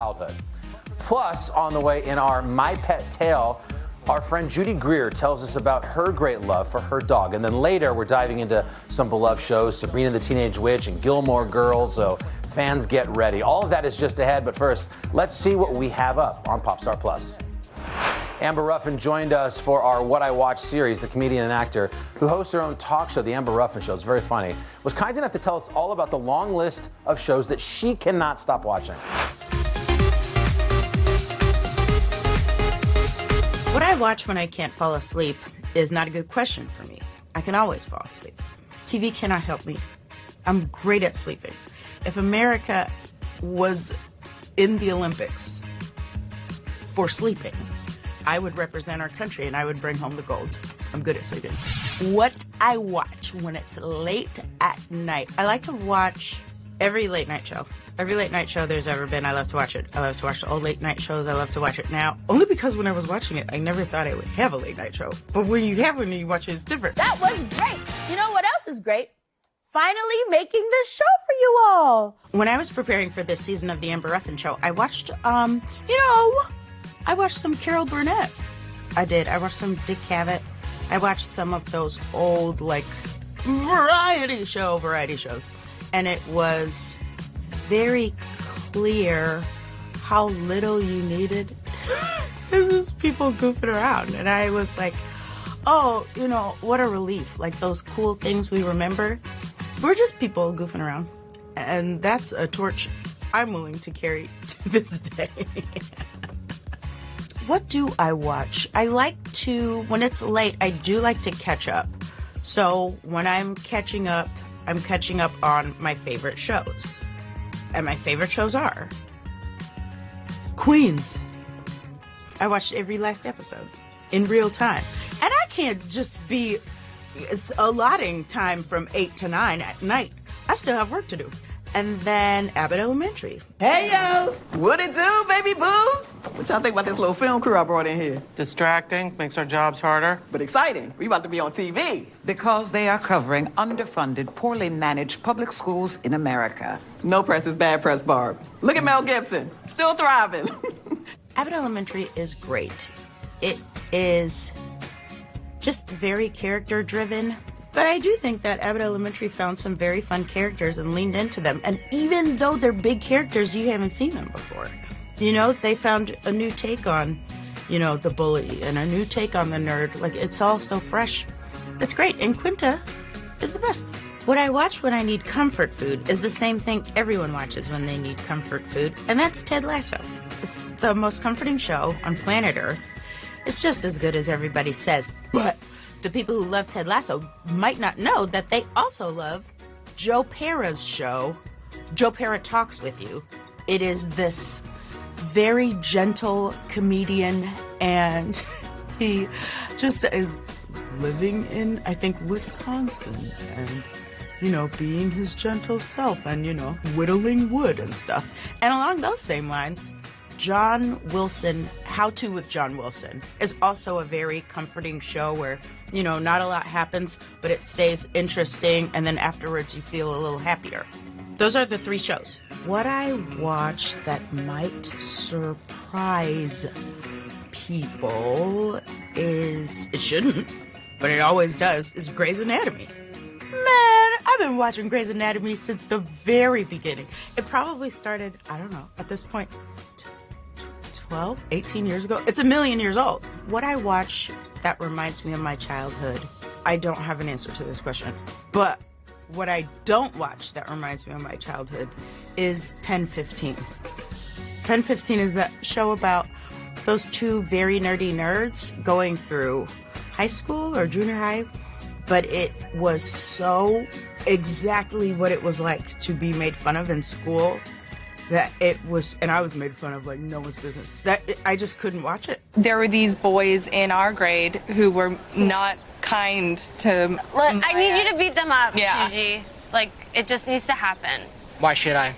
childhood. Plus, on the way in our My Pet Tale, our friend Judy Greer tells us about her great love for her dog. And then later, we're diving into some beloved shows Sabrina the Teenage Witch and Gilmore Girls. So fans get ready. All of that is just ahead. But first, let's see what we have up on Popstar Plus. Amber Ruffin joined us for our What I Watch series, the comedian and actor who hosts her own talk show, The Amber Ruffin Show. It's very funny. Was kind enough to tell us all about the long list of shows that she cannot stop watching. What I watch when I can't fall asleep is not a good question for me. I can always fall asleep. TV cannot help me. I'm great at sleeping. If America was in the Olympics for sleeping, I would represent our country and I would bring home the gold. I'm good at sleeping. What I watch when it's late at night, I like to watch every late night show. Every late night show there's ever been, I love to watch it. I love to watch the old late night shows. I love to watch it now. Only because when I was watching it, I never thought I would have a late night show. But when you have one and you watch it, it's different. That was great. You know what else is great? Finally making this show for you all. When I was preparing for this season of the Amber Ruffin Show, I watched, um, you know, I watched some Carol Burnett. I did. I watched some Dick Cavett. I watched some of those old, like, variety show variety shows. And it was very clear how little you needed. it was people goofing around. And I was like, oh, you know, what a relief. Like those cool things we remember. We're just people goofing around. And that's a torch I'm willing to carry to this day. what do I watch? I like to, when it's late, I do like to catch up. So when I'm catching up, I'm catching up on my favorite shows. And my favorite shows are Queens. I watched every last episode in real time. And I can't just be allotting time from 8 to 9 at night. I still have work to do and then Abbott Elementary. Hey yo, what it do, baby boos? What y'all think about this little film crew I brought in here? Distracting, makes our jobs harder. But exciting. We about to be on TV. Because they are covering underfunded, poorly managed public schools in America. No press is bad press, Barb. Look at Mel Gibson, still thriving. Abbott Elementary is great. It is just very character driven but I do think that Abbott Elementary found some very fun characters and leaned into them. And even though they're big characters, you haven't seen them before. You know, they found a new take on, you know, the bully and a new take on the nerd. Like, it's all so fresh. It's great. And Quinta is the best. What I watch when I need comfort food is the same thing everyone watches when they need comfort food, and that's Ted Lasso. It's the most comforting show on planet Earth. It's just as good as everybody says, but the people who love Ted Lasso might not know that they also love Joe Pera's show, Joe Pera Talks with You. It is this very gentle comedian, and he just is living in, I think, Wisconsin and, you know, being his gentle self and, you know, whittling wood and stuff. And along those same lines, John Wilson, How To with John Wilson, is also a very comforting show where, you know, not a lot happens, but it stays interesting, and then afterwards you feel a little happier. Those are the three shows. What I watch that might surprise people is, it shouldn't, but it always does, is Grey's Anatomy. Man, I've been watching Grey's Anatomy since the very beginning. It probably started, I don't know, at this point, 12, 18 years ago. It's a million years old. What I watch that reminds me of my childhood, I don't have an answer to this question. But what I don't watch that reminds me of my childhood is Pen 15. Pen 15 is that show about those two very nerdy nerds going through high school or junior high, but it was so exactly what it was like to be made fun of in school that it was, and I was made fun of like no one's business. That I just couldn't watch it. There were these boys in our grade who were not kind to. Look, I need you to beat them up, Yeah. Shuji. Like it just needs to happen. Why should I?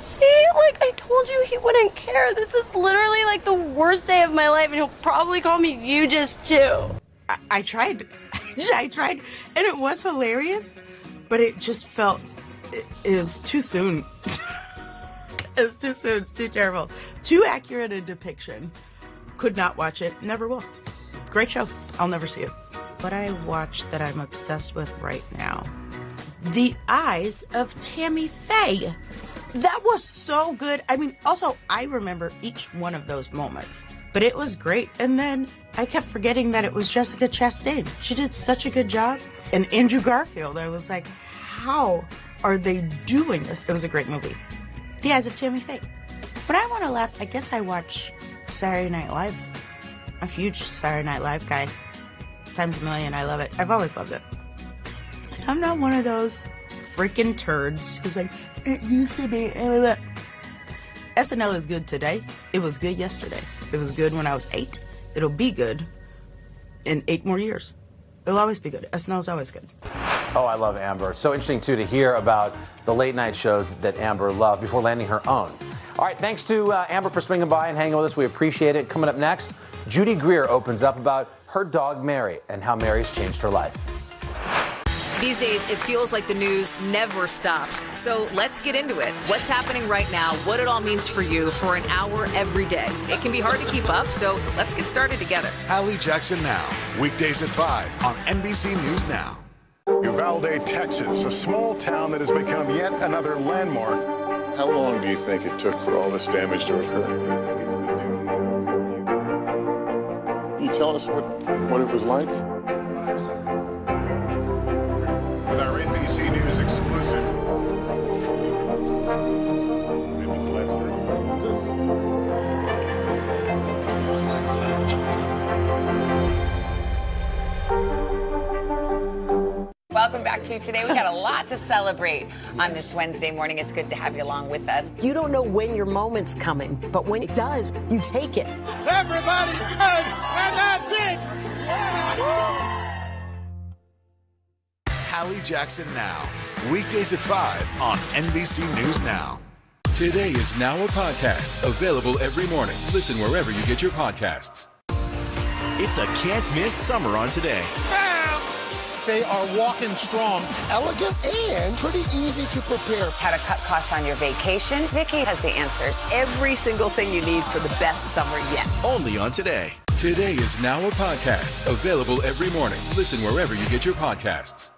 See, like I told you, he wouldn't care. This is literally like the worst day of my life, and he'll probably call me you just too. I, I tried, I tried, and it was hilarious, but it just felt was too soon. it's too soon. It's too terrible. Too accurate a depiction. Could not watch it. Never will. Great show. I'll never see it. What I watch that I'm obsessed with right now The Eyes of Tammy Faye. That was so good. I mean, also, I remember each one of those moments, but it was great. And then I kept forgetting that it was Jessica Chastain. She did such a good job. And Andrew Garfield, I was like, how are they doing this? It was a great movie. The Eyes of Tammy Faye. When I want to laugh, I guess I watch Saturday Night Live. A huge Saturday Night Live guy. Times a million. I love it. I've always loved it. And I'm not one of those freaking turds who's like, it used to be. blah, blah." SNL is good today. It was good yesterday. It was good when I was eight. It'll be good in eight more years. It'll always be good. SNL is always good. Oh, I love Amber. So interesting, too, to hear about the late night shows that Amber loved before landing her own. All right, thanks to uh, Amber for swinging by and hanging with us. We appreciate it. Coming up next, Judy Greer opens up about her dog, Mary, and how Mary's changed her life. These days, it feels like the news never stops. So let's get into it. What's happening right now, what it all means for you for an hour every day. It can be hard to keep up, so let's get started together. Hallie Jackson Now, weekdays at 5 on NBC News Now. Uvalde, Texas, a small town that has become yet another landmark. How long do you think it took for all this damage to occur? Can you tell us what, what it was like? With our NBC News exclusive. It was Lester. Welcome back to you today. We got a lot to celebrate on this Wednesday morning. It's good to have you along with us. You don't know when your moment's coming, but when it does, you take it. Everybody's good, and that's it. Hallie Jackson Now, weekdays at 5 on NBC News Now. Today is now a podcast available every morning. Listen wherever you get your podcasts. It's a can't miss summer on today. Bam! They are walking strong. Elegant and pretty easy to prepare. How to cut costs on your vacation? Vicky has the answers. Every single thing you need for the best summer yet. Only on today. Today is now a podcast available every morning. Listen wherever you get your podcasts.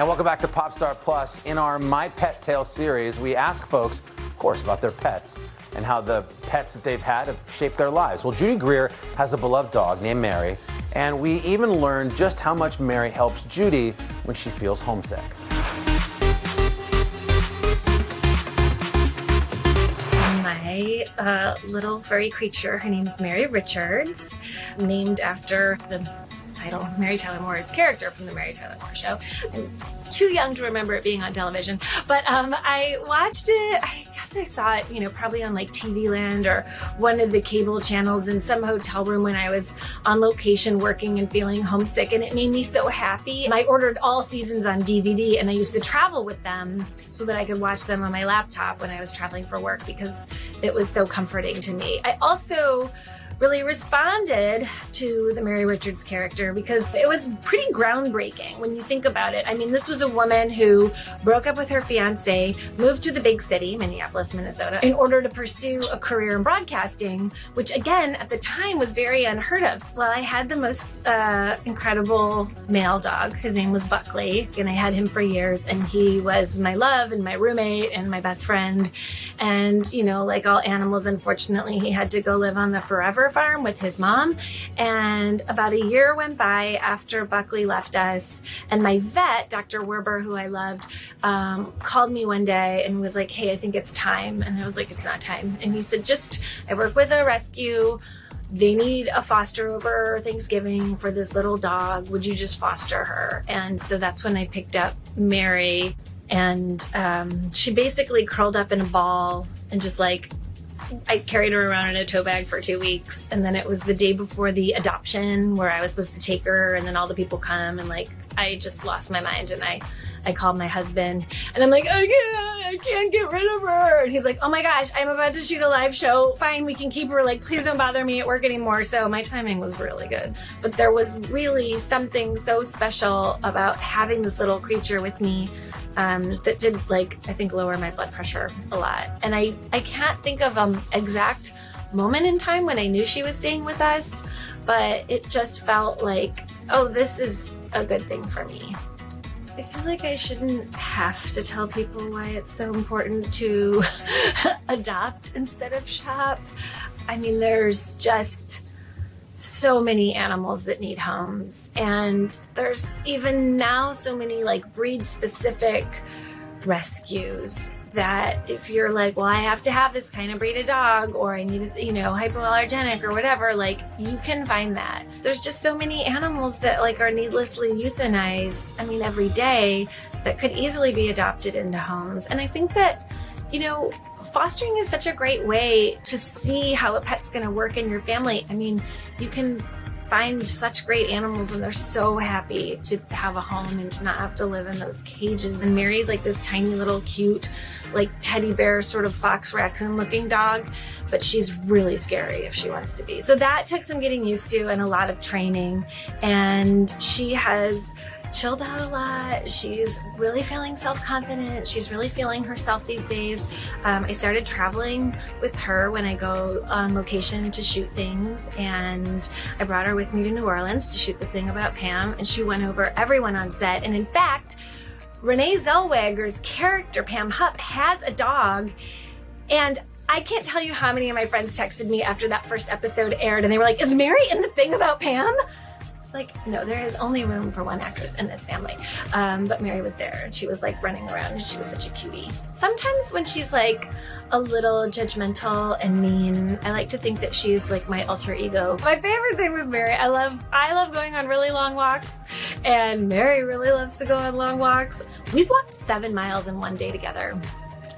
And welcome back to Popstar Plus. In our My Pet Tale series, we ask folks, of course, about their pets and how the pets that they've had have shaped their lives. Well, Judy Greer has a beloved dog named Mary, and we even learned just how much Mary helps Judy when she feels homesick. My uh, little furry creature, her name is Mary Richards, named after the title Mary Tyler Moore's character from the Mary Tyler Moore Show. I'm too young to remember it being on television, but um, I watched it. I guess I saw it, you know, probably on like TV Land or one of the cable channels in some hotel room when I was on location working and feeling homesick, and it made me so happy. I ordered all seasons on DVD, and I used to travel with them so that I could watch them on my laptop when I was traveling for work because it was so comforting to me. I also really responded to the Mary Richards character because it was pretty groundbreaking when you think about it. I mean, this was a woman who broke up with her fiance, moved to the big city, Minneapolis, Minnesota, in order to pursue a career in broadcasting, which again, at the time was very unheard of. Well, I had the most uh, incredible male dog. His name was Buckley, and I had him for years, and he was my love and my roommate and my best friend. And, you know, like all animals, unfortunately, he had to go live on the forever farm with his mom. And about a year went by after Buckley left us, and my vet, Dr. Werber, who I loved, um, called me one day and was like, Hey, I think it's time. And I was like, It's not time. And he said, Just, I work with a rescue. They need a foster over Thanksgiving for this little dog. Would you just foster her? And so that's when I picked up Mary. And um, she basically curled up in a ball and just like I carried her around in a tote bag for two weeks. And then it was the day before the adoption where I was supposed to take her. And then all the people come and like, I just lost my mind. And I, I called my husband and I'm like, I can't, I can't get rid of her. And he's like, oh my gosh, I'm about to shoot a live show. Fine, we can keep her. Like, please don't bother me at work anymore. So my timing was really good. But there was really something so special about having this little creature with me um, that did like I think lower my blood pressure a lot. And I I can't think of an exact moment in time when I knew she was staying with us, but it just felt like oh this is a good thing for me. I feel like I shouldn't have to tell people why it's so important to adopt instead of shop. I mean, there's just so many animals that need homes, and there's even now so many like breed specific rescues that if you're like, well, I have to have this kind of breed of dog, or I need, you know, hypoallergenic or whatever, like you can find that. There's just so many animals that like are needlessly euthanized, I mean, every day that could easily be adopted into homes. And I think that, you know, fostering is such a great way to see how a pet's going to work in your family. I mean, you can find such great animals and they're so happy to have a home and to not have to live in those cages. And Mary's like this tiny little cute, like teddy bear sort of fox raccoon looking dog, but she's really scary if she wants to be. So that took some getting used to and a lot of training. And she has chilled out a lot. She's really feeling self confident. She's really feeling herself these days. Um, I started traveling with her when I go on location to shoot things, and I brought her with me to New Orleans to shoot the thing about Pam, and she went over everyone on set. And in fact, Renee Zellweger's character, Pam Hupp, has a dog. And I can't tell you how many of my friends texted me after that first episode aired, and they were like, Is Mary in the thing about Pam? It's like, no, there is only room for one actress in this family. Um, but Mary was there and she was like running around and she was such a cutie. Sometimes when she's like a little judgmental and mean, I like to think that she's like my alter ego. My favorite thing with Mary, I love, I love going on really long walks and Mary really loves to go on long walks. We've walked seven miles in one day together.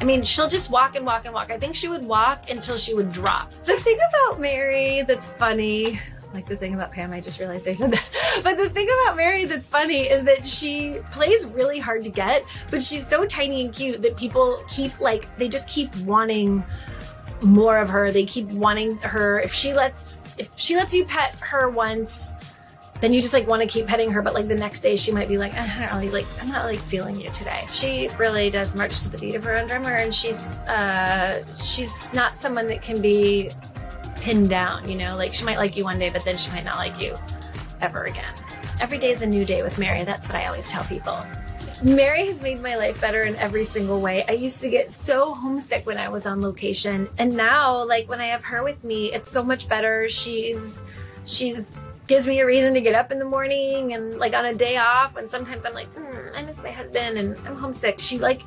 I mean, she'll just walk and walk and walk. I think she would walk until she would drop. The thing about Mary that's funny, like the thing about Pam, I just realized I said that. But the thing about Mary that's funny is that she plays really hard to get, but she's so tiny and cute that people keep like, they just keep wanting more of her. They keep wanting her. If she lets, if she lets you pet her once, then you just like want to keep petting her, but like the next day she might be like, I don't really like, I'm not like feeling you today. She really does march to the beat of her own drummer, and she's uh, she's not someone that can be pinned down. You know, like she might like you one day, but then she might not like you ever again. Every day is a new day with Mary. That's what I always tell people. Mary has made my life better in every single way. I used to get so homesick when I was on location, and now, like when I have her with me, it's so much better. She's she's gives me a reason to get up in the morning and like on a day off and sometimes i'm like mm, i miss my husband and i'm homesick she like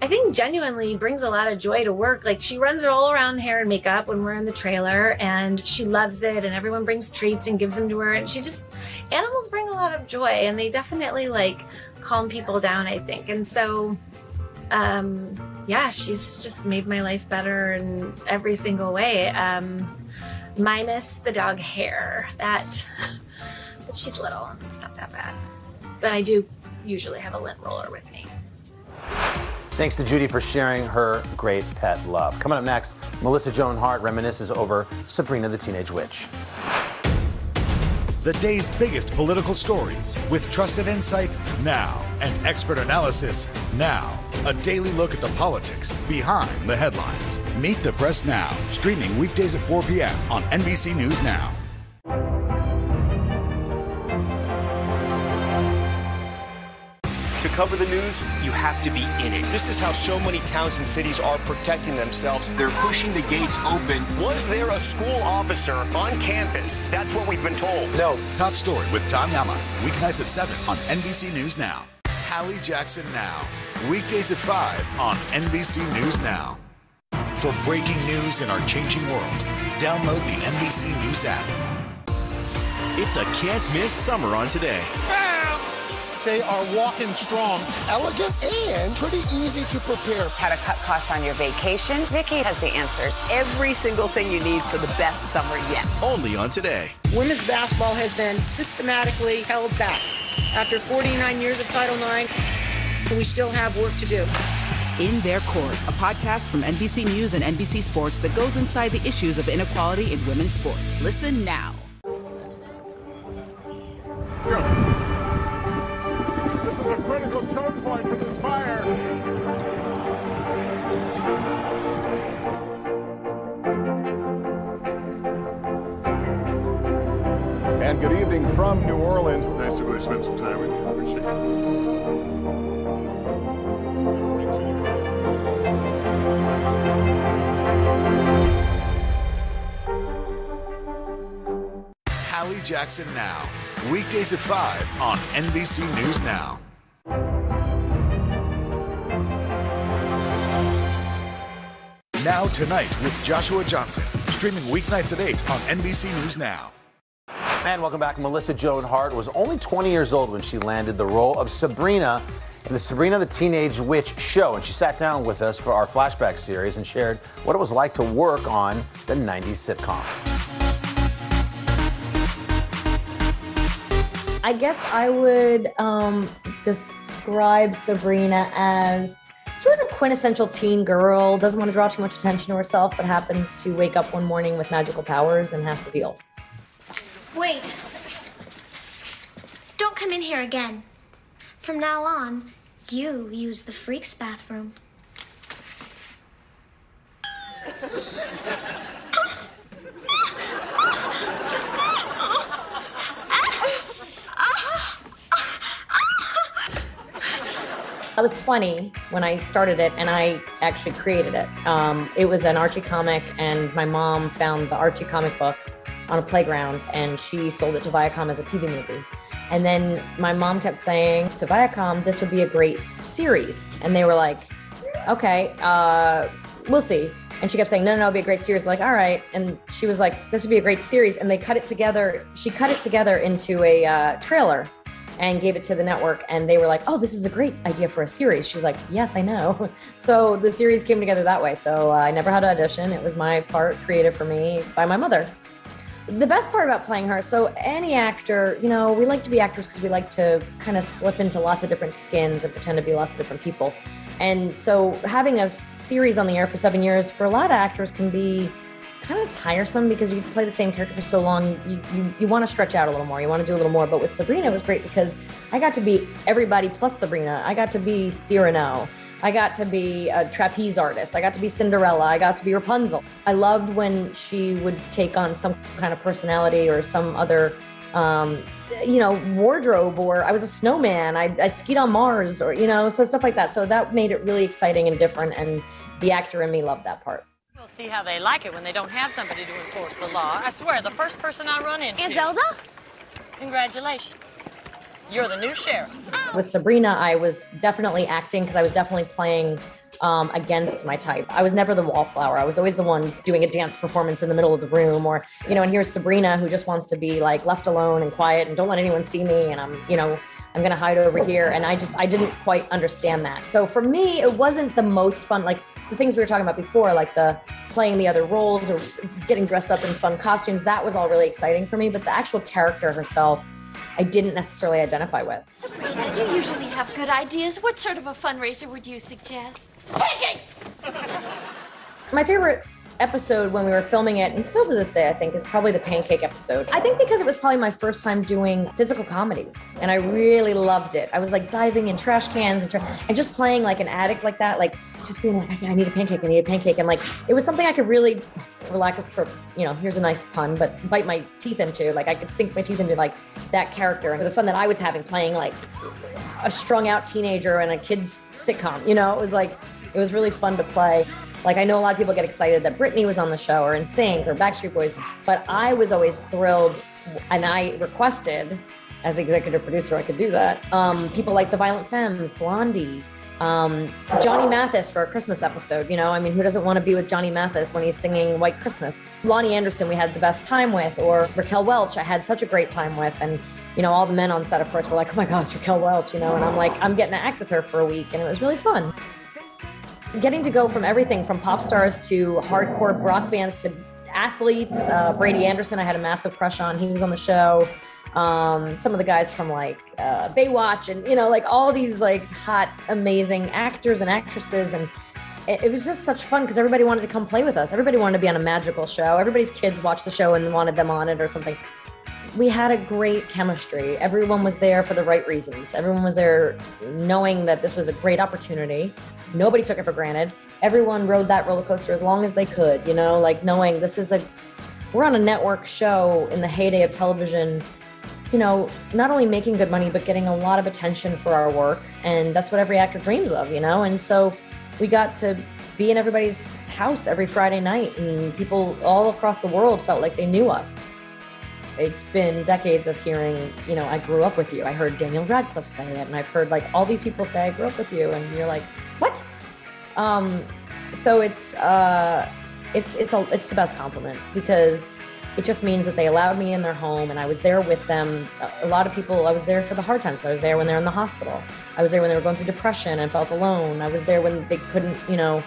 i think genuinely brings a lot of joy to work like she runs her all around hair and makeup when we're in the trailer and she loves it and everyone brings treats and gives them to her and she just animals bring a lot of joy and they definitely like calm people down i think and so um yeah she's just made my life better in every single way um minus the dog hair. That, but she's little and it's not that bad. But I do usually have a lint roller with me. Thanks to Judy for sharing her great pet love. Coming up next, Melissa Joan Hart reminisces over Sabrina the Teenage Witch. The day's biggest political stories with trusted insight now and expert analysis now. A daily look at the politics behind the headlines. Meet the Press Now, streaming weekdays at 4 p.m. on NBC News Now. To cover the news, you have to be in it. This is how so many towns and cities are protecting themselves. They're pushing the gates open. Was there a school officer on campus? That's what we've been told. No. Top story with Tom Llamas. Weeknights at 7 on NBC News Now. Hallie Jackson Now. Weekdays at 5 on NBC News Now. For breaking news in our changing world, download the NBC News app. It's a can't miss summer on today. They are walking strong. Elegant and pretty easy to prepare. How to cut costs on your vacation? Vicky has the answers. Every single thing you need for the best summer yet. Only on today. Women's basketball has been systematically held back. After 49 years of Title IX, we still have work to do. In Their Court, a podcast from NBC News and NBC Sports that goes inside the issues of inequality in women's sports. Listen now. Let's go choke point for this fire. And good evening from New Orleans. Nice to really spend some time with you. Appreciate it. Hallie Jackson Now, weekdays at 5 on NBC News Now. Now Tonight with Joshua Johnson. Streaming weeknights at 8 on NBC News Now. And welcome back. Melissa Joan Hart was only 20 years old when she landed the role of Sabrina in the Sabrina the Teenage Witch show. And she sat down with us for our flashback series and shared what it was like to work on the 90s sitcom. I guess I would um, describe Sabrina as sort of quintessential teen girl, doesn't want to draw too much attention to herself, but happens to wake up one morning with magical powers and has to deal. Wait. Don't come in here again. From now on, you use the freak's bathroom. I was 20 when I started it, and I actually created it. Um, it was an Archie comic, and my mom found the Archie comic book on a playground, and she sold it to Viacom as a TV movie. And then my mom kept saying to Viacom, "This would be a great series," and they were like, "Okay, uh, we'll see." And she kept saying, "No, no, it'll be a great series." Like, all right. And she was like, "This would be a great series," and they cut it together. She cut it together into a uh, trailer and gave it to the network and they were like oh this is a great idea for a series. She's like yes i know. So the series came together that way. So uh, i never had to audition. It was my part created for me by my mother. The best part about playing her so any actor you know we like to be actors because we like to kind of slip into lots of different skins and pretend to be lots of different people. And so having a series on the air for seven years for a lot of actors can be kind of tiresome because you play the same character for so long. You you, you want to stretch out a little more. You want to do a little more. But with Sabrina, it was great because I got to be everybody plus Sabrina. I got to be Cyrano. I got to be a trapeze artist. I got to be Cinderella. I got to be Rapunzel. I loved when she would take on some kind of personality or some other um, you know, wardrobe, or I was a snowman. I, I skied on Mars, or you know, so stuff like that. So that made it really exciting and different, and the actor in me loved that part. We'll see how they like it when they don't have somebody to enforce the law. I swear, the first person I run into. Zelda? Congratulations. You're the new sheriff. With Sabrina, I was definitely acting because I was definitely playing um, against my type. I was never the wallflower. I was always the one doing a dance performance in the middle of the room, or you know. And here's Sabrina who just wants to be like left alone and quiet and don't let anyone see me. And I'm, you know, I'm gonna hide over here. And I just I didn't quite understand that. So for me, it wasn't the most fun. Like the things we were talking about before, like the playing the other roles or getting dressed up in fun costumes. That was all really exciting for me. But the actual character herself. I didn't necessarily identify with. Sabrina, you usually have good ideas. What sort of a fundraiser would you suggest? Pancakes! My favorite episode when we were filming it, and still to this day, I think, is probably the pancake episode. I think because it was probably my first time doing physical comedy, and I really loved it. I was like diving in trash cans and, tra- and just playing like an addict like that, like just being like, I need a pancake, I need a pancake, and like it was something I could really, for lack of, for you know, here's a nice pun, but bite my teeth into. Like I could sink my teeth into like that character and the fun that I was having playing like a strung out teenager in a kids sitcom. You know, it was like it was really fun to play. Like I know a lot of people get excited that Britney was on the show or NSYNC or Backstreet Boys, but I was always thrilled, and I requested as the executive producer I could do that. Um, people like the Violent Femmes, Blondie, um, Johnny Mathis for a Christmas episode. You know, I mean, who doesn't want to be with Johnny Mathis when he's singing White Christmas? Loni Anderson, we had the best time with, or Raquel Welch, I had such a great time with, and you know, all the men on set, of course, were like, "Oh my gosh, Raquel Welch," you know, and I'm like, I'm getting to act with her for a week, and it was really fun getting to go from everything from pop stars to hardcore rock bands to athletes. Uh, Brady Anderson, I had a massive crush on. He was on the show. Um, some of the guys from like uh, Baywatch and, you know, like all these like hot, amazing actors and actresses. And it, it was just such fun because everybody wanted to come play with us. Everybody wanted to be on a magical show. Everybody's kids watched the show and wanted them on it or something we had a great chemistry. Everyone was there for the right reasons. Everyone was there knowing that this was a great opportunity. Nobody took it for granted. Everyone rode that roller coaster as long as they could, you know, like knowing this is a we're on a network show in the heyday of television you know, not only making good money, but getting a lot of attention for our work. And that's what every actor dreams of, you know? And so we got to be in everybody's house every Friday night, and people all across the world felt like they knew us. It's been decades of hearing, you know, I grew up with you. I heard Daniel Radcliffe say it, and I've heard like all these people say, I grew up with you, and you're like, what? Um, so it's uh, it's it's a it's the best compliment because it just means that they allowed me in their home and I was there with them. A lot of people, I was there for the hard times. I was there when they're in the hospital. I was there when they were going through depression and felt alone. I was there when they couldn't, you know,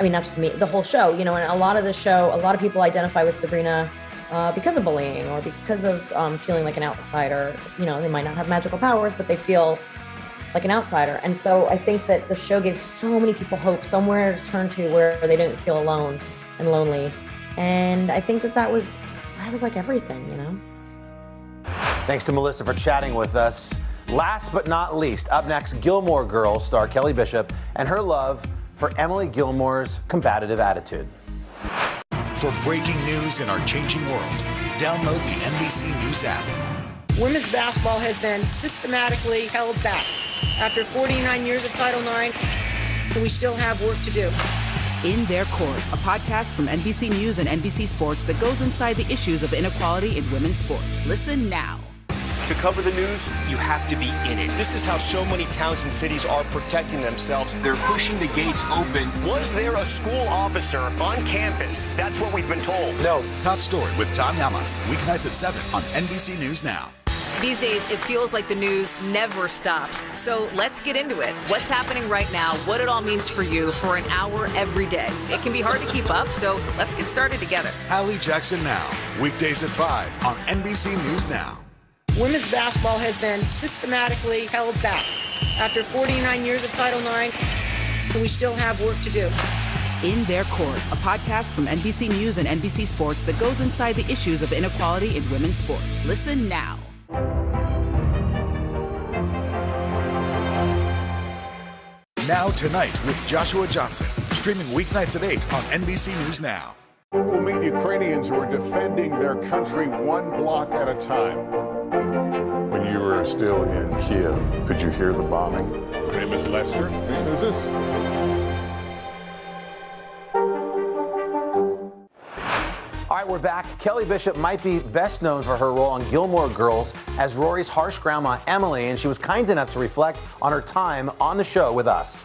I mean, not just me, the whole show, you know, and a lot of the show, a lot of people identify with Sabrina uh, because of bullying or because of um, feeling like an outsider. You know, they might not have magical powers, but they feel like an outsider. And so I think that the show gave so many people hope, somewhere to turn to where they didn't feel alone and lonely. And I think that that was that was like everything, you know? Thanks to Melissa for chatting with us. Last but not least, up next, Gilmore Girls star Kelly Bishop and her love for Emily Gilmore's combative attitude. For breaking news in our changing world, download the NBC News app. Women's basketball has been systematically held back. After 49 years of Title IX, we still have work to do. In Their Court, a podcast from NBC News and NBC Sports that goes inside the issues of inequality in women's sports. Listen now. To cover the news, you have to be in it. This is how so many towns and cities are protecting themselves. They're pushing the gates open. Was there a school officer on campus? That's what we've been told. No. Top story with Tom Llamas. Weeknights at 7 on NBC News Now. These days, it feels like the news never stops. So let's get into it. What's happening right now, what it all means for you for an hour every day. It can be hard to keep up, so let's get started together. Hallie Jackson Now. Weekdays at 5 on NBC News Now. Women's basketball has been systematically held back. After 49 years of Title IX, we still have work to do. In Their Court, a podcast from NBC News and NBC Sports that goes inside the issues of inequality in women's sports. Listen now. Now Tonight with Joshua Johnson. Streaming weeknights at 8 on NBC News Now. We'll meet Ukrainians who are defending their country one block at a time. When you still in Kiev, could you hear the bombing? My name is Lester. And who's this? All right, we're back. Kelly Bishop might be best known for her role on Gilmore Girls as Rory's harsh grandma Emily, and she was kind enough to reflect on her time on the show with us.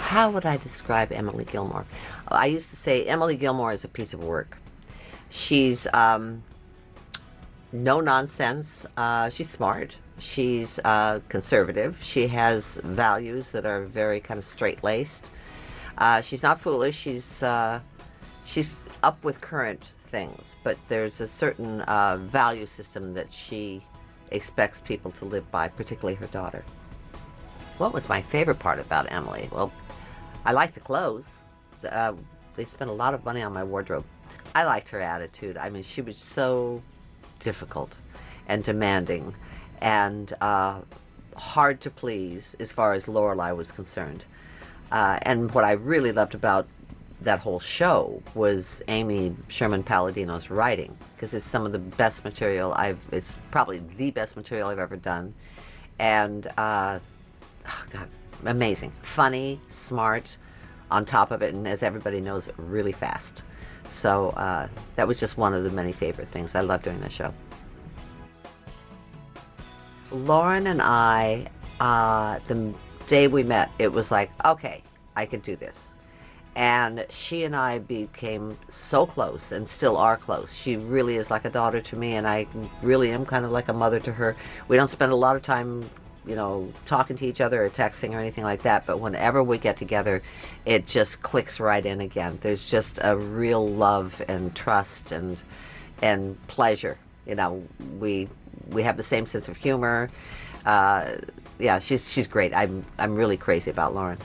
How would I describe Emily Gilmore? I used to say Emily Gilmore is a piece of work. She's um, no nonsense. Uh, she's smart. She's uh, conservative. She has values that are very kind of straight laced. Uh, she's not foolish. She's uh, she's up with current things, but there's a certain uh, value system that she expects people to live by, particularly her daughter. What was my favorite part about Emily? Well, I like the clothes. Uh, they spent a lot of money on my wardrobe. I liked her attitude. I mean, she was so difficult and demanding and uh, hard to please as far as Lorelai was concerned. Uh, and what I really loved about that whole show was Amy Sherman Palladino's writing because it's some of the best material I've. It's probably the best material I've ever done, and uh, oh God, amazing, funny, smart, on top of it, and as everybody knows, really fast. So uh, that was just one of the many favorite things I love doing the show. Lauren and I, uh, the day we met, it was like, okay, I could do this. And she and I became so close and still are close. She really is like a daughter to me, and I really am kind of like a mother to her. We don't spend a lot of time, you know, talking to each other or texting or anything like that, but whenever we get together, it just clicks right in again. There's just a real love and trust and and pleasure. You know, we we have the same sense of humor. Uh, yeah, she's she's great. I'm I'm really crazy about Lauren.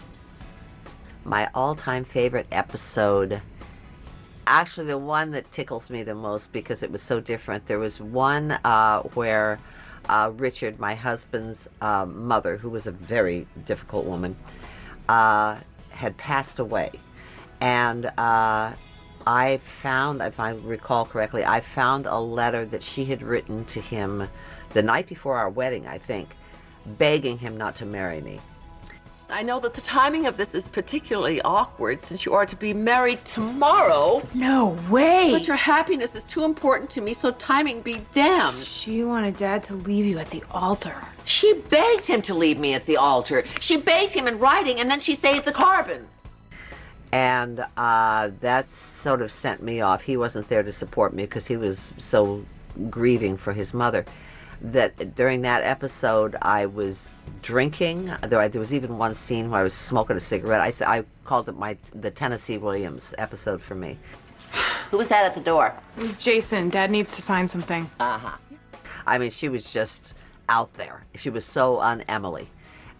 My all-time favorite episode, actually the one that tickles me the most because it was so different. There was one uh, where uh, Richard, my husband's uh, mother, who was a very difficult woman, uh, had passed away, and uh, I found, if I recall correctly, I found a letter that she had written to him the night before our wedding, I think, begging him not to marry me. I know that the timing of this is particularly awkward since you are to be married tomorrow. No way! But your happiness is too important to me, so timing be damned. She wanted Dad to leave you at the altar. She begged him to leave me at the altar. She begged him in writing, and then she saved the carbon. And uh, that sort of sent me off. He wasn't there to support me because he was so grieving for his mother. That during that episode, I was drinking. There, there was even one scene where I was smoking a cigarette. I, I called it my the Tennessee Williams episode for me. Who was that at the door? It was Jason. Dad needs to sign something. Uh huh. I mean, she was just out there. She was so on Emily.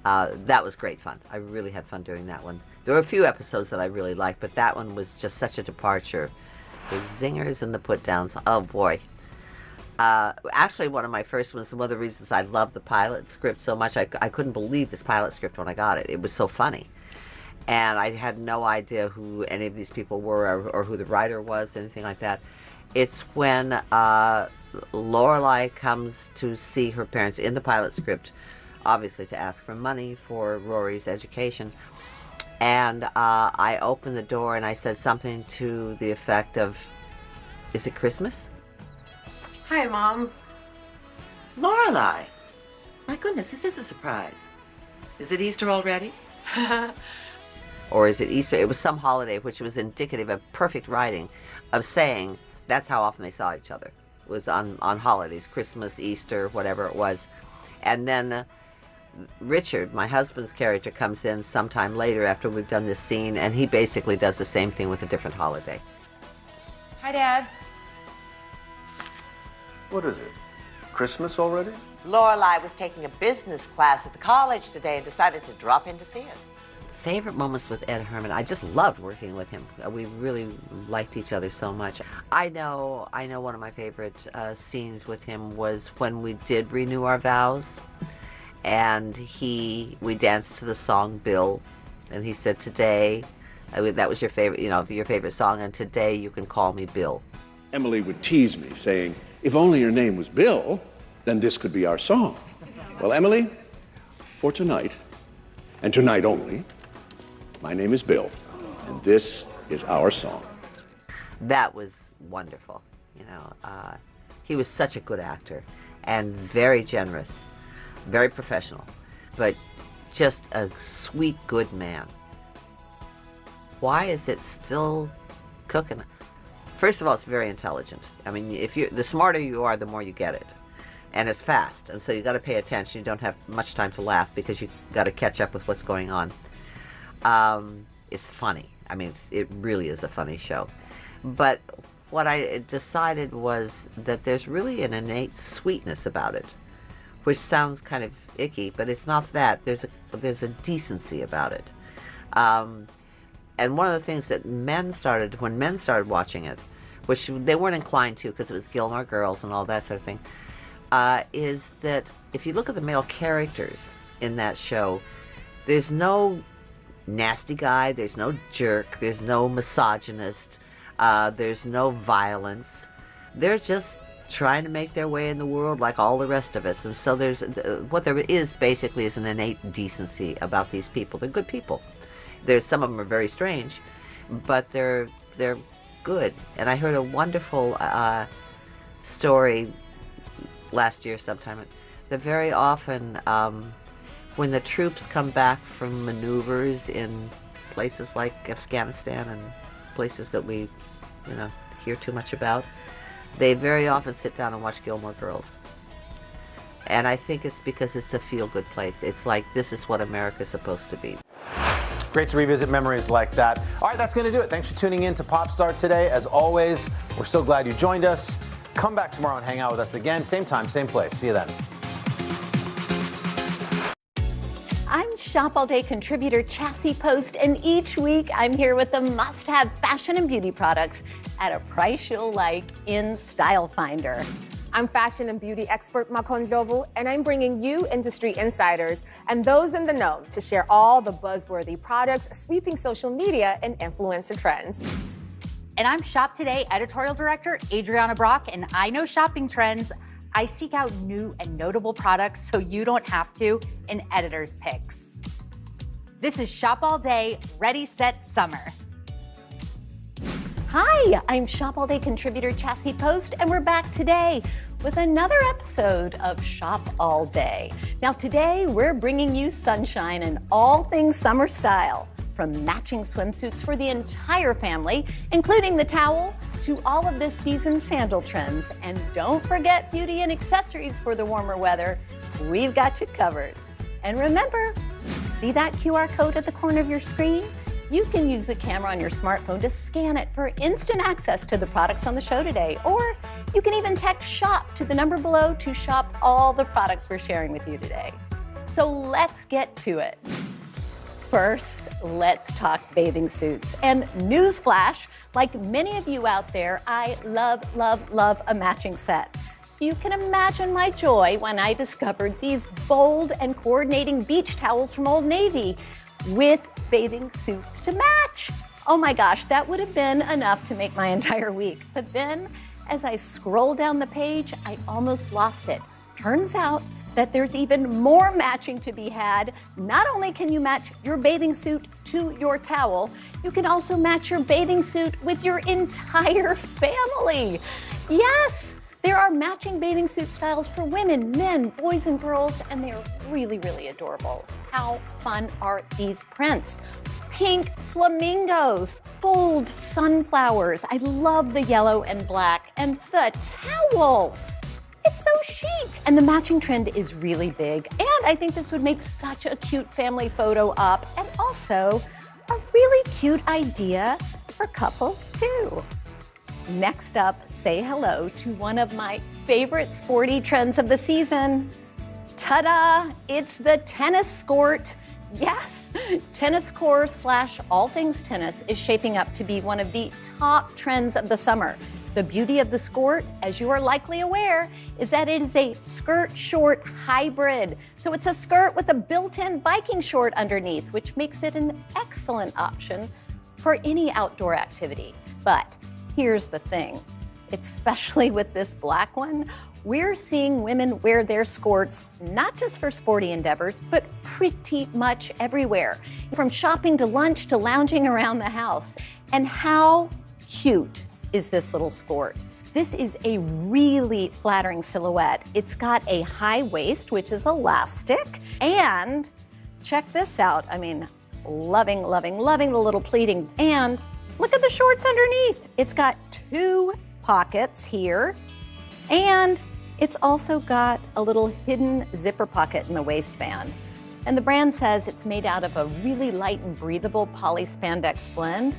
Uh, that was great fun. I really had fun doing that one. There were a few episodes that I really liked, but that one was just such a departure. The zingers and the put downs. Oh boy. Uh, actually, one of my first ones, one of the reasons I love the pilot script so much, I, I couldn't believe this pilot script when I got it. It was so funny. And I had no idea who any of these people were or, or who the writer was, anything like that. It's when uh, Lorelai comes to see her parents in the pilot script, obviously to ask for money for Rory's education. And uh, I opened the door and I said something to the effect of, Is it Christmas? Hi, Mom. Lorelai. My goodness, this is a surprise. Is it Easter already? or is it Easter? It was some holiday which was indicative of perfect writing of saying that's how often they saw each other. It was on, on holidays, Christmas, Easter, whatever it was. And then uh, Richard, my husband's character, comes in sometime later after we've done this scene, and he basically does the same thing with a different holiday. Hi, Dad. What is it? Christmas already? Lorelai was taking a business class at the college today and decided to drop in to see us. favorite moments with Ed Herrmann. I just loved working with him. Uh, We really liked each other so much. I know, I know. One of my favorite uh, scenes with him was when we did renew our vows, and he we danced to the song Bill, and he said today, I mean, that was your favorite, you know, your favorite song, and today you can call me Bill. Emily would tease me, saying, If only your name was Bill, then this could be our song. Well, Emily, for tonight, and tonight only, my name is Bill, and this is our song. that was wonderful. You know, uh, he was such a good actor and very generous, very professional, but just a sweet, good man. Why is it still cooking? First of all, it's very intelligent. I mean, if you the smarter you are, the more you get it, and it's fast. And so you got to pay attention. You don't have much time to laugh because you got to catch up with what's going on. Um, it's funny. I mean, it really is a funny show. But what I decided was that there's really an innate sweetness about it, which sounds kind of icky, but it's not that. There's a there's a decency about it. Um, and one of the things that men started when men started watching it, which they weren't inclined to because it was Gilmore Girls and all that sort of thing, uh, is that if you look at the male characters in that show, there's no nasty guy, there's no jerk, there's no misogynist, uh, there's no violence. They're just trying to make their way in the world like all the rest of us. And so there's uh, what there is basically is an innate decency about these people. They're good people. There's some of them are very strange, but they're they're good. And I heard a wonderful uh, story last year sometime. That very often um, when the troops come back from maneuvers in places like Afghanistan and places that we you know hear too much about they very often sit down and watch Gilmore Girls. And I think it's because it's a feel good place. It's like this is what America's supposed to be Great to revisit memories like that. All right, that's going to do it. Thanks for tuning in to Popstar today. As always, we're so glad you joined us. Come back tomorrow and hang out with us again. Same time, same place. See you then. I'm Shop All Day contributor Chassie Post, and each week I'm here with the must have fashion and beauty products at a price you'll like in Style Finder. I'm fashion and beauty expert Makho Ndlovu, and I'm bringing you industry insiders and those in the know to share all the buzzworthy products sweeping social media and influencer trends. And I'm Shop Today editorial director Adrianna Brach, and I know shopping trends. I seek out new and notable products so you don't have to in editor's picks. This is Shop All Day, Ready, Set, Summer. Hi, I'm Shop All Day contributor Chassie Post, and we're back today with another episode of Shop All Day. Now, today we're bringing you sunshine and all things summer style from matching swimsuits for the entire family, including the towel, to all of this season's sandal trends. And don't forget beauty and accessories for the warmer weather. We've got you covered. And remember, see that QR code at the corner of your screen? You can use the camera on your smartphone to scan it for instant access to the products on the show today. Or you can even text SHOP to the number below to shop all the products we're sharing with you today. So let's get to it. First, let's talk bathing suits. And newsflash, like many of you out there, I love, love, love a matching set. You can imagine my joy when I discovered these bold and coordinating beach towels from Old Navy with bathing suits to match. Oh my gosh, that would have been enough to make my entire week. But then, as I scroll down the page, I almost lost it. Turns out that there's even more matching to be had. Not only can you match your bathing suit to your towel, you can also match your bathing suit with your entire family. Yes! There are matching bathing suit styles for women, men, boys, and girls, and they're really, really adorable. How fun are these prints? Pink flamingos, bold sunflowers. I love the yellow and black, and the towels. It's so chic. And the matching trend is really big. And I think this would make such a cute family photo op and also a really cute idea for couples too. Next up, say hello to one of my favorite sporty trends of the season. Ta-da! It's the tennis skirt. Yes, tennis core slash all things tennis is shaping up to be one of the top trends of the summer. The beauty of the skirt, as you are likely aware, is that it is a skirt short hybrid. So it's a skirt with a built in biking short underneath, which makes it an excellent option for any outdoor activity. But here's the thing especially with this black one, we're seeing women wear their skirts not just for sporty endeavors, but pretty much everywhere, from shopping to lunch to lounging around the house. And how cute is this little skirt? This is a really flattering silhouette. It's got a high waist, which is elastic, and check this out. I mean, loving, loving, loving the little pleating. And look at the shorts underneath. It's got two pockets here, and it's also got a little hidden zipper pocket in the waistband. And the brand says it's made out of a really light and breathable poly spandex blend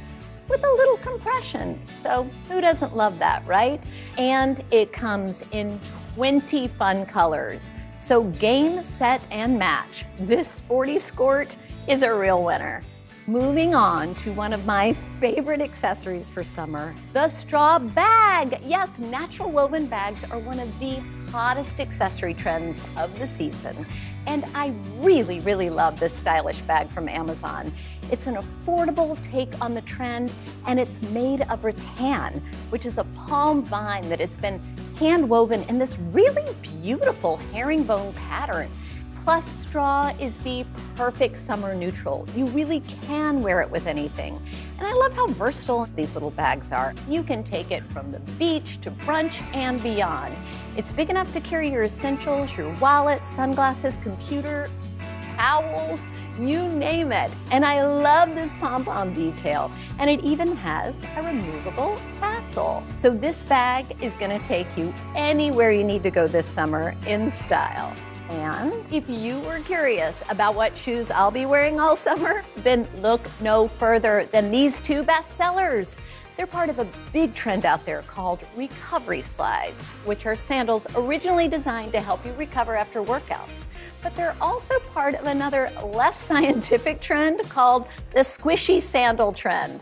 with a little compression. So who doesn't love that, right? And it comes in 20 fun colors. So game, set, and match. This sporty skirt is a real winner. Moving on to one of my favorite accessories for summer, the straw bag. Yes, natural woven bags are one of the hottest accessory trends of the season. And I really, really love this stylish bag from Amazon. It's an affordable take on the trend, and it's made of rattan, which is a palm vine that it's been hand woven in this really beautiful herringbone pattern. Plus, straw is the perfect summer neutral. You really can wear it with anything. And I love how versatile these little bags are. You can take it from the beach to brunch and beyond. It's big enough to carry your essentials, your wallet, sunglasses, computer, towels, you name it. And I love this pom-pom detail. And it even has a removable tassel. So this bag is gonna take you anywhere you need to go this summer in style. And if you were curious about what shoes I'll be wearing all summer, then look no further than these two bestsellers. They're part of a big trend out there called recovery slides, which are sandals originally designed to help you recover after workouts. But they're also part of another less scientific trend called the squishy sandal trend.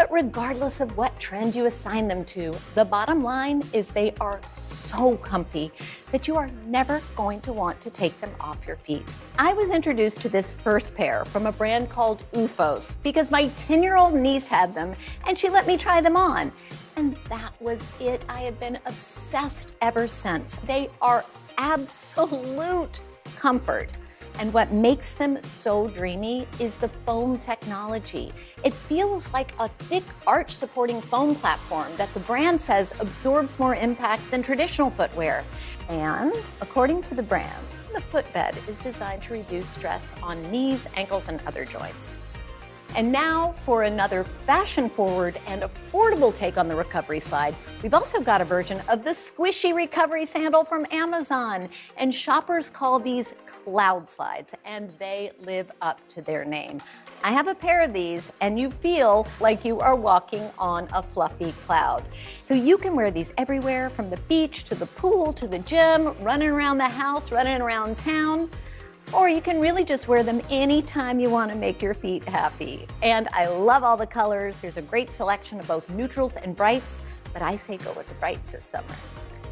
But regardless of what trend you assign them to, the bottom line is they are so comfy that you are never going to want to take them off your feet. I was introduced to this first pair from a brand called OOFOS because my 10 year old niece had them and she let me try them on. And that was it. I have been obsessed ever since. They are absolute comfort. And what makes them so dreamy is the foam technology. It feels like a thick arch supporting foam platform that the brand says absorbs more impact than traditional footwear. And according to the brand, the footbed is designed to reduce stress on knees, ankles, and other joints. And now for another fashion forward and affordable take on the recovery slide, we've also got a version of the squishy recovery sandal from Amazon. And shoppers call these cloud slides, and they live up to their name. I have a pair of these, and you feel like you are walking on a fluffy cloud. So you can wear these everywhere from the beach to the pool to the gym, running around the house, running around town. Or you can really just wear them anytime you want to make your feet happy. And I love all the colors. There's a great selection of both neutrals and brights, but I say go with the brights this summer.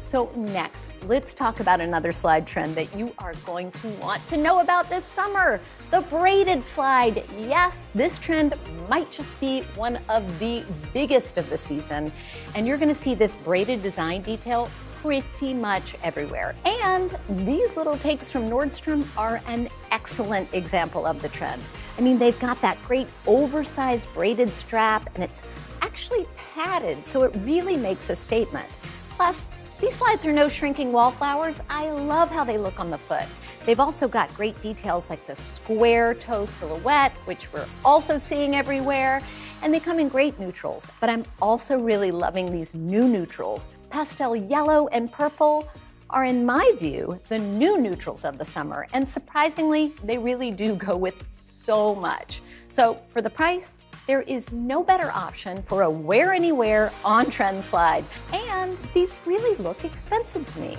So next, let's talk about another slide trend that you are going to want to know about this summer. The braided slide. Yes, this trend might just be one of the biggest of the season. And you're gonna see this braided design detail pretty much everywhere. And these little takes from Nordstrom are an excellent example of the trend. I mean, they've got that great oversized braided strap and it's actually padded, so it really makes a statement. Plus, these slides are no shrinking wallflowers. I love how they look on the foot. They've also got great details like the square toe silhouette, which we're also seeing everywhere. And they come in great neutrals, but I'm also really loving these new neutrals. Pastel yellow and purple are, in my view, the new neutrals of the summer. And surprisingly, they really do go with so much. So for the price, there is no better option for a wear anywhere on trend slide. And these really look expensive to me.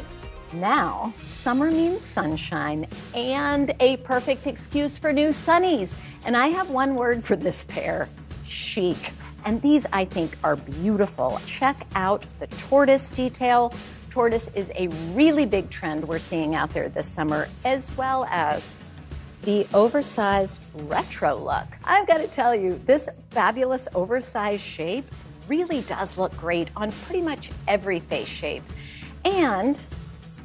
Now, summer means sunshine and a perfect excuse for new sunnies. And I have one word for this pair chic. And these I think are beautiful. Check out the tortoise detail. Tortoise is a really big trend we're seeing out there this summer, as well as the oversized retro look. I've got to tell you, this fabulous oversized shape really does look great on pretty much every face shape. And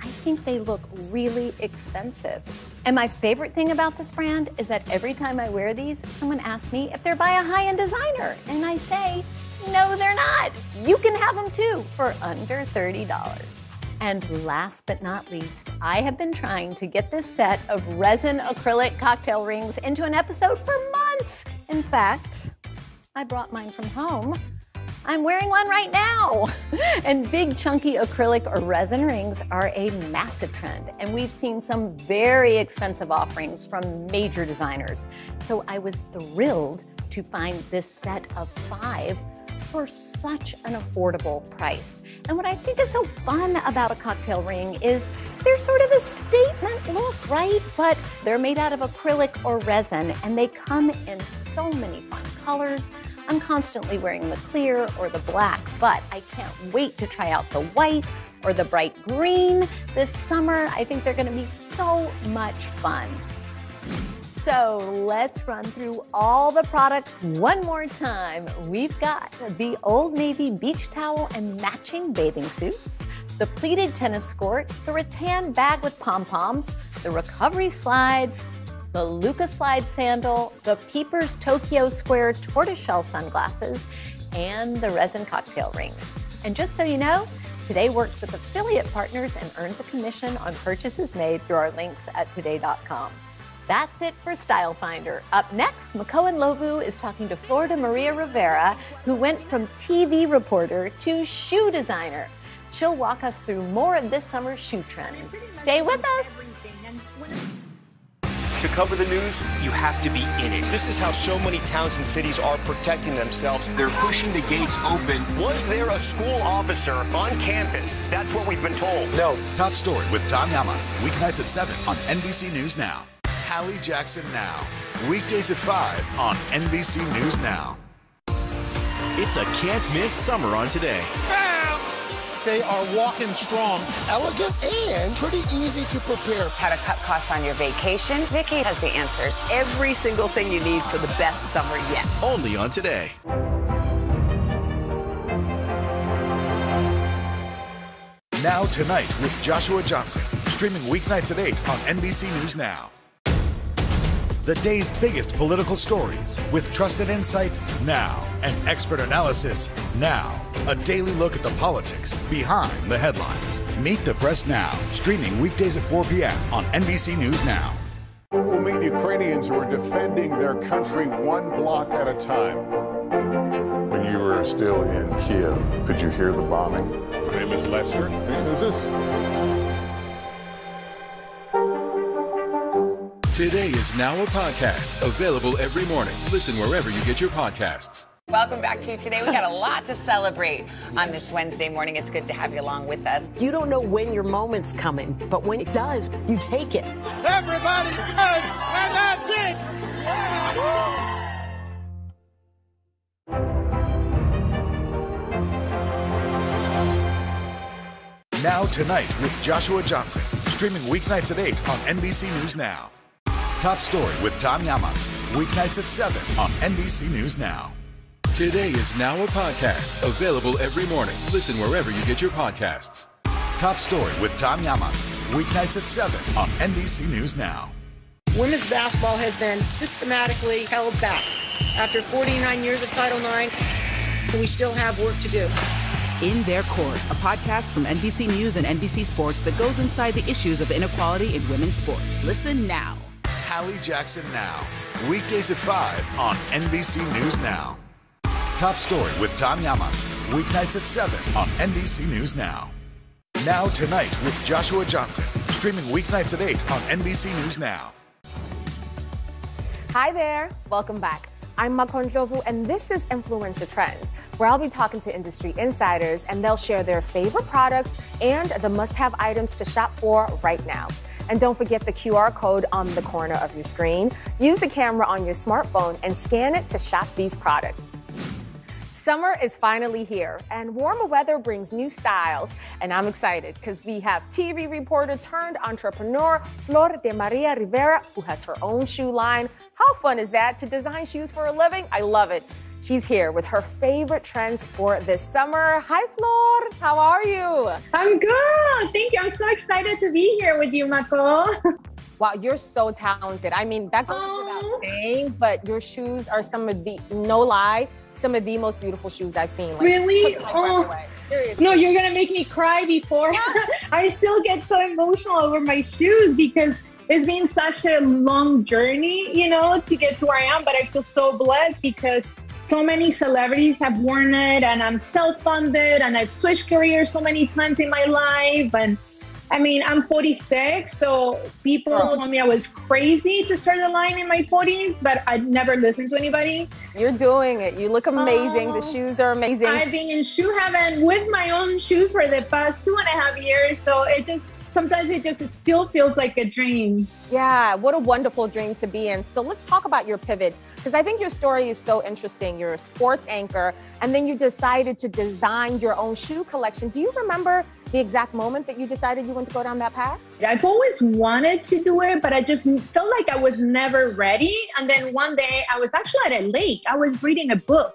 I think they look really expensive. And my favorite thing about this brand is that every time I wear these, someone asks me if they're by a high-end designer. And I say, no, they're not. You can have them too for under $30. And last but not least, I have been trying to get this set of resin acrylic cocktail rings into an episode for months. In fact, I brought mine from home I'm wearing one right now. and big chunky acrylic or resin rings are a massive trend. And we've seen some very expensive offerings from major designers. So I was thrilled to find this set of five for such an affordable price. And what I think is so fun about a cocktail ring is they're sort of a statement look, right? But they're made out of acrylic or resin and they come in so many fun colors. I'm constantly wearing the clear or the black, but I can't wait to try out the white or the bright green this summer. I think they're gonna be so much fun. So let's run through all the products one more time. We've got the Old Navy beach towel and matching bathing suits, the pleated tennis skirt, the rattan bag with pom-poms, the recovery slides, the Luca Slide sandal, the Peepers Tokyo Square tortoiseshell sunglasses, and the resin cocktail rings. And just so you know, Today works with affiliate partners and earns a commission on purchases made through our links at today.com. That's it for Style Finder. Up next, Makho Ndlovu is talking to Flor de Maria Rivera, who went from TV reporter to shoe designer. She'll walk us through more of this summer's shoe trends. Stay with us. To cover the news, you have to be in it. This is how so many towns and cities are protecting themselves. They're pushing the gates open. Was there a school officer on campus? That's what we've been told. No. Top story with Tom Llamas. Weeknights at 7 on NBC News Now. Hallie Jackson Now. Weekdays at 5 on NBC News Now. It's a can't miss summer on today. They are walking strong, elegant, and pretty easy to prepare. How to cut costs on your vacation? Vicky has the answers. Every single thing you need for the best summer yet. Only on today. Now Tonight with Joshua Johnson, streaming weeknights at 8 on NBC News Now. The day's biggest political stories with trusted insight now and expert analysis now. A daily look at the politics behind the headlines. Meet the press now, streaming weekdays at 4 p.m. on NBC News Now. We'll meet Ukrainians who are defending their country one block at a time. When you were still in Kiev, could you hear the bombing? My name is Lester. Who's this? Today is now a podcast available every morning. Listen wherever you get your podcasts. Welcome back to Today. We got a lot to celebrate on this Wednesday morning. It's good to have you along with us. You don't know when your moment's coming, but when it does, you take it. Everybody's good, and that's it. Now Tonight with Joshua Johnson, streaming weeknights at 8 on NBC News Now. Top Story with Tom Llamas, weeknights at 7 on NBC News Now. Today is now a podcast available every morning. Listen wherever you get your podcasts. Top Story with Tom Llamas, weeknights at 7 on NBC News Now. Women's basketball has been systematically held back. After 49 years of Title IX, we still have work to do. In Their Court, a podcast from NBC News and NBC Sports that goes inside the issues of inequality in women's sports. Listen now. Hallie Jackson Now, weekdays at 5 on NBC News Now. Top Story with Tom Llamas, weeknights at 7 on NBC News Now. Now Tonight with Joshua Johnson, streaming weeknights at 8 on NBC News Now. Hi there. Welcome back. I'm Makho Ndlovu, and this is Influencer Trends, where I'll be talking to industry insiders and they'll share their favorite products and the must have items to shop for right now. And don't forget the QR code on the corner of your screen. Use the camera on your smartphone and scan it to shop these products. Summer is finally here, and warmer weather brings new styles. And I'm excited because we have TV reporter turned entrepreneur Flor de Maria Rivera, who has her own shoe line. How fun is that to design shoes for a living? I love it. She's here with her favorite trends for this summer. Hi, Flor. How are you? I'm good. Thank you. I'm so excited to be here with you, Mako. Wow, you're so talented. I mean, that goes without saying, but your shoes are some of the, no lie, some of the most beautiful shoes I've seen. Like, really? took my breath Oh, no, you're gonna make me cry before. I still get so emotional over my shoes because it's been such a long journey, you know, to get to where I am. But I feel so blessed because so many celebrities have worn it, and I'm self-funded, and I've switched careers so many times in my life, and. I mean, I'm 46, so people Girl. told me I was crazy to start the line in my 40s, but I never listened to anybody. You're doing it. You look amazing. The Oh. shoes are amazing. I've been in shoe heaven with my own shoes for the past two and a half years. So it just sometimes it just it still feels like a dream. Yeah, what a wonderful dream to be in. So let's talk about your pivot because I think your story is so interesting. You're a sports anchor, and then you decided to design your own shoe collection. Do you remember the exact moment that you decided you wanted to go down that path? I've always wanted to do it, but I just felt like I was never ready. And then one day I was actually at a lake. I was reading a book,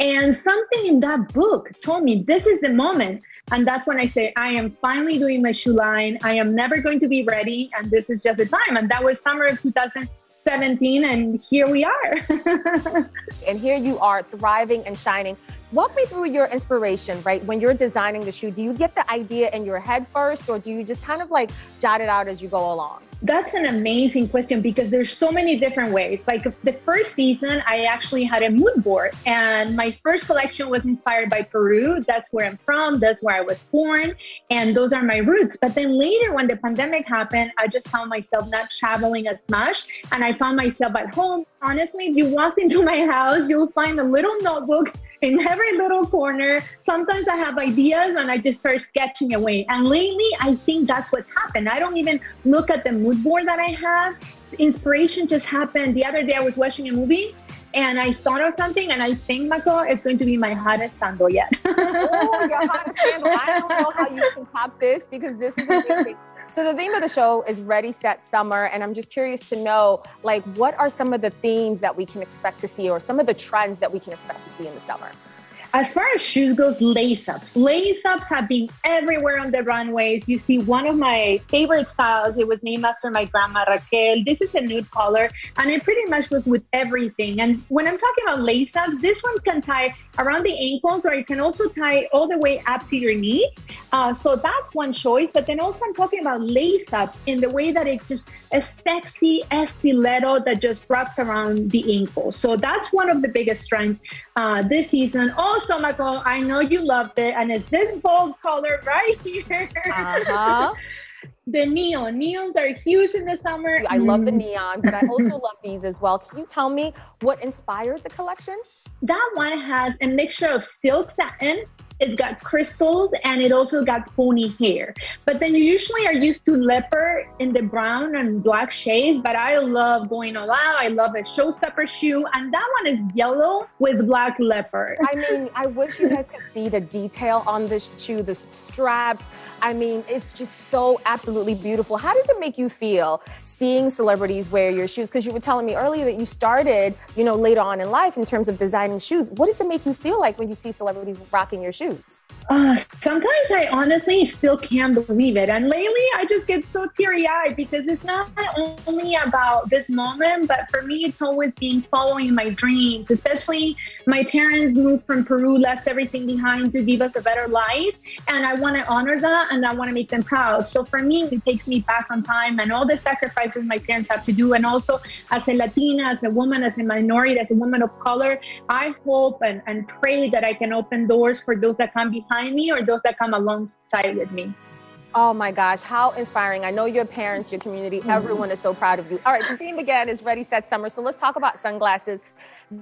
and something in that book told me this is the moment. And that's when I say, I am finally doing my shoe line. I am never going to be ready. And this is just the time. And that was summer of 2017. And here we are. and here you are thriving and shining. Walk me through your inspiration, right? When you're designing the shoe, do you get the idea in your head first, or do you just kind of like jot it out as you go along? That's an amazing question because there's so many different ways. Like the first season, I actually had a mood board, and my first collection was inspired by Peru. That's where I'm from. That's where I was born, and those are my roots. But then later, when the pandemic happened, I just found myself not traveling as much, and I found myself at home. Honestly, if you walk into my house, you'll find a little notebook in every little corner. Sometimes I have ideas and I just start sketching away. And lately, I think that's what's happened. I don't even look at the mood board that I have. Inspiration just happened. The other day, I was watching a movie And I thought of something, and I think, Mako, it's going to be my hottest sandal yet. oh, your hottest sandal. I don't know how you can pop this because this is a big thing. So the theme of the show is Ready, Set, Summer, and I'm just curious to know, like, what are some of the themes that we can expect to see, or some of the trends that we can expect to see in the summer? As far as shoes goes, lace ups. Lace ups have been everywhere on the runways. You see one of my favorite styles. It was named after my grandma Raquel. This is a nude color, and it pretty much goes with everything. And when I'm talking about lace ups, this one can tie around the ankles, or you can also tie all the way up to your knees. Uh, so that's one choice. But then also I'm talking about lace up in the way that it just a sexy stiletto that just wraps around the ankle. So that's one of the biggest trends uh, this season. Also, Michael, I know you loved it, and it's this bold color right here. Uh-huh. the neon. Neons are huge in the summer. I love the Mm. neon, but I also love these as well. Can you tell me what inspired the collection? That one has a mixture of silk satin. It's got crystals and it also got pony hair. But then you usually are used to leopard in the brown and black shades. But I love going all out. I love a showstopper shoe. And that one is yellow with black leopard. I mean, I wish you guys could see the detail on this shoe, the straps. I mean, it's just so absolutely beautiful. How does it make you feel seeing celebrities wear your shoes? Because you were telling me earlier that you started, you know, later on in life in terms of designing shoes. What does it make you feel like when you see celebrities rocking your shoes? Uh, sometimes I honestly still can't believe it. And lately, I just get so teary eyed because it's not only about this moment, but for me, it's always been following my dreams. Especially my parents moved from Peru, left everything behind to give us a better life. And I want to honor that and I want to make them proud. So for me, it takes me back on time and all the sacrifices my parents have to do. And also, as a Latina, as a woman, as a minority, as a woman of color, I hope and, and pray that I can open doors for those that come behind me or those that come alongside with me. Oh my gosh, how inspiring. I know your parents, your community, mm-hmm. everyone is so proud of you. All right, the theme again is Ready, Set, Summer. So let's talk about sunglasses.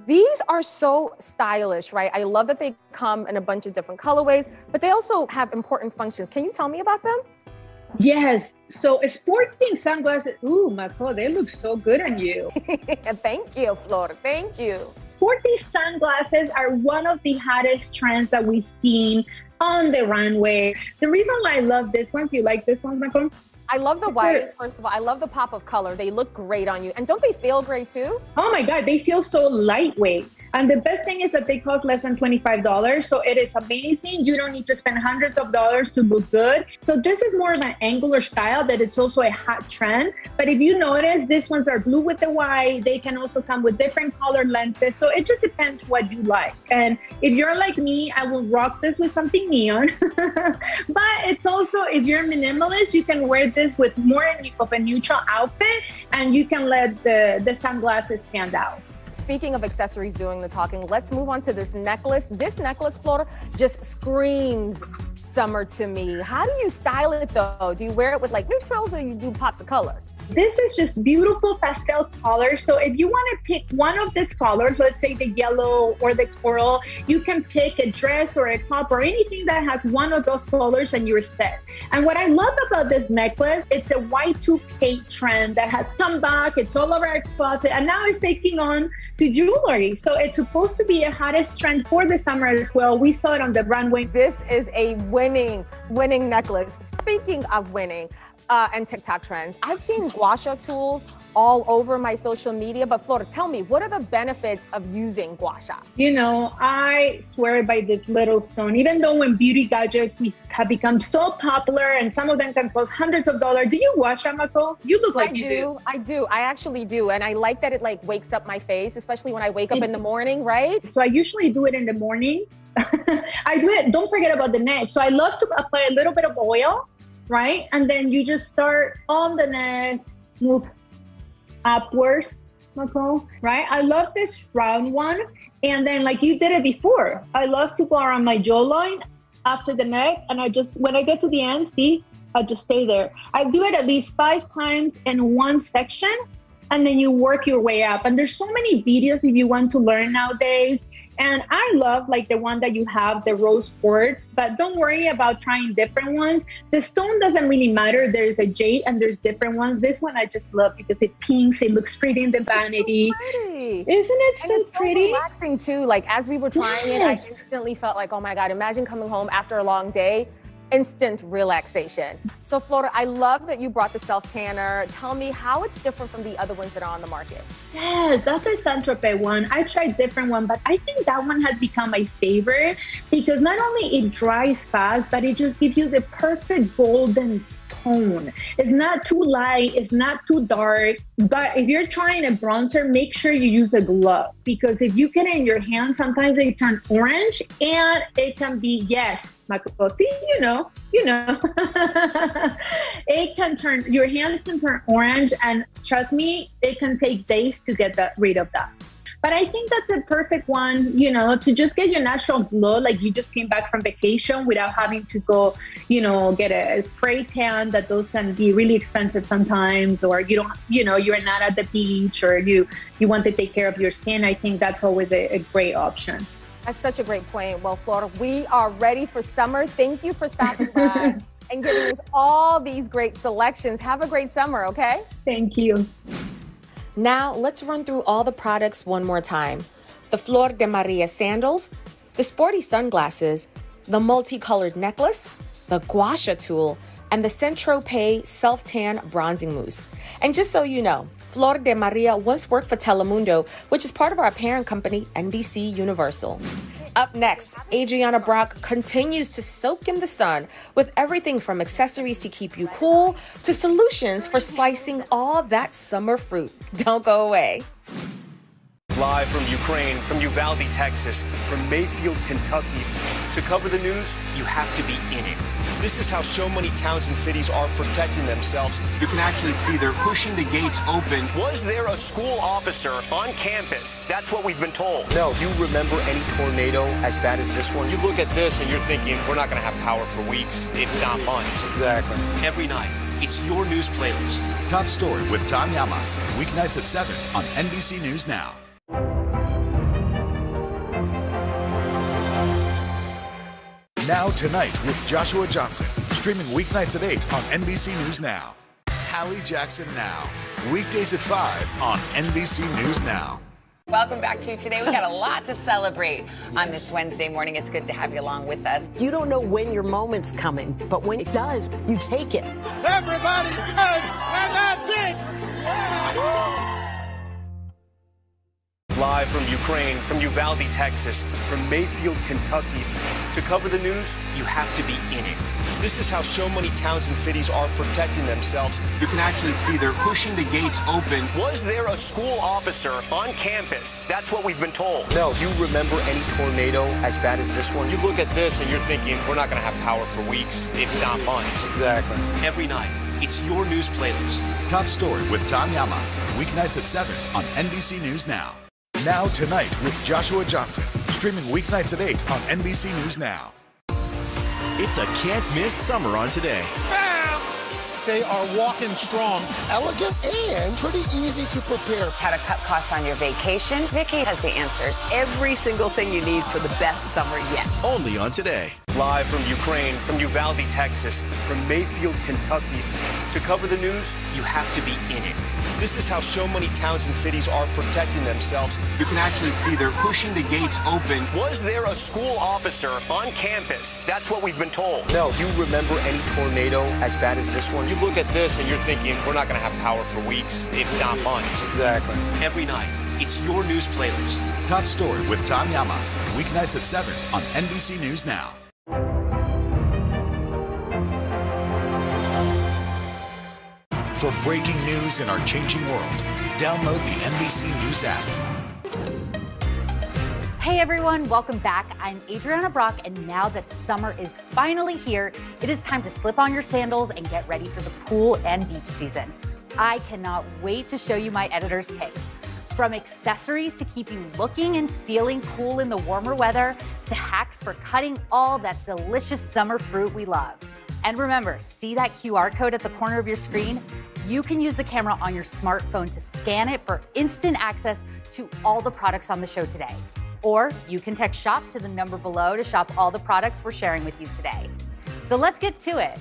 These are so stylish, right? I love that they come in a bunch of different colorways, but they also have important functions. Can you tell me about them? Yes. So sporting sunglasses. Ooh, Marco, they look so good on you. Thank you, Flor. Thank you. Sporty sunglasses are one of the hottest trends that we've seen on the runway. The reason why I love this ones, you like this one, Marco? I love the white, first of all. I love the pop of color. They look great on you. And don't they feel great too? Oh my God, they feel so lightweight. And the best thing is that they cost less than $25. So it is amazing. You don't need to spend hundreds of dollars to look good. So this is more of an angular style that it's also a hot trend. But if you notice, these ones are blue with the white. They can also come with different color lenses. So it just depends what you like. And if you're like me, I will rock this with something neon. but it's also, if you're minimalist, you can wear this with more of a neutral outfit and you can let the, the sunglasses stand out. Speaking of accessories doing the talking, let's move on to this necklace. This necklace, Flora, just screams summer to me. How do you style it though? Do you wear it with like neutrals or you do pops of color? This is just beautiful pastel colors. So if you want to pick one of these colors, let's say the yellow or the coral, you can pick a dress or a top or anything that has one of those colors and you're set. And what I love about this necklace, it's a Y2K trend that has come back. It's all over our closet and now it's taking on to jewelry. So it's supposed to be a hottest trend for the summer as well. We saw it on the runway. This is a winning, winning necklace. Speaking of winning, uh, and TikTok trends. I've seen gua sha tools all over my social media, but Flora, tell me, what are the benefits of using gua sha? You know, I swear by this little stone. Even though when beauty gadgets we have become so popular and some of them can cost hundreds of dollars, do you wash Amako? You look like I you do, do. I do. I actually do. And I like that it like wakes up my face, especially when I wake up in the morning, right? So I usually do it in the morning. I do it, don't forget about the neck. So I love to apply a little bit of oil, right? And then you just start on the neck, move upwards, Nicole, right? I love this round one. And then like you did it before, I love to go around my jawline after the neck. And I just, when I get to the end, see, I just stay there. I do it at least five times in one section and then you work your way up. And there's so many videos if you want to learn nowadays. And I love like the one that you have, the rose quartz, but don't worry about trying different ones. The stone doesn't really matter. There's a jade and there's different ones. This one I just love because it pinks, it looks pretty in the vanity. So Isn't it so it's pretty? relaxing too. Like as we were trying it, I instantly felt like, oh my God, imagine coming home after a long day. Instant relaxation. So, Flora, I love that you brought the self tanner. Tell me how it's different from the other ones that are on the market. Yes, that's the Saint Tropez one. I tried different one, but I think that one has become my favorite because not only it dries fast, but it just gives you the perfect golden tone. It's not too light, it's not too dark. But if you're trying a bronzer, make sure you use a glove because if you get it in your hand, sometimes they turn orange and it can be yes, Makosi, you know, you know. it can turn your hands can turn orange and trust me, it can take days to get that rid of that. But I think that's a perfect one, you know, to just get your natural glow, like you just came back from vacation without having to go, you know, get a spray tan. That those can be really expensive sometimes, or you don't, you know, you're not at the beach, or you you want to take care of your skin. I think that's always a, a great option. That's such a great point. Well, Flora, we are ready for summer. Thank you for stopping by and giving us all these great selections. Have a great summer, okay? Thank you. Now, let's run through all the products one more time the Flor de Maria sandals, the sporty sunglasses, the multicolored necklace, the gua sha tool, and the Saint Tropez self tan bronzing mousse. And just so you know, Flor de Maria once worked for Telemundo, which is part of our parent company, NBC Universal. Up next, Adrianna Brach continues to soak in the sun with everything from accessories to keep you cool to solutions for slicing all that summer fruit. Don't go away. Live from Ukraine, from Uvalde, Texas, from Mayfield, Kentucky. To cover the news, you have to be in it. This is how so many towns and cities are protecting themselves. You can actually see they're pushing the gates open. Was there a school officer on campus? That's what we've been told. No. Do you remember any tornado as bad as this one? You look at this and you're thinking, we're not going to have power for weeks, if not months. Exactly. Every night, it's your news playlist. Top story with Tom Llamas. Weeknights at 7 on NBC News Now. Now Tonight with Joshua Johnson. Streaming weeknights at 8 on NBC News Now. Hallie Jackson Now. Weekdays at 5 on NBC News Now. Welcome back to you today. We got a lot to celebrate on this Wednesday morning. It's good to have you along with us. You don't know when your moment's coming, but when it does, you take it. Everybody good, and that's it. Live from Ukraine, from Uvalde, Texas, from Mayfield, Kentucky. To cover the news, you have to be in it. This is how so many towns and cities are protecting themselves. You can actually see they're pushing the gates open. Was there a school officer on campus? That's what we've been told. No. Do you remember any tornado as bad as this one? You look at this and you're thinking, we're not going to have power for weeks, if not months. Exactly. Every night, it's your news playlist. Top story with Tom Llamas. Weeknights at 7 on NBC News Now. Now Tonight with Joshua Johnson. Streaming weeknights at 8 on NBC News Now. It's a can't miss summer on today. They are walking strong, elegant, and pretty easy to prepare. How to cut costs on your vacation? Vicky has the answers. Every single thing you need for the best summer yet. Only on today. Live from Ukraine, from Uvalde, Texas, from Mayfield, Kentucky. To cover the news, you have to be in it. This is how so many towns and cities are protecting themselves. You can actually see they're pushing the gates open. Was there a school officer on campus? That's what we've been told. No. Do you remember any tornado as bad as this one? You look at this and you're thinking, we're not going to have power for weeks, if not months. Exactly. Every night, it's your news playlist. Top story with Tom Llamas. Weeknights at 7 on NBC News Now. For breaking news in our changing world, download the NBC News app. Hey everyone, welcome back. I'm Adrianna Brach, and now that summer is finally here, it is time to slip on your sandals and get ready for the pool and beach season. I cannot wait to show you my editor's picks. From accessories to keep you looking and feeling cool in the warmer weather, to hacks for cutting all that delicious summer fruit we love. And remember, see that QR code at the corner of your screen? You can use the camera on your smartphone to scan it for instant access to all the products on the show today. Or you can text shop to the number below to shop all the products we're sharing with you today. So let's get to it.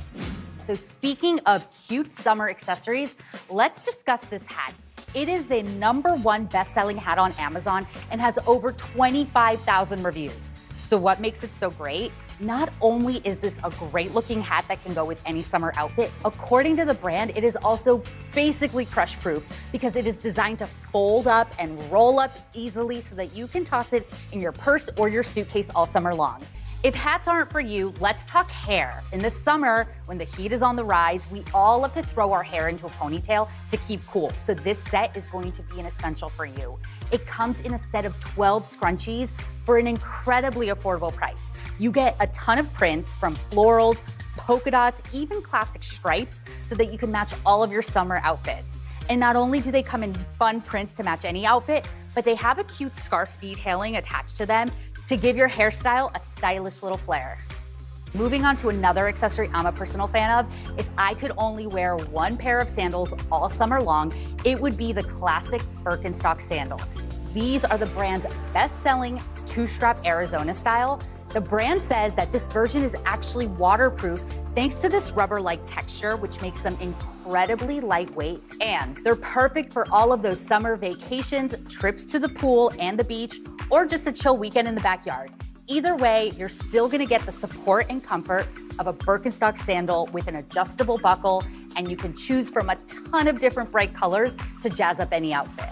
So, speaking of cute summer accessories, let's discuss this hat. It is the number one best selling hat on Amazon and has over 25,000 reviews. So, what makes it so great? Not only is this a great looking hat that can go with any summer outfit, according to the brand, it is also basically crush proof because it is designed to fold up and roll up easily so that you can toss it in your purse or your suitcase all summer long. If hats aren't for you, let's talk hair. In the summer, when the heat is on the rise, we all love to throw our hair into a ponytail to keep cool. So this set is going to be an essential for you. It comes in a set of 12 scrunchies for an incredibly affordable price. You get a ton of prints from florals, polka dots, even classic stripes so that you can match all of your summer outfits. And not only do they come in fun prints to match any outfit, but they have a cute scarf detailing attached to them to give your hairstyle a stylish little flair. Moving on to another accessory I'm a personal fan of, if I could only wear one pair of sandals all summer long, it would be the classic Birkenstock sandal. These are the brand's best selling two strap Arizona style. The brand says that this version is actually waterproof thanks to this rubber like texture, which makes them incredibly lightweight. And they're perfect for all of those summer vacations, trips to the pool and the beach, or just a chill weekend in the backyard. Either way, you're still gonna get the support and comfort of a Birkenstock sandal with an adjustable buckle, and you can choose from a ton of different bright colors to jazz up any outfit.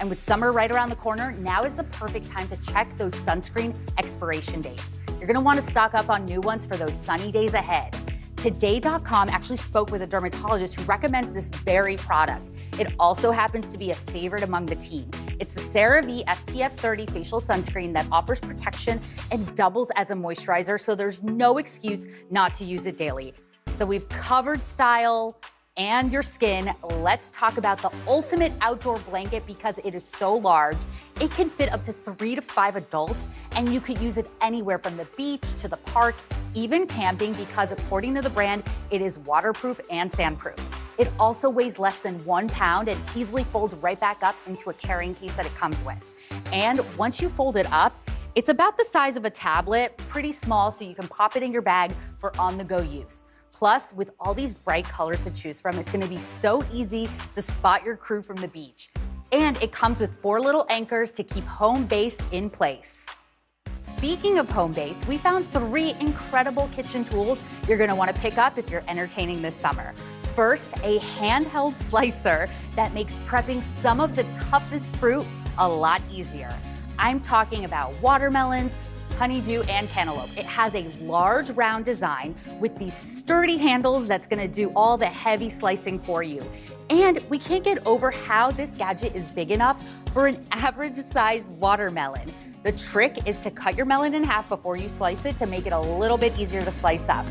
And with summer right around the corner, now is the perfect time to check those sunscreen expiration dates. You're gonna wanna stock up on new ones for those sunny days ahead. Today.com actually spoke with a dermatologist who recommends this very product. It also happens to be a favorite among the team. It's the CeraVe SPF 30 facial sunscreen that offers protection and doubles as a moisturizer, so there's no excuse not to use it daily. So we've covered style and your skin. Let's talk about the ultimate outdoor blanket because it is so large. It can fit up to three to five adults, and you could use it anywhere from the beach to the park, even camping, because according to the brand, it is waterproof and sandproof. It also weighs less than one pound and easily folds right back up into a carrying case that it comes with. And once you fold it up, it's about the size of a tablet, pretty small, so you can pop it in your bag for on the go use. Plus, with all these bright colors to choose from, it's gonna be so easy to spot your crew from the beach. And it comes with four little anchors to keep home base in place. Speaking of home base, we found three incredible kitchen tools you're gonna wanna pick up if you're entertaining this summer. First, a handheld slicer that makes prepping some of the toughest fruit a lot easier. I'm talking about watermelons, honeydew, and cantaloupe. It has a large round design with these sturdy handles that's gonna do all the heavy slicing for you. And we can't get over how this gadget is big enough for an average sized watermelon. The trick is to cut your melon in half before you slice it to make it a little bit easier to slice up.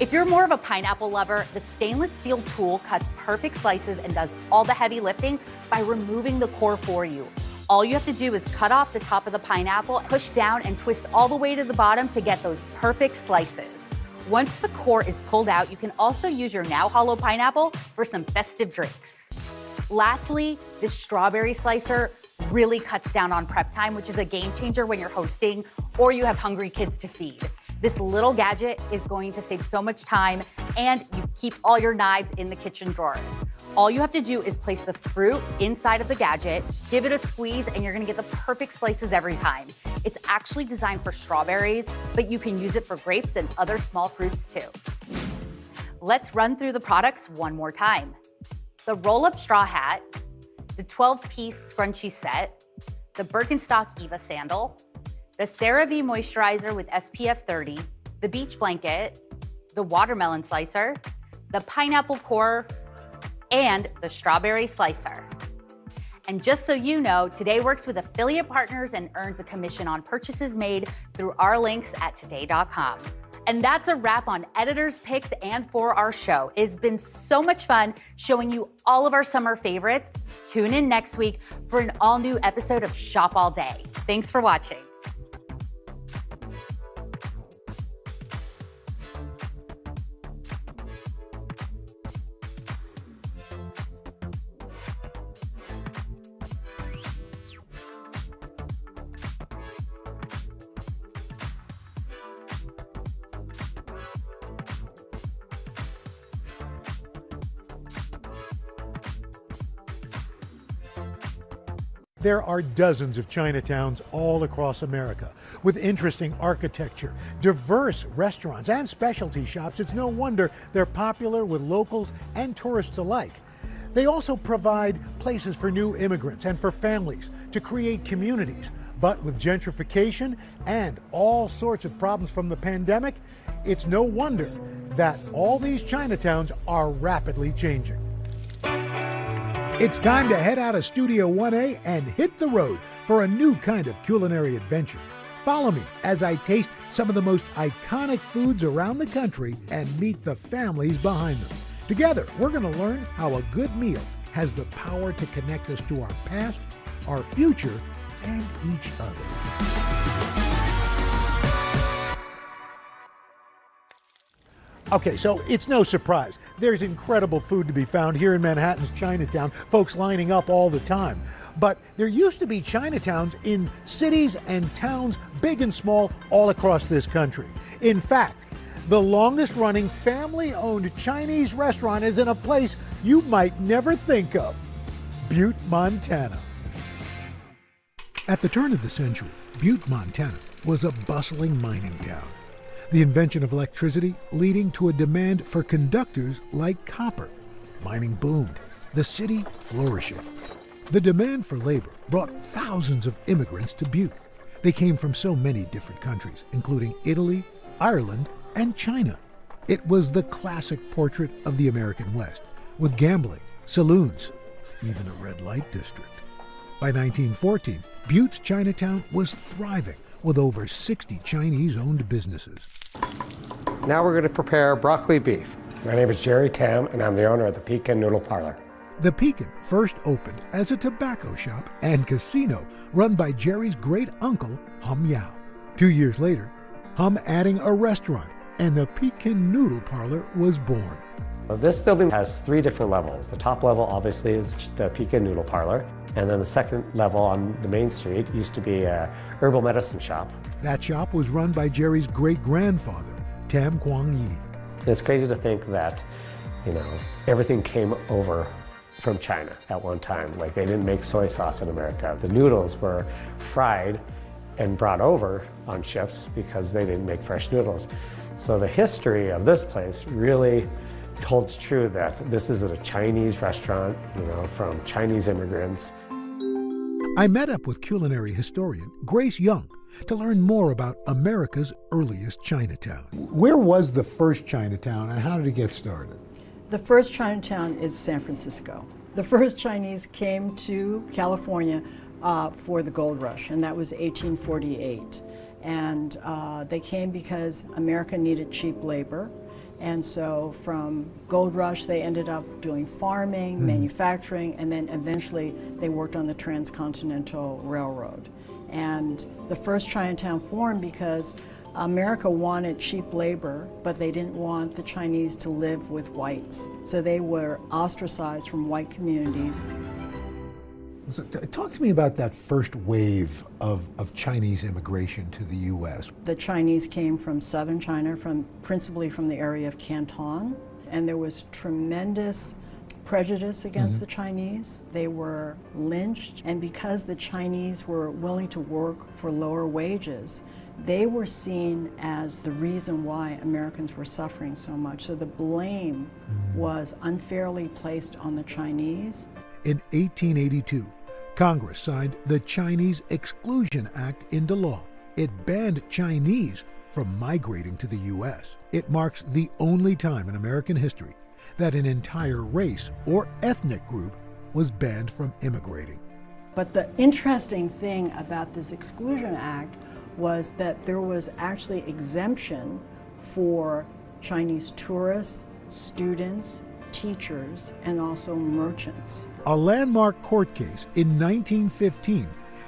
If you're more of a pineapple lover, the stainless steel tool cuts perfect slices and does all the heavy lifting by removing the core for you. All you have to do is cut off the top of the pineapple, push down and twist all the way to the bottom to get those perfect slices. Once the core is pulled out, you can also use your now hollow pineapple for some festive drinks. Lastly, this strawberry slicer really cuts down on prep time, which is a game changer when you're hosting or you have hungry kids to feed. This little gadget is going to save so much time and you keep all your knives in the kitchen drawers. All you have to do is place the fruit inside of the gadget, give it a squeeze, and you're gonna get the perfect slices every time. It's actually designed for strawberries, but you can use it for grapes and other small fruits too. Let's run through the products one more time. The roll-up straw hat, the 12-piece scrunchie set, the Birkenstock Eva sandal, the CeraVe moisturizer with SPF 30, the beach blanket, the watermelon slicer, the pineapple core, and the strawberry slicer. And just so you know, Today works with affiliate partners and earns a commission on purchases made through our links at today.com. And that's a wrap on editors' picks and for our show. It's been so much fun showing you all of our summer favorites. Tune in next week for an all new episode of Shop All Day. Thanks for watching. There are dozens of Chinatowns all across America with interesting architecture, diverse restaurants, and specialty shops. It's no wonder they're popular with locals and tourists alike. They also provide places for new immigrants and for families to create communities. But with gentrification and all sorts of problems from the pandemic, it's no wonder that all these Chinatowns are rapidly changing. It's time to head out of Studio 1A and hit the road for a new kind of culinary adventure. Follow me as I taste some of the most iconic foods around the country and meet the families behind them. Together, we're going to learn how a good meal has the power to connect us to our past, our future, and each other. Okay, so it's no surprise. There's incredible food to be found here in Manhattan's Chinatown, folks lining up all the time. But there used to be Chinatowns in cities and towns, big and small, all across this country. In fact, the longest running family owned Chinese restaurant is in a place you might never think of Butte, Montana. At the turn of the century, Butte, Montana was a bustling mining town. The invention of electricity leading to a demand for conductors like copper. Mining boomed, the city flourishing. The demand for labor brought thousands of immigrants to Butte. They came from so many different countries, including Italy, Ireland, and China. It was the classic portrait of the American West, with gambling, saloons, even a red light district. By 1914, Butte's Chinatown was thriving with over 60 Chinese owned businesses. Now we're going to prepare broccoli beef. My name is Jerry Tam, and I'm the owner of the Pekin Noodle Parlor. The Pekin first opened as a tobacco shop and casino run by Jerry's great uncle, Hum Yao. Two years later, Hum adding a restaurant, and the Pekin Noodle Parlor was born. This building has three different levels. The top level obviously is the Pekin Noodle Parlor, and then the second level on the main street used to be a herbal medicine shop. That shop was run by Jerry's great grandfather, Tam Kwang Yi. It's crazy to think that, you know, everything came over from China at one time. Like they didn't make soy sauce in America. The noodles were fried and brought over on ships because they didn't make fresh noodles. So the history of this place really holds true that this isn't a Chinese restaurant, you know, from Chinese immigrants. I met up with culinary historian Grace Young to learn more about America's earliest Chinatown. Where was the first Chinatown and how did it get started? The first Chinatown is San Francisco. The first Chinese came to California uh, for the gold rush, and that was 1848. And uh, they came because America needed cheap labor. And so from gold rush, they ended up doing farming, mm. manufacturing, and then eventually they worked on the Transcontinental Railroad. And the first Chinatown formed because America wanted cheap labor, but they didn't want the Chinese to live with whites. So they were ostracized from white communities. So t- talk to me about that first wave of, of Chinese immigration to the U.S. The Chinese came from southern China, from principally from the area of Canton, and there was tremendous prejudice against Mhm. the Chinese. They were lynched, and because the Chinese were willing to work for lower wages, they were seen as the reason why Americans were suffering so much. So the blame was unfairly placed on the Chinese. In 1882, Congress signed the Chinese Exclusion Act into law. It banned Chinese from migrating to the U.S. It marks the only time in American history that an entire race or ethnic group was banned from immigrating. But the interesting thing about this Exclusion Act was that there was actually exemption for Chinese tourists, students, teachers, and also merchants. A landmark court case in 1915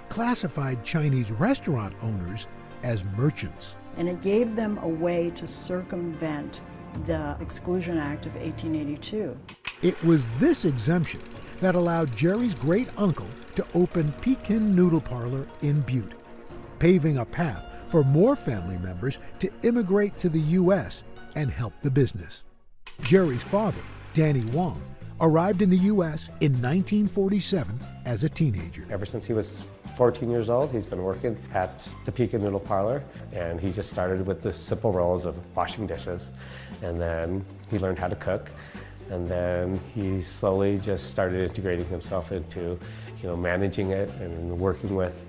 classified Chinese restaurant owners as merchants. And it gave them a way to circumvent the Exclusion Act of 1882. It was this exemption that allowed Jerry's great uncle to open Pekin Noodle Parlor in Butte, paving a path for more family members to immigrate to the U.S. and help the business. Jerry's father, Danny Wong, arrived in the U.S. in 1947 as a teenager. Ever since he was 14 years old, he's been working at the Pekin Noodle Parlor, and he just started with the simple roles of washing dishes, and then he learned how to cook, and then he slowly just started integrating himself into, you know, managing it and working with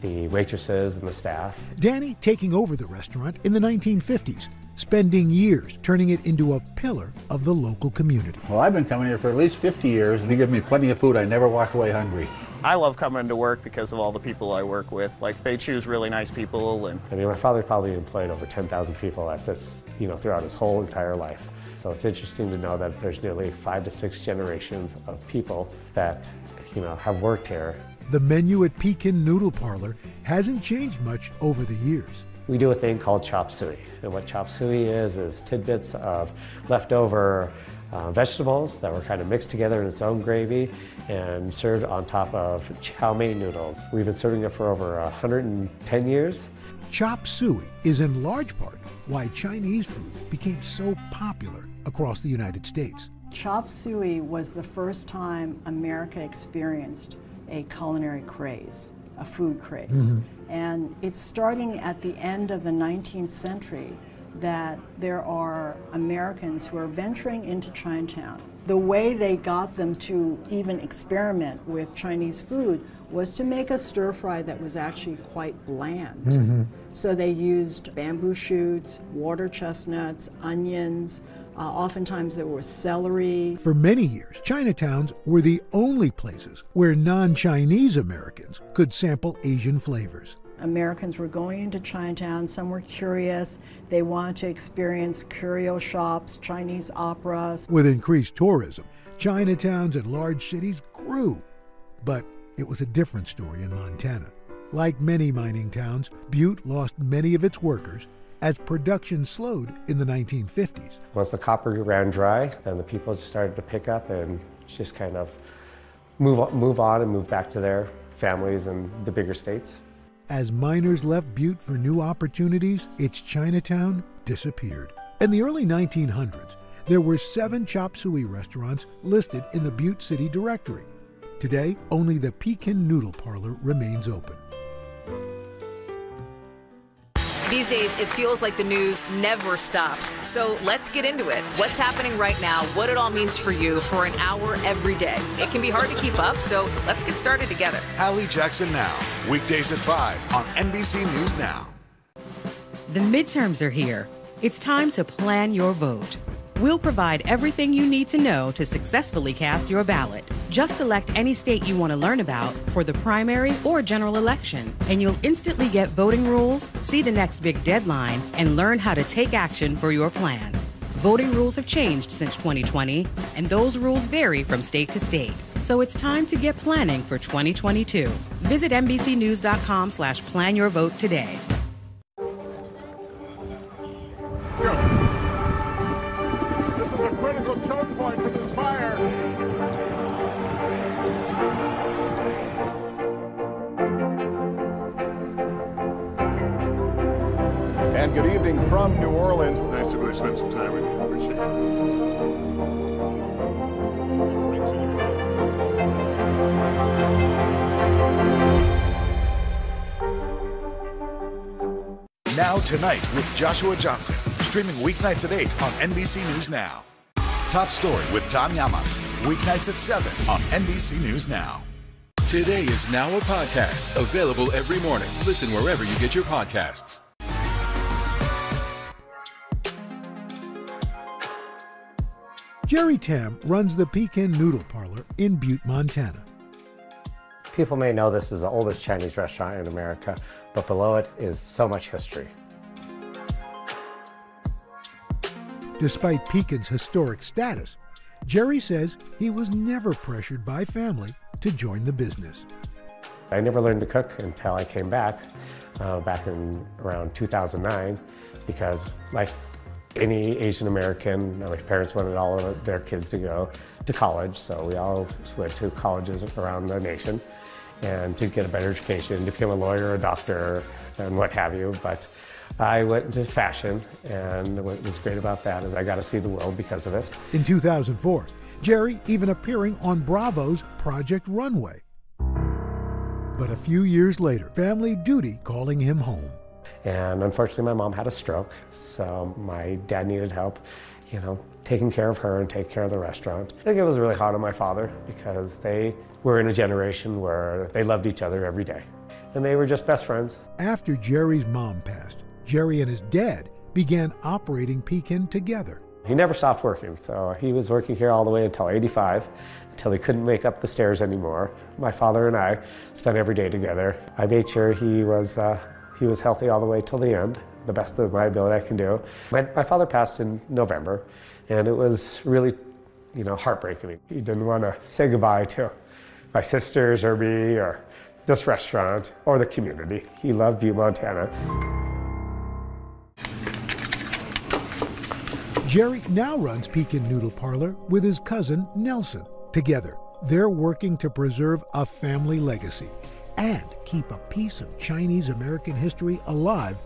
the waitresses and the staff. Danny taking over the restaurant in the 1950s, spending years turning it into a pillar of the local community. Well, I've been coming here for at least 50 years, and they give me plenty of food. I never walk away hungry. I love coming to work because of all the people I work with. Like they choose really nice people, and I mean, my father probably employed over 10,000 people at this, you know, throughout his whole entire life. So it's interesting to know that there's nearly five to six generations of people that, you know, have worked here. The menu at Pekin Noodle Parlor hasn't changed much over the years. We do a thing called chop suey. And what chop suey is, is tidbits of leftover uh, vegetables that were kind of mixed together in its own gravy and served on top of chow mein noodles. We've been serving it for over 110 years. Chop suey is in large part why Chinese food became so popular across the United States. Chop suey was the first time America experienced a culinary craze, a food craze. Mhm. And it's starting at the end of the 19th century that there are Americans who are venturing into Chinatown. The way they got them to even experiment with Chinese food was to make a stir fry that was actually quite bland. Mhm. So they used bamboo shoots, water chestnuts, onions. Uh, oftentimes there was celery. For many years, Chinatowns were the only places where non Chinese Americans could sample Asian flavors. Americans were going into Chinatown. Some were curious. They wanted to experience curio shops, Chinese operas. With increased tourism, Chinatowns in large cities grew. But it was a different story in Montana. Like many mining towns, Butte lost many of its workers as production slowed in the 1950s. Once the copper ran dry, then the people just started to pick up and just kind of move on, move on and move back to their families and the bigger states. As miners left Butte for new opportunities, its Chinatown disappeared. In the early 1900s, there were seven chop suey restaurants listed in the Butte City Directory. Today, only the Pekin Noodle Parlor remains open. These days, it feels like the news never stops. So let's get into it. What's happening right now, what it all means for you for an hour every day. It can be hard to keep up, so let's get started together. Hallie Jackson Now, weekdays at 5 on NBC News Now. The midterms are here. It's time to plan your vote. We'll provide everything you need to know to successfully cast your ballot. Just select any state you want to learn about for the primary or general election, and you'll instantly get voting rules, see the next big deadline, and learn how to take action for your plan. Voting rules have changed since 2020, and those rules vary from state to state. So it's time to get planning for 2022. Visit NBCNews.com slash plan your vote today. Tonight with Joshua Johnson, streaming weeknights at 8 on NBC News Now. Top Story with Tom Llamas, weeknights at 7 on NBC News Now. Today is now a podcast available every morning. Listen wherever you get your podcasts. Jerry Tam runs the Pekin Noodle Parlor in Butte, Montana. People may know this is the oldest Chinese restaurant in America, but below it is so much history. Despite Pekin's historic status, Jerry says he was never pressured by family to join the business. I never learned to cook until I came back, uh, back in around 2009, because like any Asian American, my parents wanted all of their kids to go to college, so we all went to colleges around the nation and to get a better education, to become a lawyer, a doctor, and what have you. But I went into fashion, and what was great about that is I got to see the world because of it. In 2004, Jerry even appearing on Bravo's Project Runway. But a few years later, family duty calling him home. And unfortunately, my mom had a stroke, so my dad needed help, you know, taking care of her and take care of the restaurant. I think it was really hard on my father because they were in a generation where they loved each other every day. And they were just best friends. After Jerry's mom passed, Jerry and his dad began operating Pekin together. He never stopped working, so he was working here all the way until 85, until he couldn't make up the stairs anymore. My father and I spent every day together. I made sure he was, uh, he was healthy all the way till the end, the best of my ability I can do. My, my father passed in November, and it was really, you know, heartbreaking. He didn't want to say goodbye to my sisters or me or this restaurant or the community. He loved Butte, Montana. Jerry now runs Pekin Noodle Parlor with his cousin Nelson. Together, they're working to preserve a family legacy and keep a piece of Chinese American history alive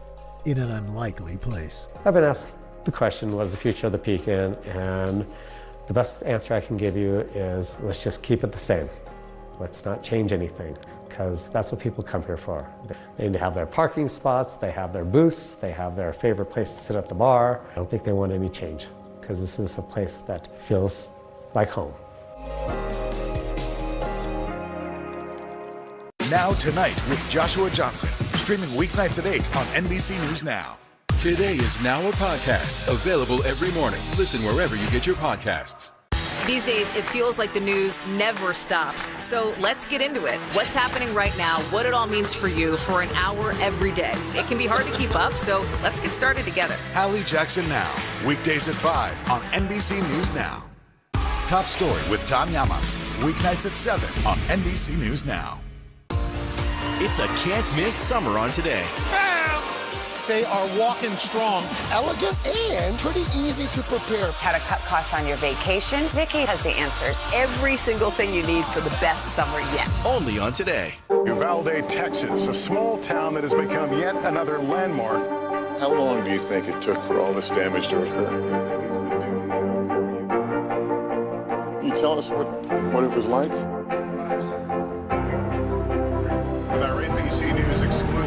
in an unlikely place. I've been asked the question, what is the future of the Pekin? And the best answer I can give you is let's just keep it the same. Let's not change anything because that's what people come here for. They need to have their parking spots, they have their booths, they have their favorite place to sit at the bar. I don't think they want any change because this is a place that feels like home. Now Tonight with Joshua Johnson, streaming weeknights at 8 on NBC News Now. Today is now a podcast available every morning. Listen wherever you get your podcasts. These days, it feels like the news never stops. So let's get into it. What's happening right now, what it all means for you for an hour every day. It can be hard to keep up, so let's get started together. Hallie Jackson Now, weekdays at 5 on NBC News Now. Top story with Tom Llamas, weeknights at 7 on NBC News Now. It's a can't miss summer on today. They are walking strong, elegant, and pretty easy to prepare. How to cut costs on your vacation? Vicky has the answers. Every single thing you need for the best summer yet. Only on today. Uvalde, Texas, a small town that has become yet another landmark. How long do you think it took for all this damage to occur? Can you tell us what, what it was like? With our NBC News exclusive.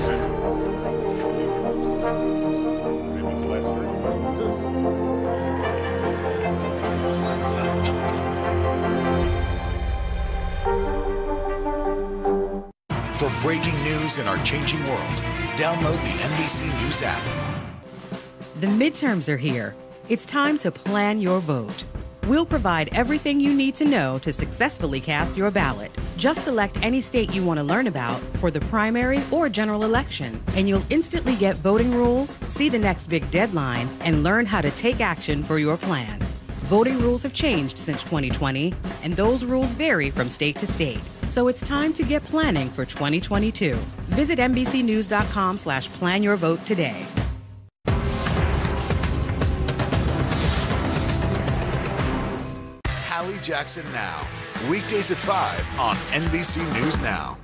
For breaking news in our changing world, download the NBC News app. The midterms are here. It's time to plan your vote. We'll provide everything you need to know to successfully cast your ballot. Just select any state you want to learn about for the primary or general election, and you'll instantly get voting rules, see the next big deadline, and learn how to take action for your plan. Voting rules have changed since 2020, and those rules vary from state to state. So it's time to get planning for 2022. Visit NBCNews.com slash plan your vote today. Jackson Now, weekdays at 5 on NBC News Now.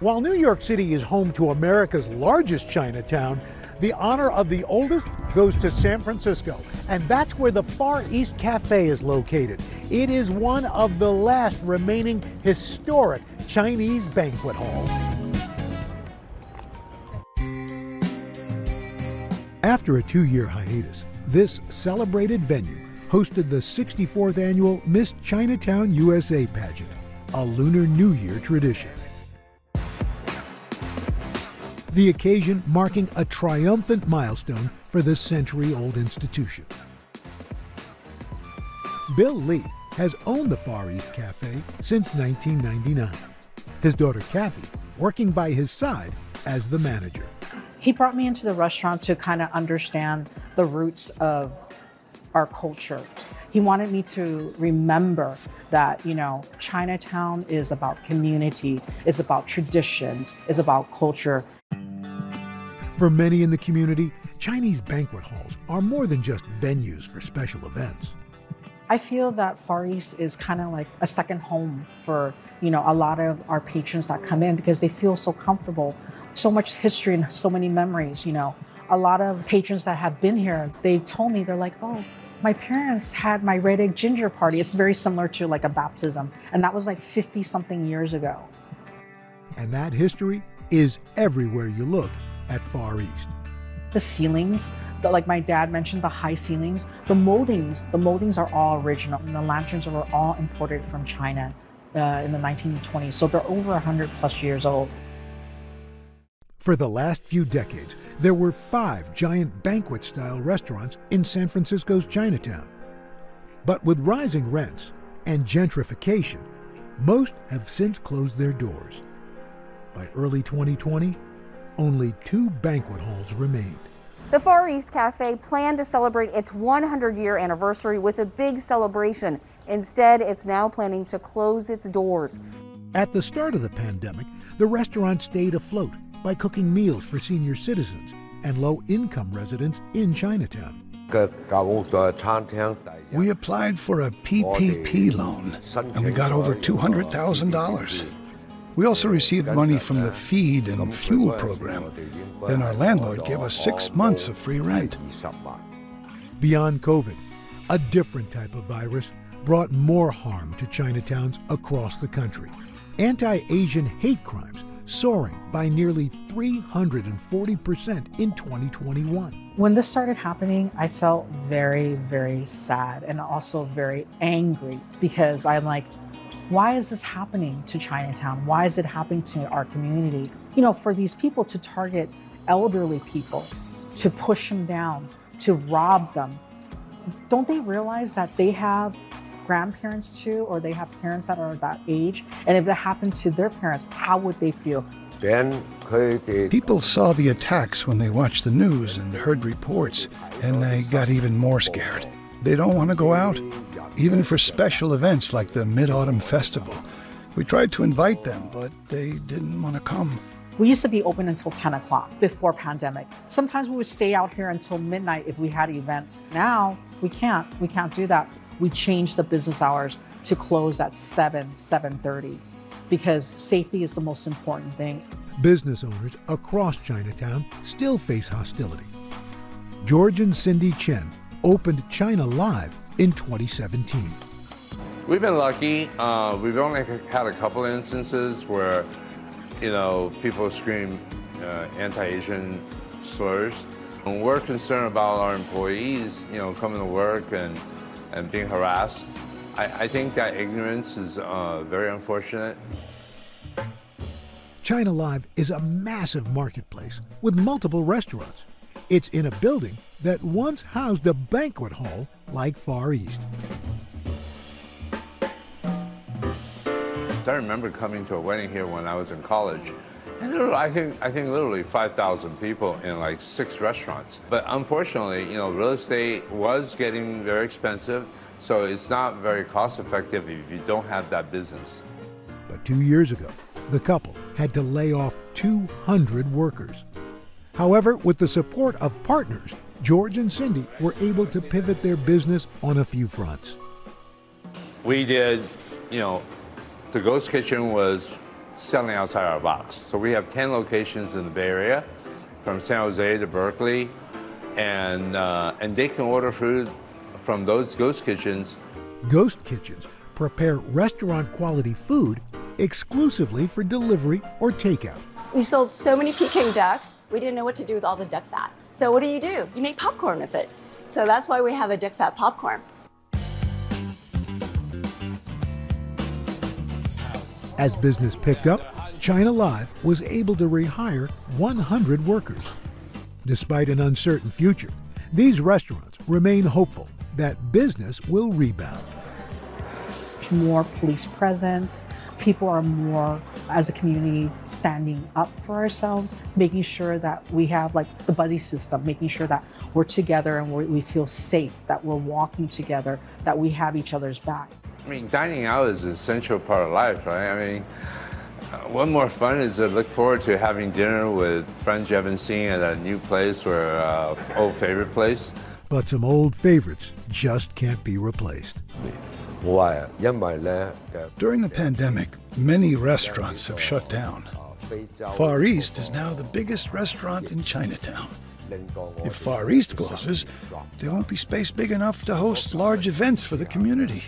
While New York City is home to America's largest Chinatown, the honor of the oldest goes to San Francisco, and that's where the Far East Cafe is located. It is one of the last remaining historic Chinese banquet halls. After a two year hiatus, this celebrated venue hosted the 64th annual Miss Chinatown USA pageant, a Lunar New Year tradition. The occasion marking a triumphant milestone for this century old institution. Bill Lee has owned the Far East Cafe since 1999. His daughter Kathy working by his side as the manager. He brought me into the restaurant to kind of understand the roots of our culture. He wanted me to remember that, you know, Chinatown is about community, is about traditions, is about culture. For many in the community, Chinese banquet halls are more than just venues for special events. I feel that Far East is kind of like a second home for, you know, a lot of our patrons that come in because they feel so comfortable, so much history and so many memories, you know, A lot of patrons that have been here, they've told me, they're like, oh, my parents had my red egg ginger party. It's very similar to like a baptism. And that was like 50 something years ago. And that history is everywhere you look at Far East. The ceilings, the, like my dad mentioned, the high ceilings, the moldings, the moldings are all original. And the lanterns were all imported from China uh, in the 1920s. So they're over 100 plus years old. For the last few decades, there were five giant banquet style restaurants in San Francisco's Chinatown. But with rising rents and gentrification, most have since closed their doors. By early 2020, only two banquet halls remained. The Far East Cafe planned to celebrate its 100 year anniversary with a big celebration. Instead, it's now planning to close its doors. At the start of the pandemic, the restaurant stayed afloat by cooking meals for senior citizens and low income residents in Chinatown. We applied for a PPP loan and we got over $200,000. We also received money from the feed and fuel program. Then our landlord gave us six months of free rent. Beyond COVID, a different type of virus brought more harm to Chinatowns across the country. Anti Asian hate crimes soaring by nearly 340% in 2021. When this started happening, I felt very, very sad and also very angry because I'm like, why is this happening to Chinatown? Why is it happening to our community? You know, for these people to target elderly people, to push them down, to rob them, don't they realize that they have grandparents too, or they have parents that are that age? And if it happened to their parents, how would they feel? People saw the attacks when they watched the news and heard reports, and they got even more scared. They don't want to go out, even for special events like the Mid Autumn Festival. We tried to invite them, but they didn't want to come. We used to be open until 10 o'clock before pandemic. Sometimes we would stay out here until midnight if we had events. Now we can't. We can't do that. We changed the business hours to close at 7, 7:30 because safety is the most important thing. Business owners across Chinatown still face hostility. George and Cindy Chen opened China Live in 2017. We've been lucky. Uh, we've only had a couple instances where, you know, people scream uh, anti-Asian slurs. And we're concerned about our employees, you know, coming to work and, and being harassed. I, I think that ignorance is uh, very unfortunate. China Live is a massive marketplace with multiple restaurants. It's in a building that once housed a banquet hall like Far East. I remember coming to a wedding here when I was in college. And I think, I think literally 5,000 people in like six restaurants. But unfortunately, you know, real estate was getting very expensive, so it's not very cost effective if you don't have that business. But two years ago, the couple had to lay off 200 workers. However, with the support of partners, George and Cindy were able to pivot their business on a few fronts. We did, you know, the Ghost Kitchen was selling outside our box. So we have 10 locations in the Bay Area, from San Jose to Berkeley, and, uh, and they can order food from those ghost kitchens. Ghost kitchens prepare restaurant quality food exclusively for delivery or takeout. We sold so many Peking ducks, we didn't know what to do with all the duck fat. So what do you do? You make popcorn with it. So that's why we have a duck fat popcorn. As business picked up, China Live was able to rehire 100 workers. Despite an uncertain future, these restaurants remain hopeful that business will rebound. More police presence, people are more, as a community, standing up for ourselves, making sure that we have like the buddy system, making sure that we're together and we feel safe, that we're walking together, that we have each other's back. I mean, dining out is an essential part of life, right? I mean, uh, what more fun is to look forward to having dinner with friends you haven't seen at a new place or uh, old favorite place? But some old favorites just can't be replaced. During the pandemic, many restaurants have shut down. Far East is now the biggest restaurant in Chinatown. If Far East closes, there won't be space big enough to host large events for the community.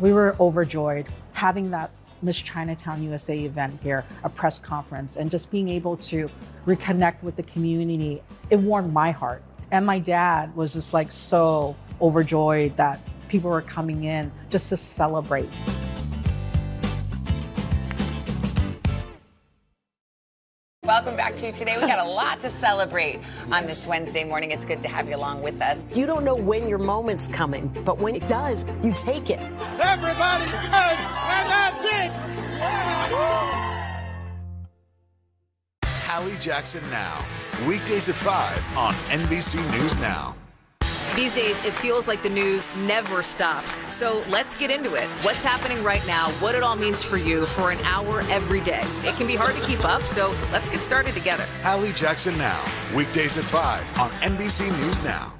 We were overjoyed having that Miss Chinatown USA event here, a press conference, and just being able to reconnect with the community. It warmed my heart. And my dad was just like so overjoyed that people were coming in just to celebrate. Welcome back to you. Today. We got a lot to celebrate on this Wednesday morning. It's good to have you along with us. You don't know when your moment's coming, but when it does, you take it. Everybody good, and that's it. Hallie Jackson Now. Weekdays at 5 on NBC News Now. These days, it feels like the news never stops. So let's get into it. What's happening right now, what it all means for you for an hour every day. It can be hard to keep up, so let's get started together. Hallie Jackson Now. Weekdays at 5 on NBC News Now.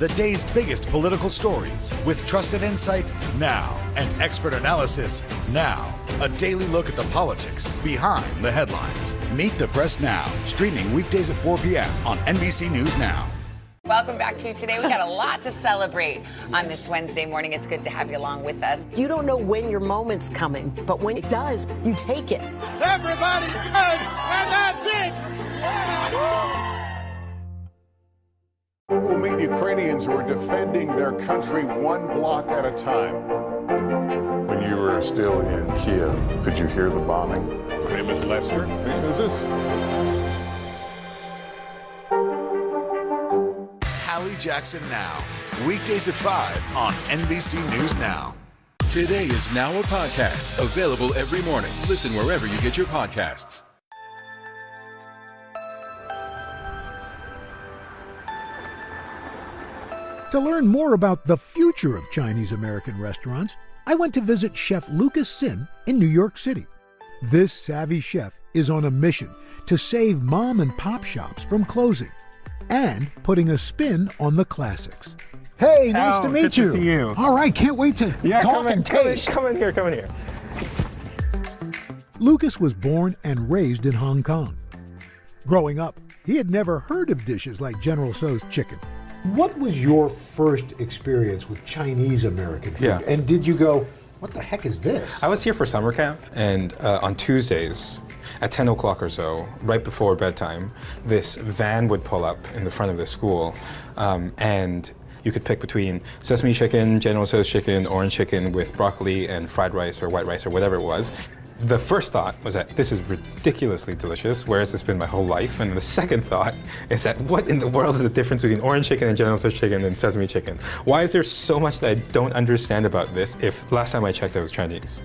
The day's biggest political stories with trusted insight now and expert analysis now. A daily look at the politics behind the headlines. Meet the press now, streaming weekdays at 4 p.m. on NBC News Now. Welcome back to you Today. We got a lot to celebrate on this Wednesday morning. It's good to have you along with us. You don't know when your moment's coming, but when it does, you take it. Everybody's good, and that's it. We'll meet Ukrainians who are defending their country one block at a time. When you were still in Kiev, could you hear the bombing? My name is Lester. And who's this? Jackson Now. Weekdays at 5 on NBC News Now. Today is now a podcast available every morning. Listen wherever you get your podcasts. To learn more about the future of Chinese American restaurants, I went to visit Chef Lucas Sin in New York City. This savvy chef is on a mission to save mom and pop shops from closing and putting a spin on the classics. Hey, nice Al, to meet good to you. see you. All right, can't wait to Yeah, talk come in, and come in, taste. come in here, come in here. Lucas was born and raised in Hong Kong. Growing up, he had never heard of dishes like General Tso's chicken. What was your first experience with Chinese American food? Yeah. And did you go, what the heck is this? I was here for summer camp, and uh, on Tuesdays at 10 o'clock or so, right before bedtime, this van would pull up in the front of the school, um, and you could pick between sesame chicken, General Tso's chicken, orange chicken with broccoli and fried rice or white rice or whatever it was. The first thought was that this is ridiculously delicious, where has this been my whole life? And the second thought is that what in the world is the difference between orange chicken and General Tso's chicken and sesame chicken? Why is there so much that I don't understand about this if last time I checked it was Chinese?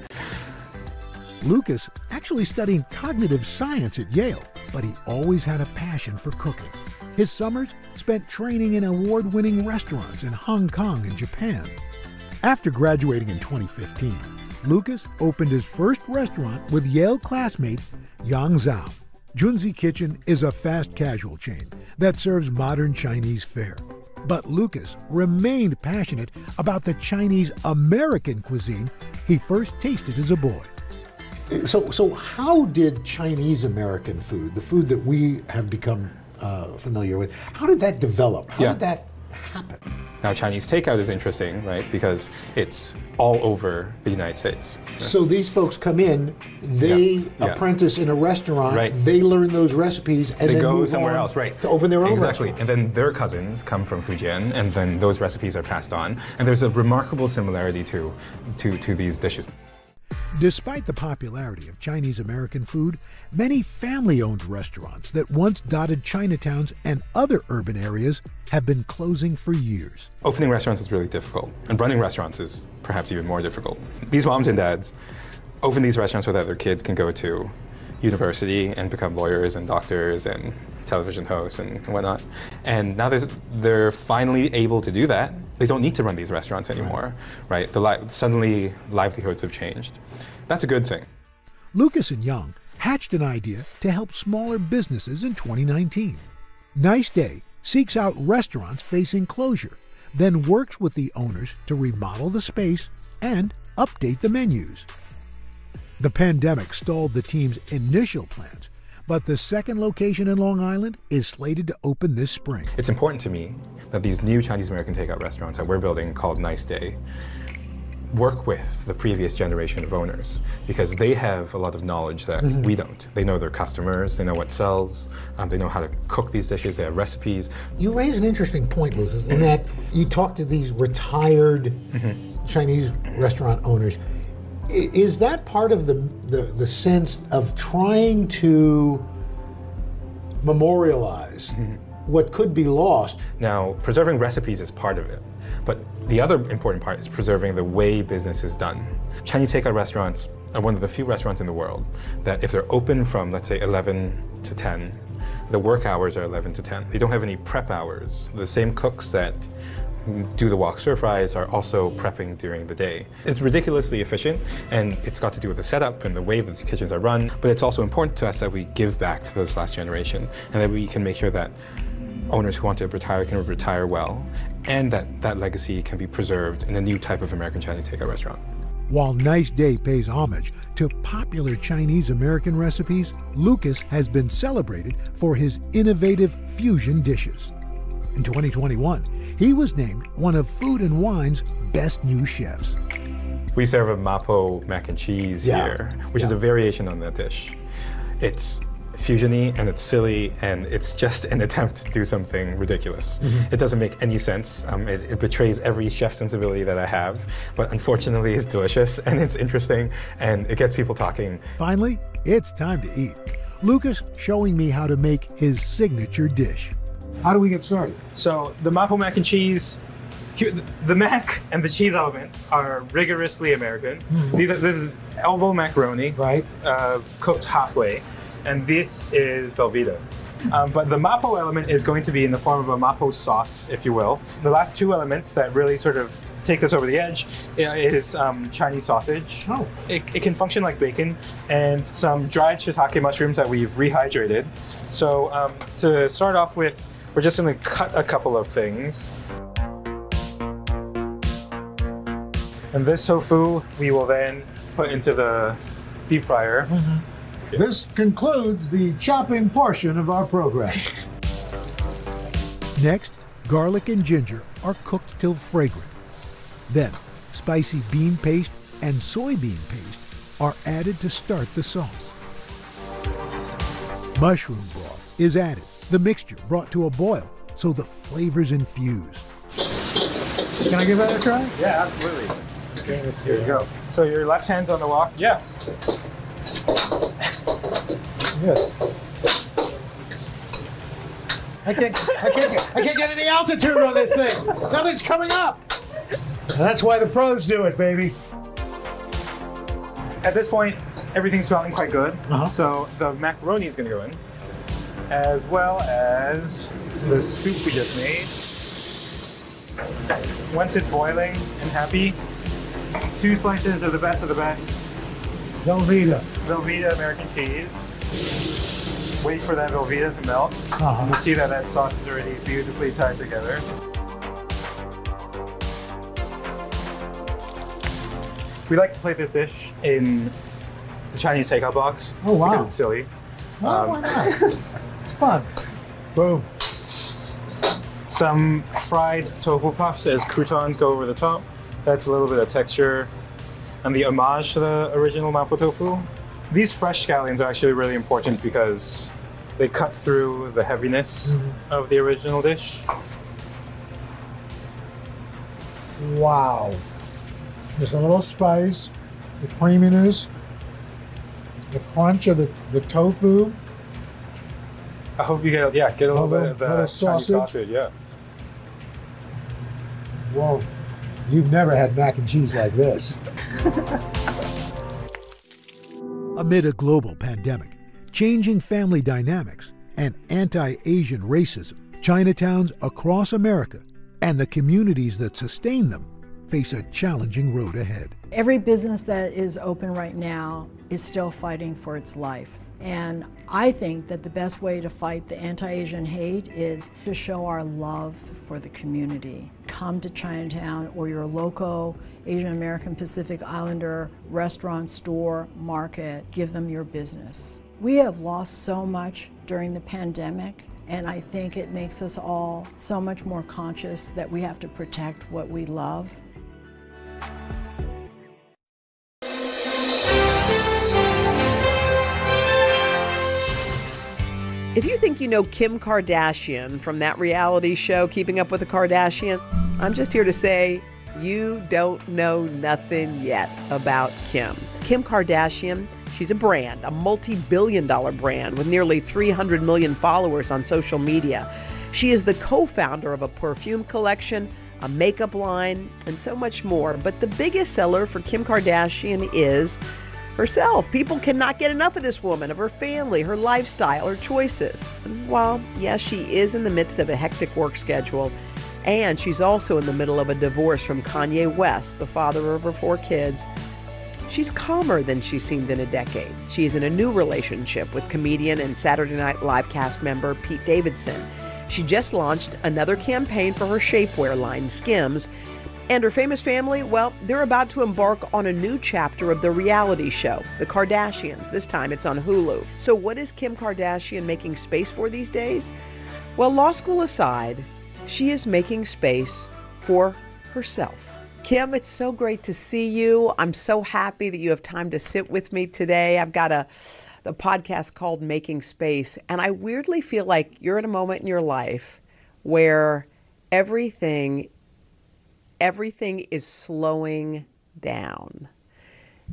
Lucas actually studied cognitive science at Yale, but he always had a passion for cooking. His summers spent training in award winning restaurants in Hong Kong and Japan. After graduating in 2015, Lucas opened his first restaurant with Yale classmate Yang Zhao. Junzi Kitchen is a fast casual chain that serves modern Chinese fare. But Lucas remained passionate about the Chinese American cuisine he first tasted as a boy. So, so how did Chinese American food, the food that we have become uh, familiar with, how did that develop? How Yeah. did that happen? Now, Chinese takeout is interesting, right? Because it's all over the United States. So these folks come in, they Yeah, yeah. apprentice in a restaurant, Right. they learn those recipes, and they then go somewhere else, right? To open their own exactly. restaurant. And then their cousins come from Fujian, and then those recipes are passed on. And there's a remarkable similarity to to to these dishes. Despite the popularity of Chinese American food, many family owned restaurants that once dotted Chinatowns and other urban areas have been closing for years. Opening restaurants is really difficult, and running restaurants is perhaps even more difficult. These moms and dads open these restaurants so that their kids can go to university and become lawyers and doctors and television hosts and whatnot. And now they're, they're finally able to do that. They don't need to run these restaurants anymore, right? The li- suddenly livelihoods have changed. That's a good thing. Lucas and Yang hatched an idea to help smaller businesses in 2019. Nice Day seeks out restaurants facing closure, then works with the owners to remodel the space and update the menus. The pandemic stalled the team's initial plans, but the second location in Long Island is slated to open this spring. It's important to me that these new Chinese American takeout restaurants that we're building called Nice Day work with the previous generation of owners because they have a lot of knowledge that Mhm. we don't. They know their customers, they know what sells, um, they know how to cook these dishes, they have recipes. You raise an interesting point, Lucas, in that you talk to these retired Chinese restaurant owners. Is that part of the, the, the sense of trying to memorialize mm-hmm. what could be lost? Now, preserving recipes is part of it, but the other important part is preserving the way business is done. Chinese takeout restaurants are one of the few restaurants in the world that if they're open from, let's say, 11 to 10, the work hours are 11 to 10. They don't have any prep hours. The same cooks that do the wok stir fries are also prepping during the day. It's ridiculously efficient and it's got to do with the setup and the way that the kitchens are run, but it's also important to us that we give back to this last generation and that we can make sure that owners who want to retire can retire well and that that legacy can be preserved in a new type of American Chinese takeout restaurant. While Nice Day pays homage to popular Chinese American recipes, Lucas has been celebrated for his innovative fusion dishes. In 2021, he was named one of Food and Wine's best new chefs. We serve a mapo mac and cheese Yeah. here, which is a variation on that dish. It's fusiony and it's silly and it's just an attempt to do something ridiculous. Mhm. It doesn't make any sense. Um, it, it betrays every chef sensibility that I have, but unfortunately it's delicious and it's interesting and it gets people talking. Finally, it's time to eat. Lucas showing me how to make his signature dish. How do we get started? So the mapo mac and cheese, the mac and the cheese elements are rigorously American. Mhm. These are this is elbow macaroni, right? Uh, cooked halfway, and this is Velveeta. Um, but the mapo element is going to be in the form of a mapo sauce, if you will. The last two elements that really sort of take this over the edge is um, Chinese sausage. Oh. It, it can function like bacon, and some dried shiitake mushrooms that we've rehydrated. So um, to start off with, we're just going to cut a couple of things. And this tofu we will then put into the deep fryer. Mm-hmm. This concludes the chopping portion of our program. Next, garlic and ginger are cooked till fragrant. Then, spicy bean paste and soybean paste are added to start the sauce. Mushroom broth is added, the mixture brought to a boil so the flavors infuse. Can I give that a try? Yeah, absolutely. Okay, here you go. So your left hand's on the wok? Yeah. Yes. I can't, I can't, get- I can't get any altitude on this thing. Nothing's coming up. That's why the pros do it, baby. At this point, everything's smelling quite good. Uh-huh. So the macaroni is going to go in, as well as the soup we just made. Once it's boiling and happy, two slices of the best of the best Velveeta. Velveeta American cheese. Wait for that Velveeta to melt. Uh-huh. You'll see that that sauce is already beautifully tied together. We like to play this dish in the Chinese takeout box. Oh, wow. Because it's silly. Well, why not? Fun. Boom. Some fried tofu puffs as croutons go over the top. That's a little bit of texture and the homage to the original mapo tofu. These fresh scallions are actually really important because they cut through the heaviness mm-hmm. of the original dish. Wow. Just a little spice, the creaminess, the crunch of the, the tofu. I hope you get yeah get a little, bit of uh, the little Chinese sausage. sausage. Yeah. Whoa. You've never had mac and cheese like this. Amid a global pandemic, changing family dynamics, and anti Asian racism, Chinatowns across America and the communities that sustain them face a challenging road ahead. Every business that is open right now is still fighting for its life. And I think that the best way to fight the anti-Asian hate is to show our love for the community. Come to Chinatown or your local Asian American Pacific Islander restaurant, store, market, give them your business. We have lost so much during the pandemic, and I think it makes us all so much more conscious that we have to protect what we love. If you think you know Kim Kardashian from that reality show, Keeping Up with the Kardashians, I'm just here to say you don't know nothing yet about Kim. Kim Kardashian, she's a brand, a multi billion dollar brand with nearly 300 million followers on social media. She is the co founder of a perfume collection, a makeup line, and so much more. But the biggest seller for Kim Kardashian is herself. People cannot get enough of this woman, of her family, her lifestyle, her choices. And while, yes, she is in the midst of a hectic work schedule, and she's also in the middle of a divorce from Kanye West, the father of her four kids, she's calmer than she seemed in a decade. She is in a new relationship with comedian and Saturday Night Live cast member Pete Davidson. She just launched another campaign for her shapewear line, Skims, and her famous family, well, they're about to embark on a new chapter of the reality show, The Kardashians. This time it's on Hulu. So, what is Kim Kardashian making space for these days? Well, law school aside, she is making space for herself. Kim, it's so great to see you. I'm so happy that you have time to sit with me today. I've got a the podcast called Making Space, and I weirdly feel like you're in a moment in your life where everything everything is slowing down.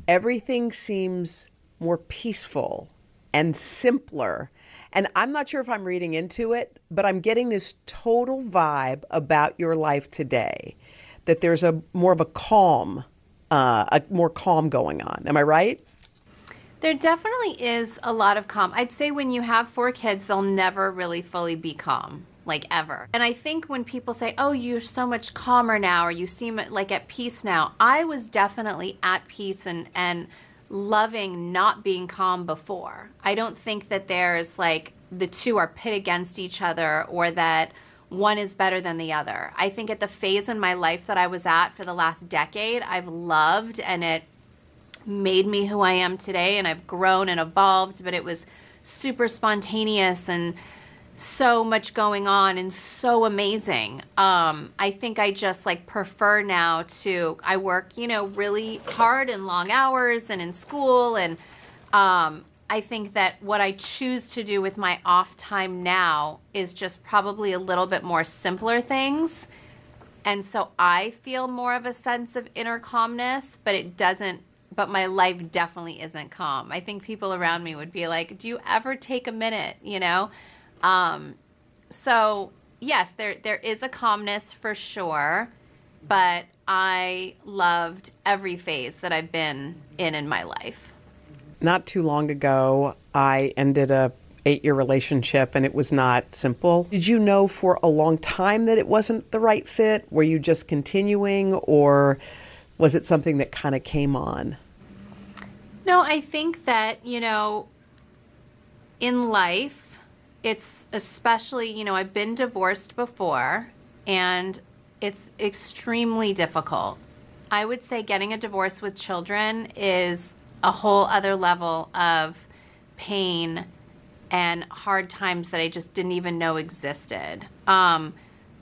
Everything seems more peaceful and simpler. And I'm not sure if I'm reading into it, but I'm getting this total vibe about your life today that there's a more of a calm, uh, a more calm going on. Am I right? There definitely is a lot of calm. I'd say when you have four kids, they'll never really fully be calm like ever. And I think when people say, oh, you're so much calmer now, or you seem like at peace now, I was definitely at peace and, and loving not being calm before. I don't think that there's like the two are pit against each other or that one is better than the other. I think at the phase in my life that I was at for the last decade, I've loved and it made me who I am today and I've grown and evolved, but it was super spontaneous and so much going on and so amazing. Um, I think I just like prefer now to, I work, you know, really hard and long hours and in school. And um, I think that what I choose to do with my off time now is just probably a little bit more simpler things. And so I feel more of a sense of inner calmness, but it doesn't but my life definitely isn't calm. I think people around me would be like, "Do you ever take a minute?" You know, um, so yes, there there is a calmness for sure, but I loved every phase that I've been in in my life. Not too long ago, I ended a eight year relationship and it was not simple. Did you know for a long time that it wasn't the right fit? Were you just continuing or was it something that kind of came on? No, I think that, you know, in life, it's especially, you know, I've been divorced before and it's extremely difficult. I would say getting a divorce with children is a whole other level of pain and hard times that I just didn't even know existed. Um,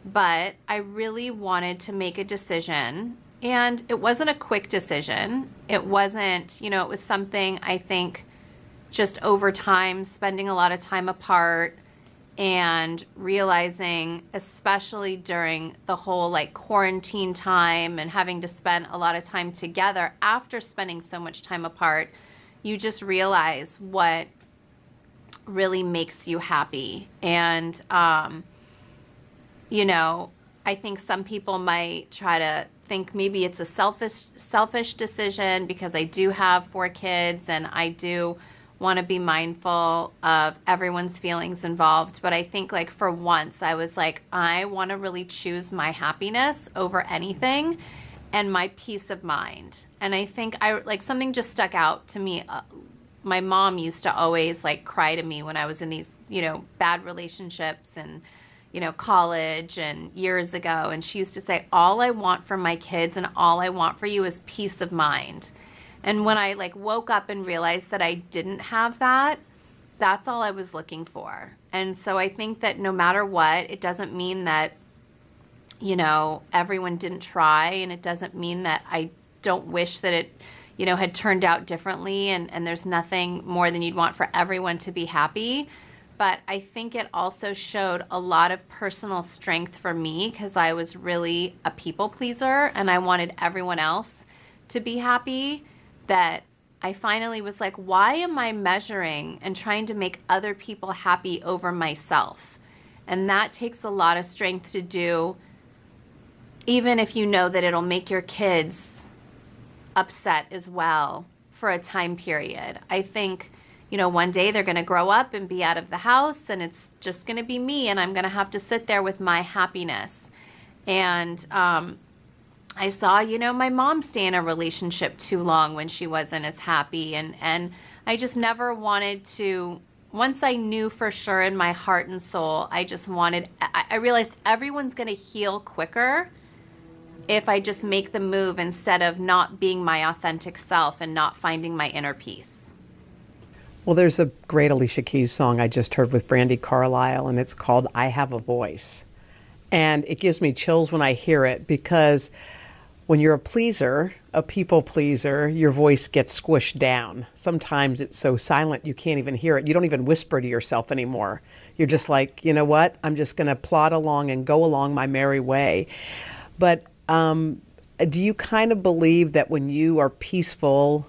but I really wanted to make a decision, and it wasn't a quick decision. It wasn't, you know, it was something I think just over time, spending a lot of time apart and realizing, especially during the whole like quarantine time and having to spend a lot of time together after spending so much time apart, you just realize what really makes you happy. And, um, you know, I think some people might try to think maybe it's a selfish selfish decision because I do have four kids and I do want to be mindful of everyone's feelings involved. But I think, like, for once, I was like, I want to really choose my happiness over anything and my peace of mind. And I think I like something just stuck out to me. Uh, my mom used to always like cry to me when I was in these, you know, bad relationships and, you know, college and years ago. And she used to say, All I want for my kids and all I want for you is peace of mind. And when I like woke up and realized that I didn't have that, that's all I was looking for. And so I think that no matter what, it doesn't mean that, you know, everyone didn't try, and it doesn't mean that I don't wish that it, you know, had turned out differently. And, and there's nothing more than you'd want for everyone to be happy. But I think it also showed a lot of personal strength for me because I was really a people pleaser and I wanted everyone else to be happy. That I finally was like, why am I measuring and trying to make other people happy over myself? And that takes a lot of strength to do, even if you know that it'll make your kids upset as well for a time period. I think, you know, one day they're going to grow up and be out of the house and it's just going to be me and I'm going to have to sit there with my happiness. And, um, I saw, you know, my mom stay in a relationship too long when she wasn't as happy and and I just never wanted to once I knew for sure in my heart and soul, I just wanted I, I realized everyone's going to heal quicker if I just make the move instead of not being my authentic self and not finding my inner peace. Well, there's a great Alicia Keys song I just heard with Brandi Carlile, and it's called I Have a Voice. And it gives me chills when I hear it because when you're a pleaser, a people pleaser, your voice gets squished down. Sometimes it's so silent you can't even hear it. You don't even whisper to yourself anymore. You're just like, you know what? I'm just going to plod along and go along my merry way. But um, do you kind of believe that when you are peaceful,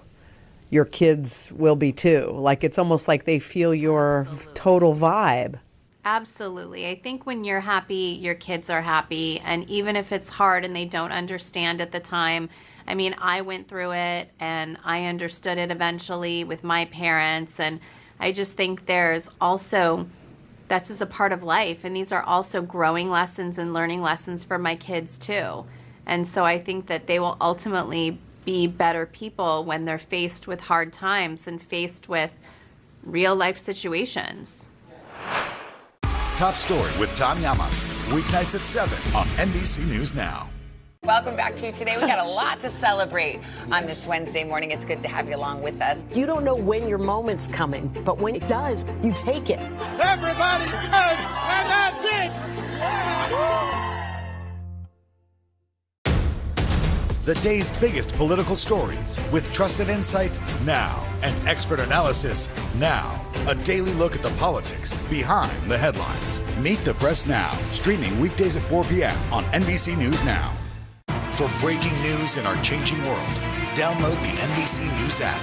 your kids will be too? Like it's almost like they feel your Absolutely. total vibe. Absolutely. I think when you're happy, your kids are happy. And even if it's hard and they don't understand at the time, I mean, I went through it and I understood it eventually with my parents. And I just think there's also, that's just a part of life. And these are also growing lessons and learning lessons for my kids too. And so I think that they will ultimately be better people when they're faced with hard times and faced with real life situations. Top Story with Tom Llamas. Weeknights at 7 on NBC News Now. Welcome back to you today. We got a lot to celebrate on this Wednesday morning. It's good to have you along with us. You don't know when your moment's coming, but when it does, you take it. Everybody's good, and that's it. The day's biggest political stories with trusted insight now and expert analysis now. A daily look at the politics behind the headlines. Meet the Press Now, streaming weekdays at 4 p.m. on NBC News Now. For breaking news in our changing world, download the NBC News app.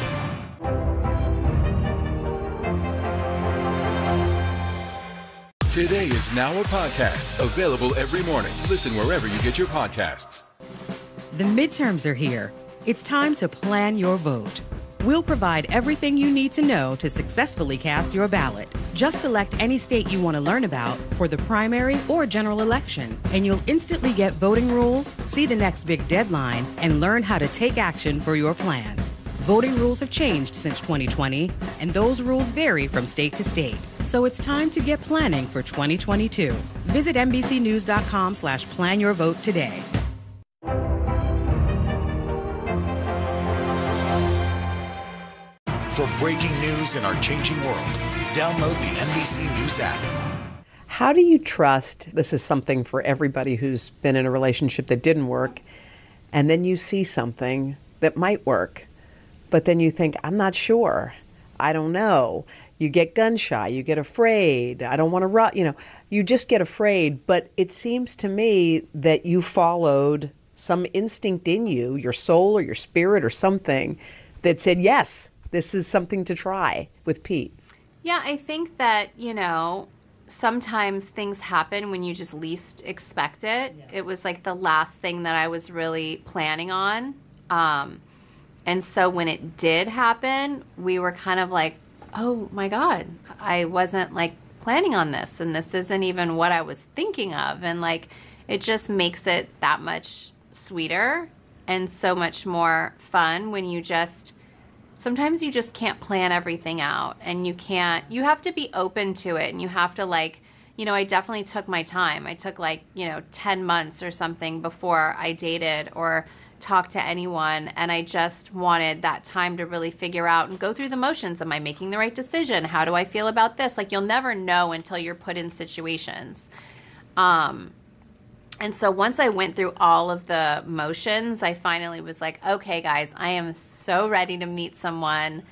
Today is now a podcast available every morning. Listen wherever you get your podcasts. The midterms are here. It's time to plan your vote. We'll provide everything you need to know to successfully cast your ballot. Just select any state you want to learn about for the primary or general election, and you'll instantly get voting rules, see the next big deadline, and learn how to take action for your plan. Voting rules have changed since 2020, and those rules vary from state to state. So it's time to get planning for 2022. Visit NBCNews.com slash plan your vote today. For breaking news in our changing world, download the NBC News app. How do you trust this is something for everybody who's been in a relationship that didn't work, and then you see something that might work, but then you think, I'm not sure. I don't know. You get gun shy, you get afraid. I don't want to run, you know, you just get afraid. But it seems to me that you followed some instinct in you, your soul or your spirit or something, that said, yes, this is something to try with Pete. Yeah, I think that, you know, sometimes things happen when you just least expect it. Yeah. It was like the last thing that I was really planning on. Um, and so when it did happen, we were kind of like, oh my God, I wasn't like planning on this. And this isn't even what I was thinking of. And like, it just makes it that much sweeter and so much more fun when you just sometimes you just can't plan everything out and you can't you have to be open to it and you have to like you know i definitely took my time i took like you know 10 months or something before i dated or talked to anyone. And I just wanted that time to really figure out and go through the motions. Am I making the right decision? How do I feel about this? Like, you'll never know until you're put in situations. Um, and so once I went through all of the motions, I finally was like, okay, guys, I am so ready to meet someone.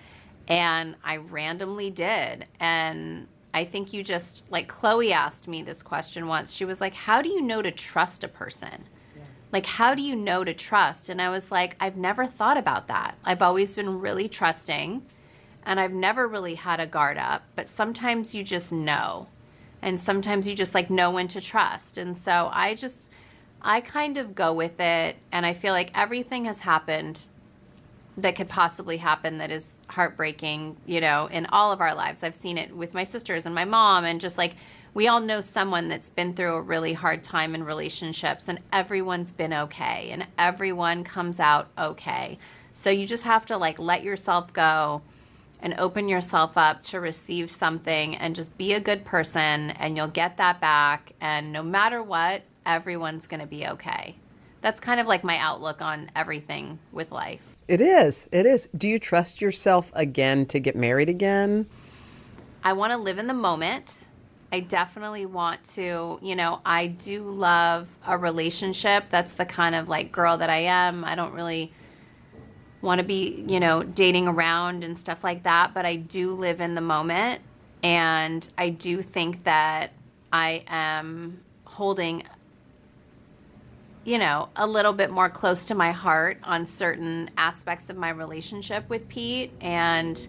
And I randomly did. And I think you just, like, Khloé asked me this question once. She was like, how do you know to trust a person? Like, how do you know to trust? And I was like, I've never thought about that. I've always been really trusting and I've never really had a guard up, but sometimes you just know. And sometimes you just like know when to trust. And so I just, I kind of go with it. And I feel like everything has happened that could possibly happen that is heartbreaking, you know, in all of our lives. I've seen it with my sisters and my mom, and just like we all know someone that's been through a really hard time in relationships and everyone's been okay and everyone comes out okay. So you just have to like let yourself go and open yourself up to receive something and just be a good person and you'll get that back and no matter what, everyone's going to be okay. That's kind of like my outlook on everything with life. It is. It is. Do you trust yourself again to get married again? I want to live in the moment. I definitely want to, you know, I do love a relationship. That's the kind of like girl that I am. I don't really want to be, you know, dating around and stuff like that, but I do live in the moment. And I do think that I am holding, you know, a little bit more close to my heart on certain aspects of my relationship with Pete. And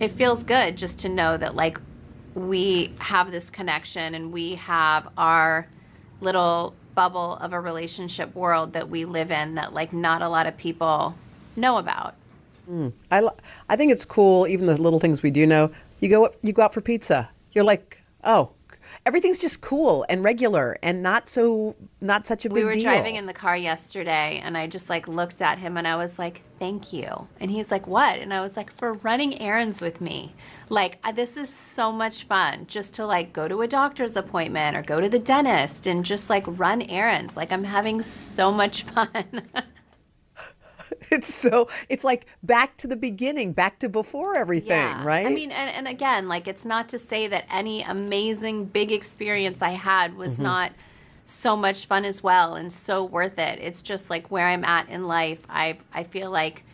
it feels good just to know that, like, we have this connection and we have our little bubble of a relationship world that we live in that like not a lot of people know about. Mm. I, I think it's cool, even the little things we do know. You go you go out for pizza. You're like, oh, everything's just cool and regular and not so not such a big deal. We were driving in the car yesterday and I just like looked at him and I was like, "Thank you." And he's like, "What?" And I was like, "For running errands with me." Like this is so much fun just to like go to a doctor's appointment or go to the dentist and just like run errands. Like I'm having so much fun. it's so it's like back to the beginning, back to before everything, right? I mean, and, and again, like it's not to say that any amazing big experience I had was Mhm. not so much fun as well and so worth it. It's just like where I'm at in life. I I feel like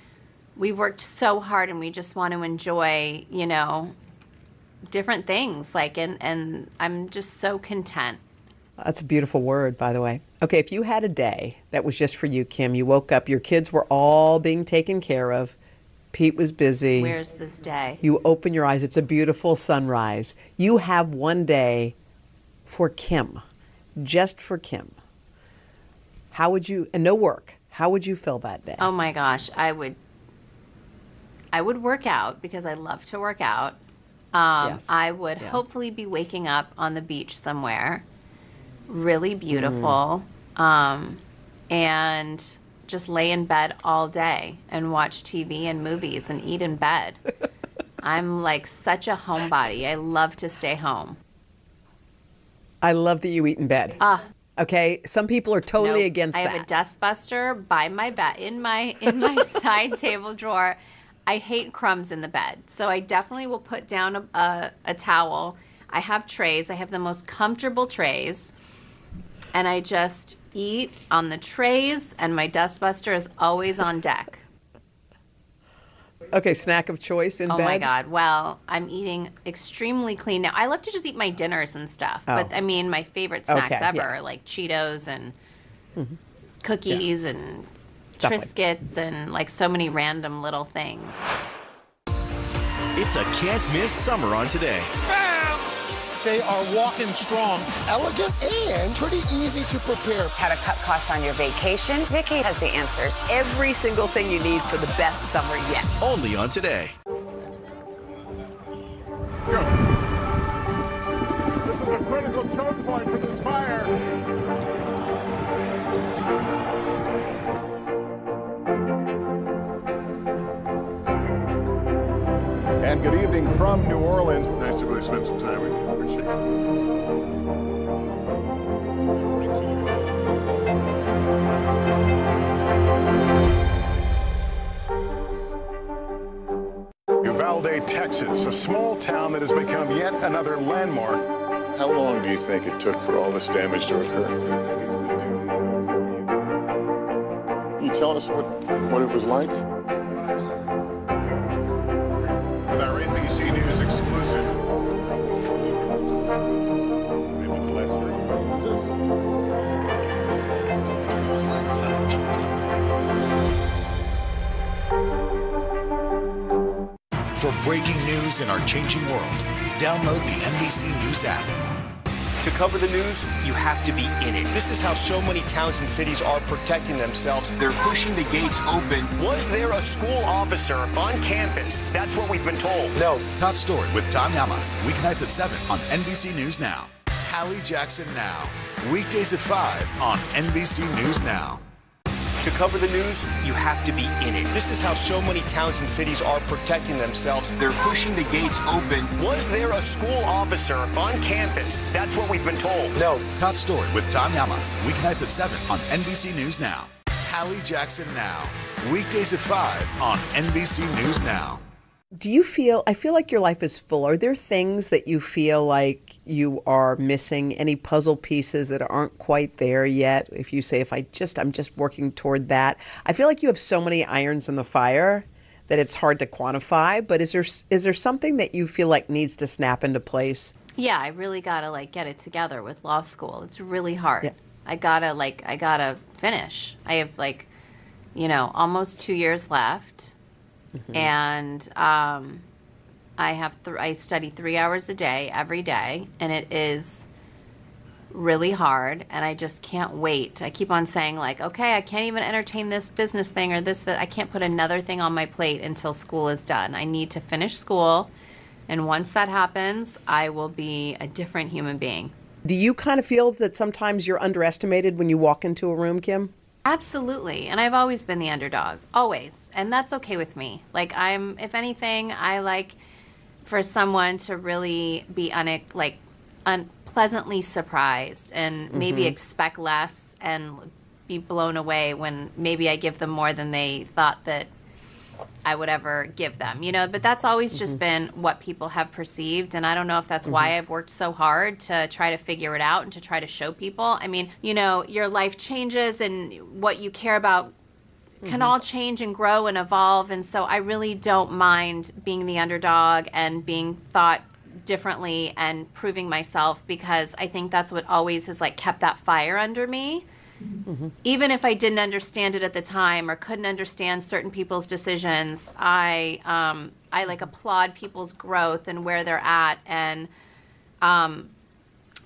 we worked so hard and we just want to enjoy, you know, different things. Like and and I'm just so content. That's a beautiful word, by the way. Okay, if you had a day that was just for you, Kim, you woke up, your kids were all being taken care of, Pete was busy. Where's this day? You open your eyes, it's a beautiful sunrise. You have one day for Kim, just for Kim. How would you, and no work, how would you fill that day? Oh my gosh, I would I would work out because I love to work out. Um, Yes. I would Yeah. hopefully be waking up on the beach somewhere, really beautiful, um, and just lay in bed all day and watch TV and movies and eat in bed. I'm like such a homebody. I love to stay home. I love that you eat in bed. Ah. Okay, some people are totally Nope. against I that. have a dustbuster by my bed in my in my side table drawer. I hate crumbs in the bed, so I definitely will put down a, a, a towel. I have trays. I have the most comfortable trays, and I just eat on the trays. And my dustbuster is always on deck. Okay, snack of choice in oh bed. my god! Well, I'm eating extremely clean now. I love to just eat my dinners and stuff, but Oh. I mean, my favorite snacks Okay, ever yeah. are like Cheetos and Mhm. cookies and Stuff like- Triscuits and like so many random little things. It's a can't miss summer on today. They are walking strong. Elegant and pretty easy to prepare. How to cut costs on your vacation? Vicky has the answers. Every single thing you need for the best summer yet. Only on today. Let's go. This is a critical choke point for this fire. And good evening from New Orleans. Nice to really spend some time with you. Uvalde, Texas, a small town that has become yet another landmark. How long do you think it took for all this damage to occur? You tell us what, what it was like? For breaking news in our changing world, download the NBC News app. To cover the news, you have to be in it. This is how so many towns and cities are protecting themselves. They're pushing the gates open. Was there a school officer on campus? That's what we've been told. No. Top story with Tom Llamas. Weeknights at 7 on NBC News Now. Hallie Jackson Now. Weekdays at 5 on NBC News Now. To cover the news, you have to be in it. This is how so many towns and cities are protecting themselves. They're pushing the gates open. Was there a school officer on campus? That's what we've been told. No. Top story with Tom Llamas. Weeknights at 7 on NBC News Now. Hallie Jackson Now. Weekdays at 5 on NBC News Now. Do you feel, I feel like your life is full. Are there things that you feel like you are missing? Any puzzle pieces that aren't quite there yet? If you say, if I just, I'm just working toward that. I feel like you have so many irons in the fire that it's hard to quantify, but is there, is there something that you feel like needs to snap into place? Yeah, I really gotta like get it together with law school. It's really hard. I gotta like, I gotta finish. I have like, you know, almost two years left and um, I have th- I study three hours a day every day, and it is really hard. And I just can't wait. I keep on saying like, okay, I can't even entertain this business thing or this that. I can't put another thing on my plate until school is done. I need to finish school, and once that happens, I will be a different human being. Do you kind of feel that sometimes you're underestimated when you walk into a room, Kim? Absolutely. And I've always been the underdog, always. And that's okay with me. Like I'm if anything, I like for someone to really be un- like unpleasantly surprised and maybe Mhm. expect less and be blown away when maybe I give them more than they thought that I would ever give them, you know. But that's always just Mhm. been what people have perceived, and I don't know if that's why Mhm. I've worked so hard to try to figure it out and to try to show people. I mean, you know, your life changes, and what you care about can Mhm. all change and grow and evolve, and so I really don't mind being the underdog and being thought differently and proving myself because I think that's what always has like kept that fire under me even if I didn't understand it at the time or couldn't understand certain people's decisions, I um, I like applaud people's growth and where they're at, and um,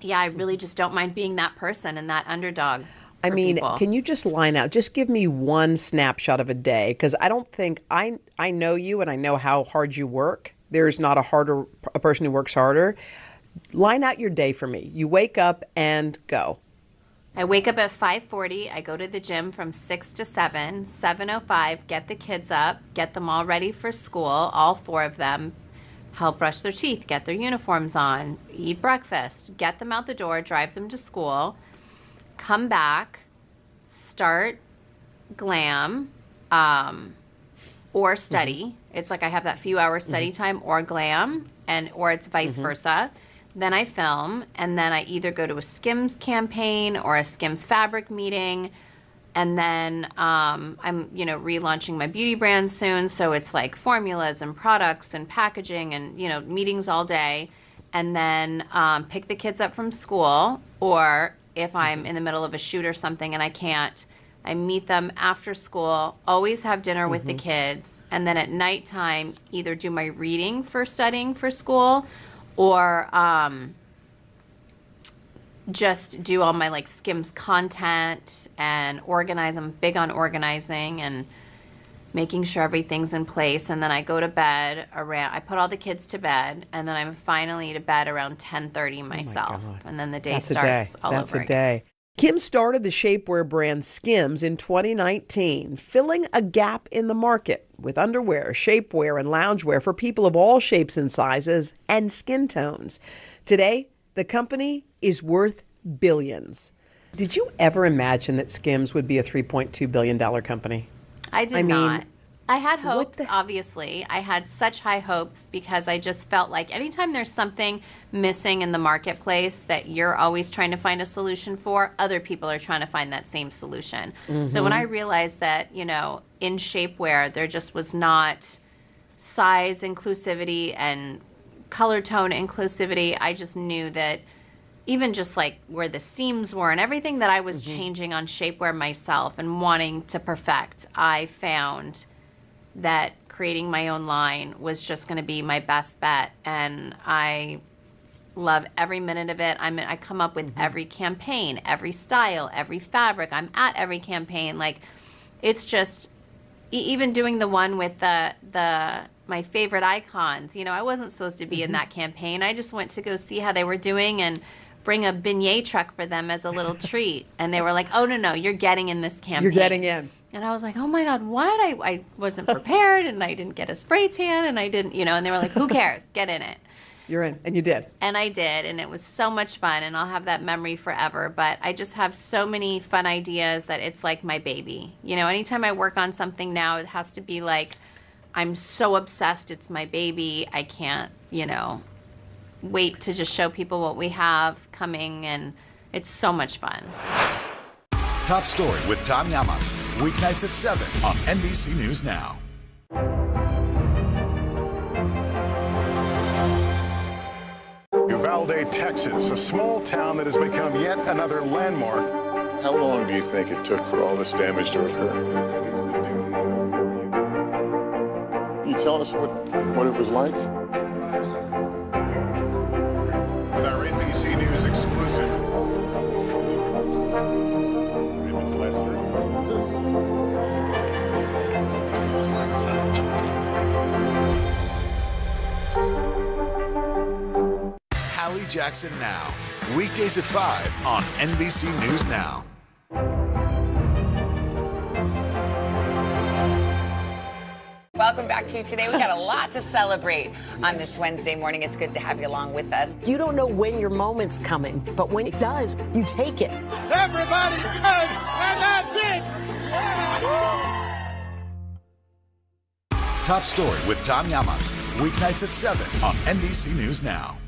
yeah, I really just don't mind being that person and that underdog. I mean, people. can you just line out? Just give me one snapshot of a day, because I don't think I I know you and I know how hard you work. There's not a harder a person who works harder. Line out your day for me. You wake up and go. I wake up at 5:40. I go to the gym from 6 to 7. 7:05, get the kids up, get them all ready for school, all four of them. Help brush their teeth, get their uniforms on, eat breakfast, get them out the door, drive them to school. Come back, start glam um, or study. It's like I have that few hours study time or glam and or it's vice Mhm. versa. Then I film, and then I either go to a Skims campaign or a Skims fabric meeting, and then um, I'm you know relaunching my beauty brand soon. So it's like formulas and products and packaging and you know meetings all day, and then um, pick the kids up from school, or if I'm in the middle of a shoot or something and I can't. I meet them after school, always have dinner with the Mhm. kids, and then at nighttime, either do my reading for studying for school or um, just do all my like skims content and organize i'm big on organizing and making sure everything's in place and then i go to bed around i put all the kids to bed and then i'm finally to bed around 10.30 myself and then the day That's starts a day. all That's over a again. day. Kim started the shapewear brand Skims in 2019, filling a gap in the market with underwear, shapewear, and loungewear for people of all shapes and sizes and skin tones. Today, the company is worth billions. Did you ever imagine that Skims would be a $3.2 billion company? I did I mean, not I had hopes, obviously. I had such high hopes because I just felt like anytime there's something missing in the marketplace that you're always trying to find a solution for, other people are trying to find that same solution. So when. I mm-hmm. realized that, you know, in shapewear, there just was not size inclusivity and color tone inclusivity, I just knew that even just like where the seams were and everything that I was mm-hmm. changing on shapewear myself and wanting to perfect, I found that creating my own line was just going to be my best bet and I love every minute of it. I'm I come up with mm-hmm. every campaign, every style, every fabric. I'm at every campaign like it's just e- even doing the one with the the my favorite icons. You know, I wasn't supposed to be in mm-hmm. that campaign. I just went to go see how they were doing and bring a beignet truck for them as a little treat. And they were like, "Oh no, no, you're getting in this campaign." You're getting in. And I was like, "Oh my god, what? I I wasn't prepared and I didn't get a spray tan and I didn't, you know." And they were like, "Who cares? Get in it." You're in, and you did. And I did, and it was so much fun, and I'll have that memory forever. But I just have so many fun ideas that it's like my baby. You know, anytime I work on something now, it has to be like I'm so obsessed, it's my baby. I can't, you know, wait to just show people what we have coming, and it's so much fun. Top story with Tom Llamas. Weeknights at 7 on NBC News Now. Uvalde, Texas, a small town that has become yet another landmark. How long do you think it took for all this damage to occur? Can you tell us what, what it was like? NBC News exclusive. Hallie Jackson Now. Weekdays at 5 on NBC News Now. Welcome back to you. today. We got a lot to celebrate on this Wednesday morning. It's good to have you along with us. You don't know when your moment's coming, but when it does, you take it. Everybody's good, and that's it. Top story with Tom Llamas. Weeknights at 7 on NBC News Now.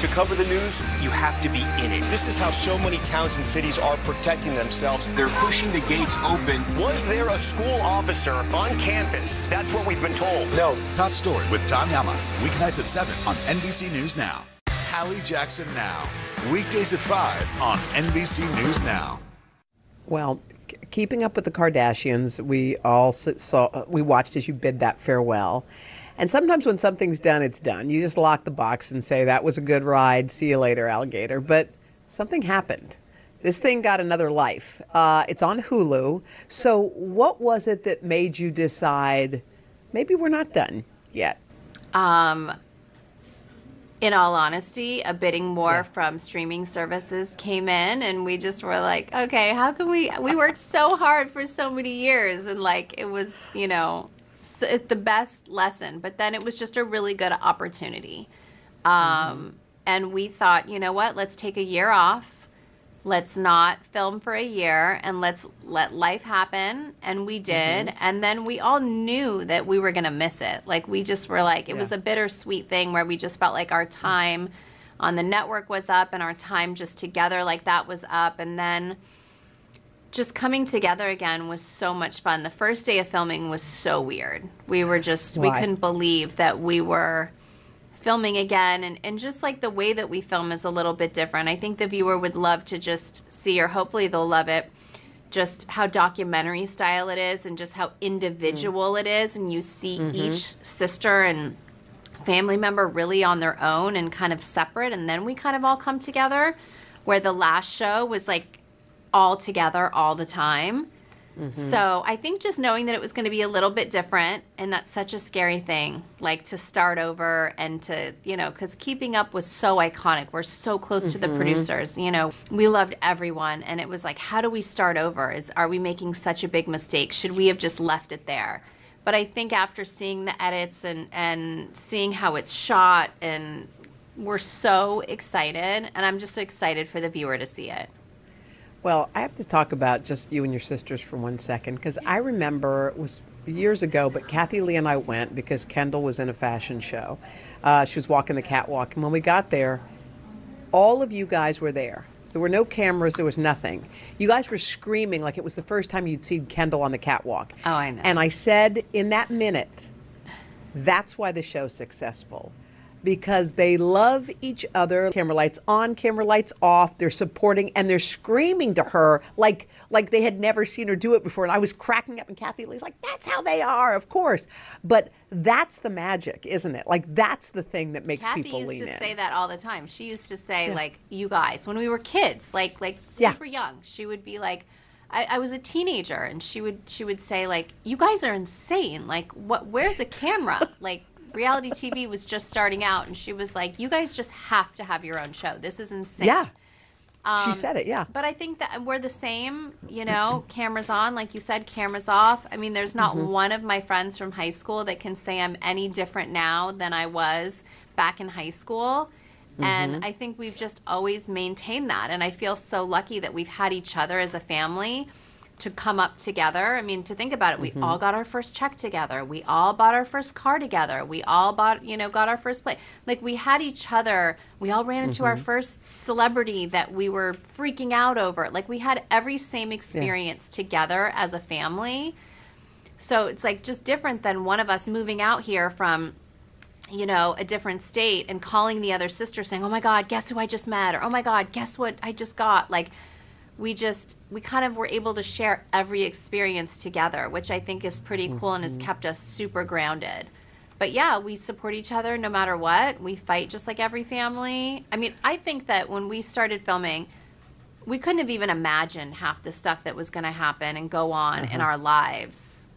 To cover the news, you have to be in it. This is how so many towns and cities are protecting themselves. They're pushing the gates open. Was there a school officer on campus? That's what we've been told. No. Top story with Tom Llamas. Weeknights at 7 on NBC News Now. Hallie Jackson Now. Weekdays at 5 on NBC News Now. Well, keeping up with the Kardashians, we all saw, we watched as you bid that farewell. And sometimes when something's done, it's done. You just lock the box and say, that was a good ride. See you later, alligator. But something happened. This thing got another life. Uh, it's on Hulu. So, what was it that made you decide maybe we're not done yet? Um, in all honesty, a bidding war from streaming services came in, and we just were like, okay, how can we? We worked so hard for so many years, and like it was, you know, so it's the best lesson. But then it was just a really good opportunity, um, and we thought, you know what? Let's take a year off. Let's not film for a year and let's let life happen. And we did. Mhm. And then we all knew that we were going to miss it. Like, we just were like, it was a bittersweet thing where we just felt like our time on the network was up and our time just together, like that was up. And then just coming together again was so much fun. The first day of filming was so weird. We were just, we couldn't believe that we were filming again and, and just like the way that we film is a little bit different. I think the viewer would love to just see, or hopefully they'll love it, just how documentary style it is and just how individual it is. And you see Mhm. each sister and family member really on their own and kind of separate. And then we kind of all come together, where the last show was like all together all the time. So I think just knowing that it was going to be a little bit different, and that's such a scary thing, like to start over and to, you know, because keeping up was so iconic. We're so close to the Mhm. producers, you know, we loved everyone, and it was like, how do we start over? Is are we making such a big mistake? Should we have just left it there? But I think after seeing the edits and and seeing how it's shot, and we're so excited, and I'm just so excited for the viewer to see it. Well, I have to talk about just you and your sisters for one second because I remember it was years ago, but Kathie Lee and I went because Kendall was in a fashion show. Uh, she was walking the catwalk, and when we got there, all of you guys were there. There were no cameras, there was nothing. You guys were screaming like it was the first time you'd seen Kendall on the catwalk. Oh, I know. And I said in that minute, that's why the show's successful. Because they love each other. Camera lights on, camera lights off. They're supporting and they're screaming to her like like they had never seen her do it before. And I was cracking up, and Kathie Lee's like, "That's how they are, of course." But that's the magic, isn't it? Like that's the thing that makes people. Kathy used lean to in. say that all the time. She used to say Yeah. like, "You guys," when we were kids, like like Yeah. super young, she would be like. I, I was a teenager, and she would she would say like, "You guys are insane! Like, what? Where's the camera? like, reality TV was just starting out, and she was like, "You guys just have to have your own show. This is insane." Yeah. She Um, said it, yeah. But I think that we're the same, you know, cameras on, like you said, cameras off. I mean, there's not Mhm. one of my friends from high school that can say I'm any different now than I was back in high school. And Mhm. I think we've just always maintained that. And I feel so lucky that we've had each other as a family to come up together. I mean, to think about it, we Mhm. all got our first check together. We all bought our first car together. We all bought, you know, got our first play. Like we had each other. We all ran into our Mhm. first celebrity that we were freaking out over. Like we had every same experience together as a family. So it's like just different than one of us moving out here from you know, a different state and calling the other sister saying, "Oh my god, guess who I just met?" or "Oh my god, guess what I just got?" Like we just we kind of were able to share every experience together, which I think is pretty cool and has Mhm. kept us super grounded. But yeah, we support each other no matter what. We fight just like every family. I mean, I think that when we started filming, we couldn't have even imagined half the stuff that was going to happen and go on in Uh-huh. our lives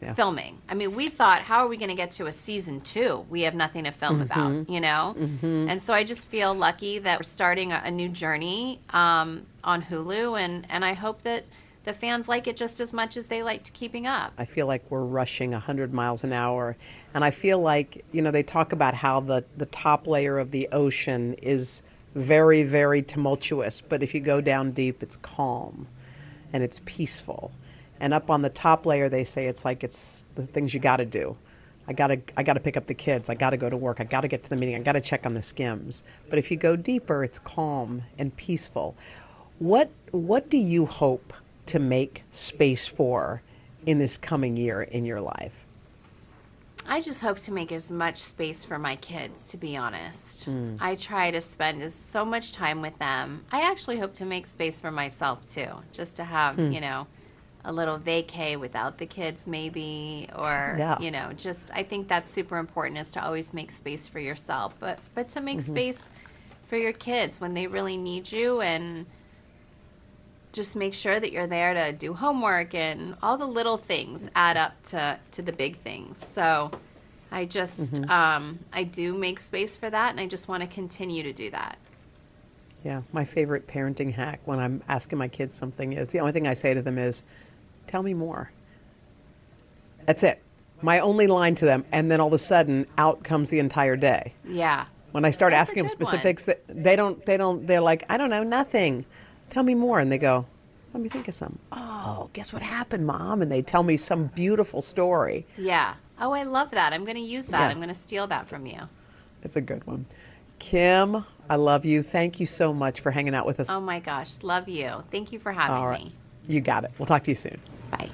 Yeah. filming. I mean, we thought, how are we going to get to a season two? We have nothing to film about, Mhm. you know? Mhm. And so I just feel lucky that we're starting a, a new journey um, on Hulu, and, and I hope that the fans like it just as much as they liked keeping up. I feel like we're rushing 100 miles an hour. And I feel like, you know, they talk about how the, the top layer of the ocean is very, very tumultuous. But if you go down deep, it's calm and it's peaceful. And up on the top layer, they say it's like it's the things you got to do. I gotta, I gotta pick up the kids. I gotta go to work. I gotta get to the meeting. I gotta check on the skims. But if you go deeper, it's calm and peaceful. What, what do you hope to make space for in this coming year in your life? I just hope to make as much space for my kids, to be honest. Mm. I try to spend as, so much time with them. I actually hope to make space for myself too, just to have, Hmm. you know, a little vacay without the kids, maybe, or Yeah. you know, just I think that's super important is to always make space for yourself, but but to make Mhm. space for your kids when they really need you and just make sure that you're there to do homework and all the little things add up to, to the big things. So I just, Mhm. um, I do make space for that and I just want to continue to do that. Yeah, my favorite parenting hack when I'm asking my kids something is the only thing I say to them is, "Tell me more." That's it. My only line to them, and then all of a sudden, out comes the entire day. Yeah. When I start That's asking them one. specifics, that they don't, they don't, they're like, "I don't know, nothing." Tell me more, and they go, "Let me think of some." Oh, guess what happened, Mom? And they tell me some beautiful story. Yeah. Oh, I love that. I'm going to use that. Yeah. I'm going to steal that from you. It's a good one. Kim, I love you. Thank you so much for hanging out with us. Oh my gosh. Love you. Thank you for having All right. me. You got it. We'll talk to you soon. Bye.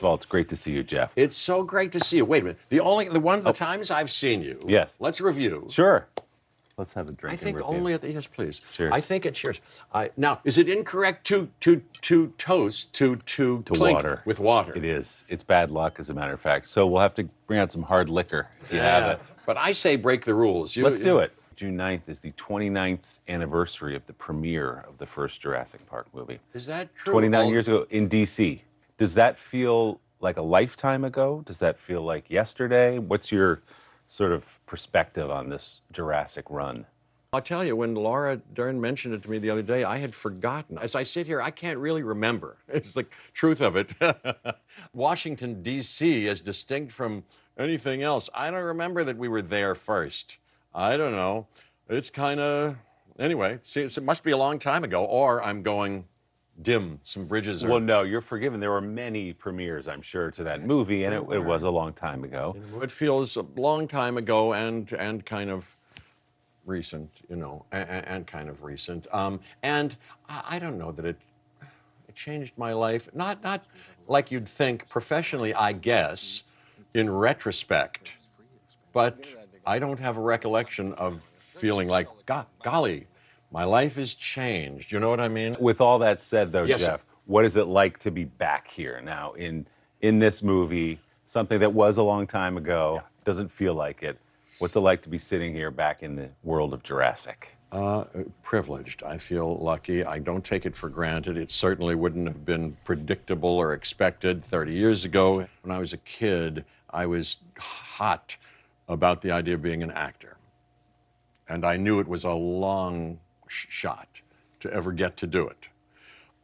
Of all, it's great to see you, Jeff. It's so great to see you. Wait a minute. The only the one of the oh. times I've seen you. Yes. Let's review. Sure. Let's have a drink. I think review. only at the yes, please. Cheers. I think it cheers. I, now, is it incorrect to to to toast to to, to water with water? It is. It's bad luck, as a matter of fact. So we'll have to bring out some hard liquor if you have it. But I say break the rules. You- Let's do it. June 9th is the 29th anniversary of the premiere of the first Jurassic Park movie. Is that true? 29 Oh, years ago in DC. Does that feel like a lifetime ago? Does that feel like yesterday? What's your sort of perspective on this Jurassic run? I'll tell you, when Laura Dern mentioned it to me the other day, I had forgotten. As I sit here, I can't really remember. It's the truth of it. Washington, D.C., as distinct from anything else, I don't remember that we were there first. I don't know. It's kind of. Anyway, see, it must be a long time ago, or I'm going dim. Some bridges are. Well, no, you're forgiven. There were many premieres, I'm sure, to that movie, and it, it was a long time ago. It feels a long time ago and and kind of recent, you know, and, and kind of recent. Um, and I, I don't know that it it changed my life. Not not like you'd think professionally, I guess, in retrospect, but I don't have a recollection of feeling like, God, golly, my life has changed. You know what I mean? With all that said, though, Yes, sir. Jeff, what is it like to be back here now in in this movie? Something that was a long time ago doesn't feel like it. What's it like to be sitting here back in the world of Jurassic? Uh, privileged. I feel lucky. I don't take it for granted. It certainly wouldn't have been predictable or expected 30 years ago. When I was a kid, I was hot about the idea of being an actor. And I knew it was a long shot to ever get to do it.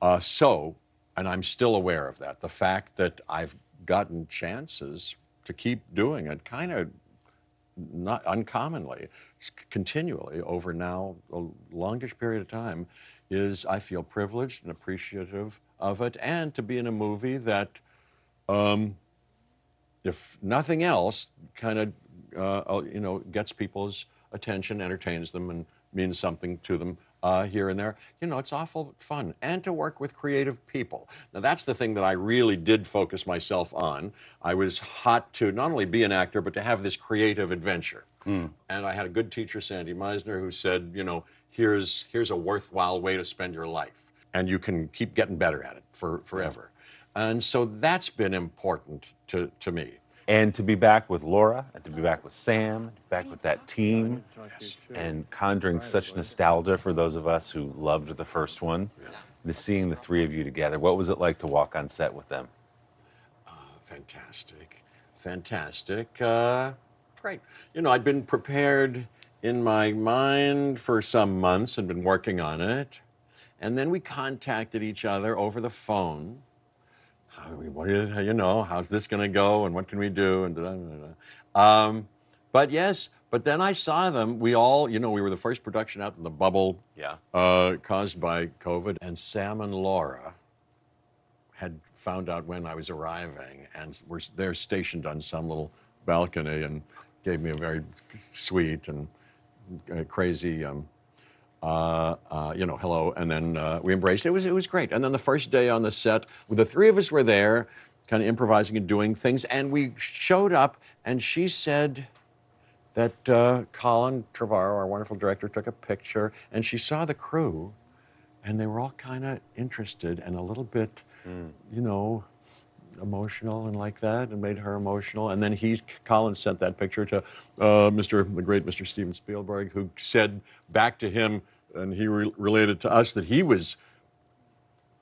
Uh, so, and I'm still aware of that, the fact that I've gotten chances to keep doing it kind of not uncommonly, continually over now a longish period of time, is I feel privileged and appreciative of it, and to be in a movie that, um, if nothing else, kind of uh, uh, you know gets people's attention, entertains them, and means something to them uh, here and there. You know, it's awful fun, and to work with creative people. Now, that's the thing that I really did focus myself on. I was hot to not only be an actor, but to have this creative adventure. And I had a good teacher, Sandy Meisner, who said, you know, here's here's a worthwhile way to spend your life, and you can keep getting better at it for forever. And so that's been important to, to me. And to be back with Laura, and to be back with Sam, back with that team, and conjuring such nostalgia for those of us who loved the first one, to seeing the three of you together. What was it like to walk on set with them? Fantastic. Fantastic. Uh, great. You know, I'd been prepared in my mind for some months and been working on it. And then we contacted each other over the phone. How, do we- what do you, know, how's this going to go and what can we do? And da, da, da, da. Um, but yes, but then I saw them. We all, you know, we were the first production out in the bubble Yeah. uh, caused by COVID. And Sam and Laura had found out when I was arriving, and were they're stationed on some little balcony and gave me a very sweet and uh, crazy, um, uh, uh, you know, hello, and then uh, we embraced. It was it was great. And then the first day on the set, the three of us were there, kind of improvising and doing things, and we showed up, and she said that uh, Colin Trevorrow, our wonderful director, took a picture, and she saw the crew, and they were all kind of interested and a little bit, you know, emotional and like that, and made her emotional. And then he, Colin, sent that picture to uh, Mr. the great Mr. Steven Spielberg, who said back to him, and he re- related to us that he was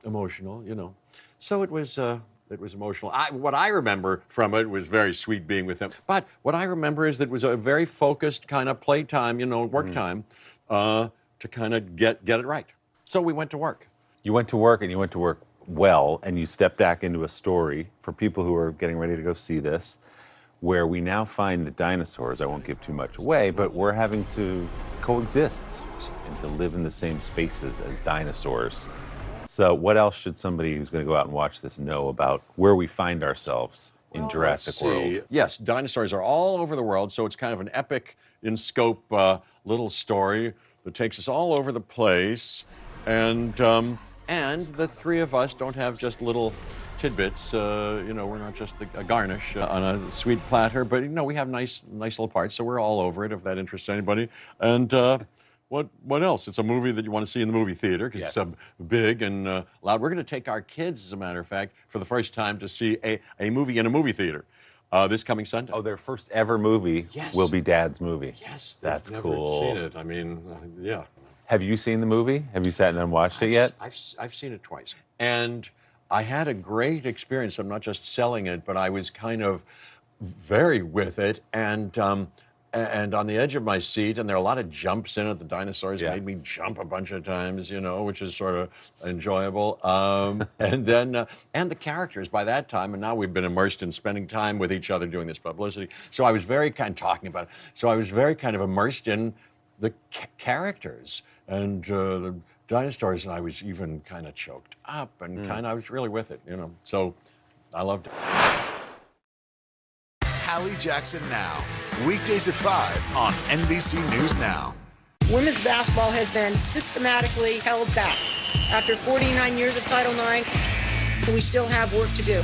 emotional, you know. So it was. Uh, it was emotional. I, what I remember from it was very sweet being with him. But what I remember is that it was a very focused kind of playtime, you know, work time, uh, to kind of get get it right. So we went to work. You went to work and you went to work well, and you stepped back into a story for people who are getting ready to go see this, where we now find the dinosaurs. I won't give too much away, but we're having to coexist and to live in the same spaces as dinosaurs. So, what else should somebody who's going to go out and watch this know about where we find ourselves in Jurassic Let's World? Yes, dinosaurs are all over the world, so it's kind of an epic in scope uh, little story that takes us all over the place. And um, and the three of us don't have just little tidbits. Uh, you know, we're not just a, a garnish uh, on a sweet platter, but you know, we have nice, nice little parts, so we're all over it if that interests anybody. And uh, what, what else? It's a movie that you want to see in the movie theater because Yes. it's big and uh, loud. We're going to take our kids, as a matter of fact, for the first time to see a, a movie in a movie theater uh, this coming Sunday. Oh, their first ever movie Yes. will be Dad's movie. Yes, that's never cool. seen it. I mean, uh, yeah. Have you seen the movie? Have you sat and watched it yet? I've, I've seen it twice. And I had a great experience. I'm not just selling it, but I was kind of very with it and um, and on the edge of my seat. And there are a lot of jumps in it. The dinosaurs Yeah. made me jump a bunch of times, you know, which is sort of enjoyable. Um, and then, uh, and the characters by that time, and now we've been immersed in spending time with each other doing this publicity. So I was very kind of talking about it. So I was very kind of immersed in the ca- characters and uh, the dinosaurs, and I was even kind of choked up and Mm. kind of, I was really with it, you know. So I loved it. Hallie Jackson Now. Weekdays at 5 on NBC News Now. Women's basketball has been systematically held back. After 49 years of Title IX, we still have work to do.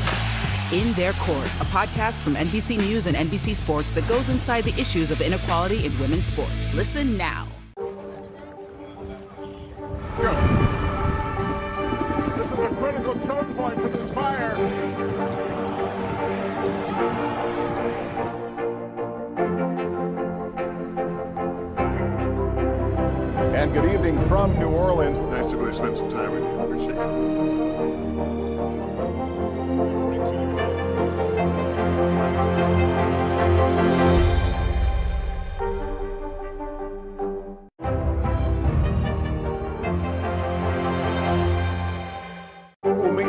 In Their Court, a podcast from NBC News and NBC Sports that goes inside the issues of inequality in women's sports. Listen now. This is a critical choke point for this fire. And good evening from New Orleans. Nice to really spend some time with you. Appreciate it.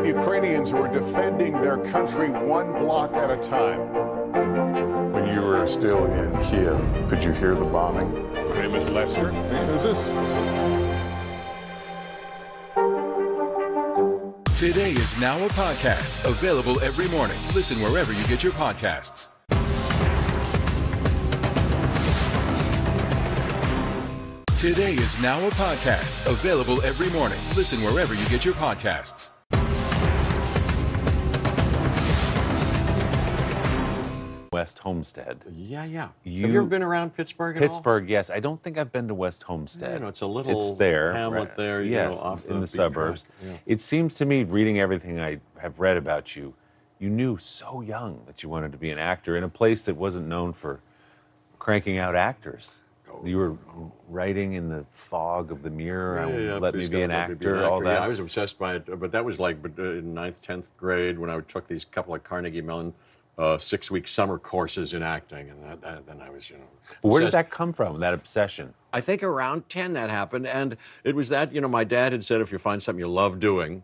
Ukrainians who are defending their country one block at a time. When you were still in Kiev, could you hear the bombing? My name is Lester. Hey, who's this? Today is now a podcast available every morning. Listen wherever you get your podcasts. Today is now a podcast available every morning. Listen wherever you get your podcasts. West Homestead. Yeah, yeah. You, Have you ever been around Pittsburgh at all? Pittsburgh, yes. I don't think I've been to West Homestead. Yeah, no, it's a little It's there, hamlet right. there, you yes, know, off in the the suburbs. yeah. It seems to me, reading everything I have read about you, you knew so young that you wanted to be an actor in a place that wasn't known for cranking out actors. Oh, you were writing in the fog of the mirror. Yeah, yeah, let me be an let me actor. All that. Yeah, I was obsessed by it, but that was like uh, in ninth, tenth grade when I took these couple of Carnegie Mellon uh, six-week summer courses in acting, and that, that, then I was, you know. Where did that come from? That obsession? I think around 10 that happened. And it was that, you know, my dad had said if you find something you love doing,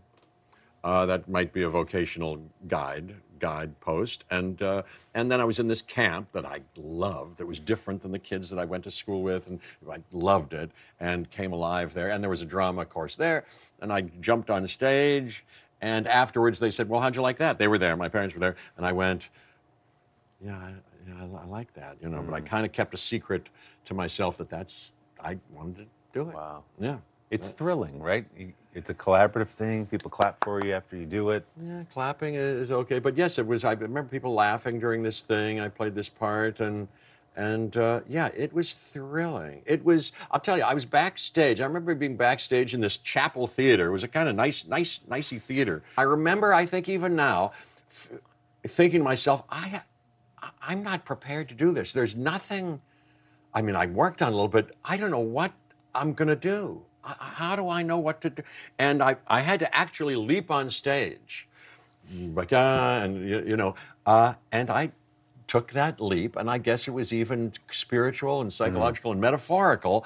uh, that might be a vocational guide, guide post. And, uh, and then I was in this camp that I loved, that was different than the kids that I went to school with. And I loved it and came alive there. And there was a drama course there. And I jumped on stage. And afterwards they said, Well, how'd you like that? They were there, my parents were there. And I went, yeah, I, yeah, I, I like that, you know. But I kind of kept a secret to myself that that's I wanted to do it. Wow. Yeah. It's thrilling, right? It's a collaborative thing. People clap for you after you do it. Yeah, clapping is okay, but yes, it was. I remember people laughing during this thing. I played this part, and and uh, yeah, it was thrilling. It was. I'll tell you, I was backstage. I remember being backstage in this chapel theater. It was a kind of nice, nice, nicey theater. I remember. I think even now, f- thinking to myself, I, I- I'm not prepared to do this. There's nothing. I mean, I worked on a little bit. I don't know what I'm going to do. I- How do I know what to do? And I, I had to actually leap on stage. Uh, and, you, you know, uh, and I took that leap, and I guess it was even spiritual and psychological and metaphorical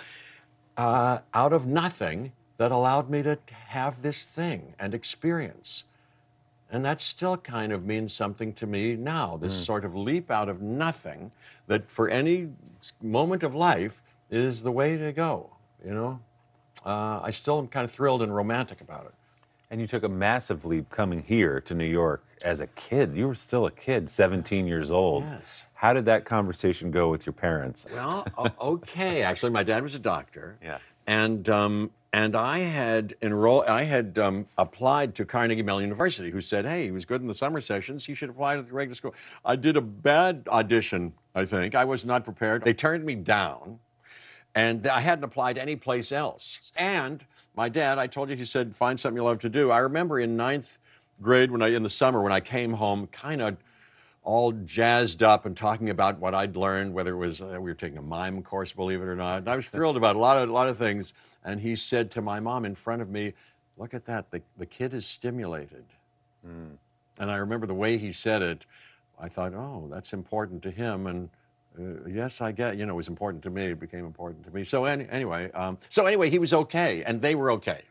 uh, out of nothing that allowed me to have this thing and experience. And that still kind of means something to me now, this Mm. sort of leap out of nothing that for any moment of life is the way to go, you know? Uh, I still am kind of thrilled and romantic about it. And you took a massive leap coming here to New York as a kid. You were still a kid, 17 years old. Yes. How did that conversation go with your parents? Well, okay. Actually, my dad was a doctor. Yeah. And um, And I had enrolled, I had um, applied to Carnegie Mellon University, who said, hey, he was good in the summer sessions. He should apply to the regular school. I did a bad audition, I think. I was not prepared. They turned me down, and I hadn't applied any place else. And my dad, I told you, he said, find something you love to do. I remember in ninth grade, when I, in the summer, when I came home, kind of all jazzed up and talking about what I'd learned, whether it was uh, we were taking a mime course, believe it or not. And I was thrilled about a lot of a lot of things. And he said to my mom in front of me, "Look at that, the the kid is stimulated." Mm. And I remember the way he said it. I thought, "Oh, that's important to him." And uh, yes, I get. You know, it was important to me. It became important to me. So any, anyway, um, so anyway, he was okay, and they were okay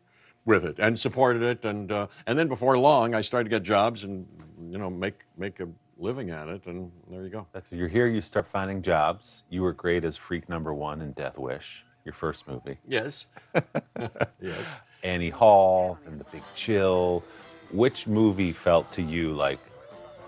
with it and supported it. And uh, and then before long, I started to get jobs and you know make make a living at it, and there you go. That's you're here. You start finding jobs. You were great as freak number one in Death Wish, your first movie. Yes. yes. Annie Hall and The Big Chill. Which movie felt to you like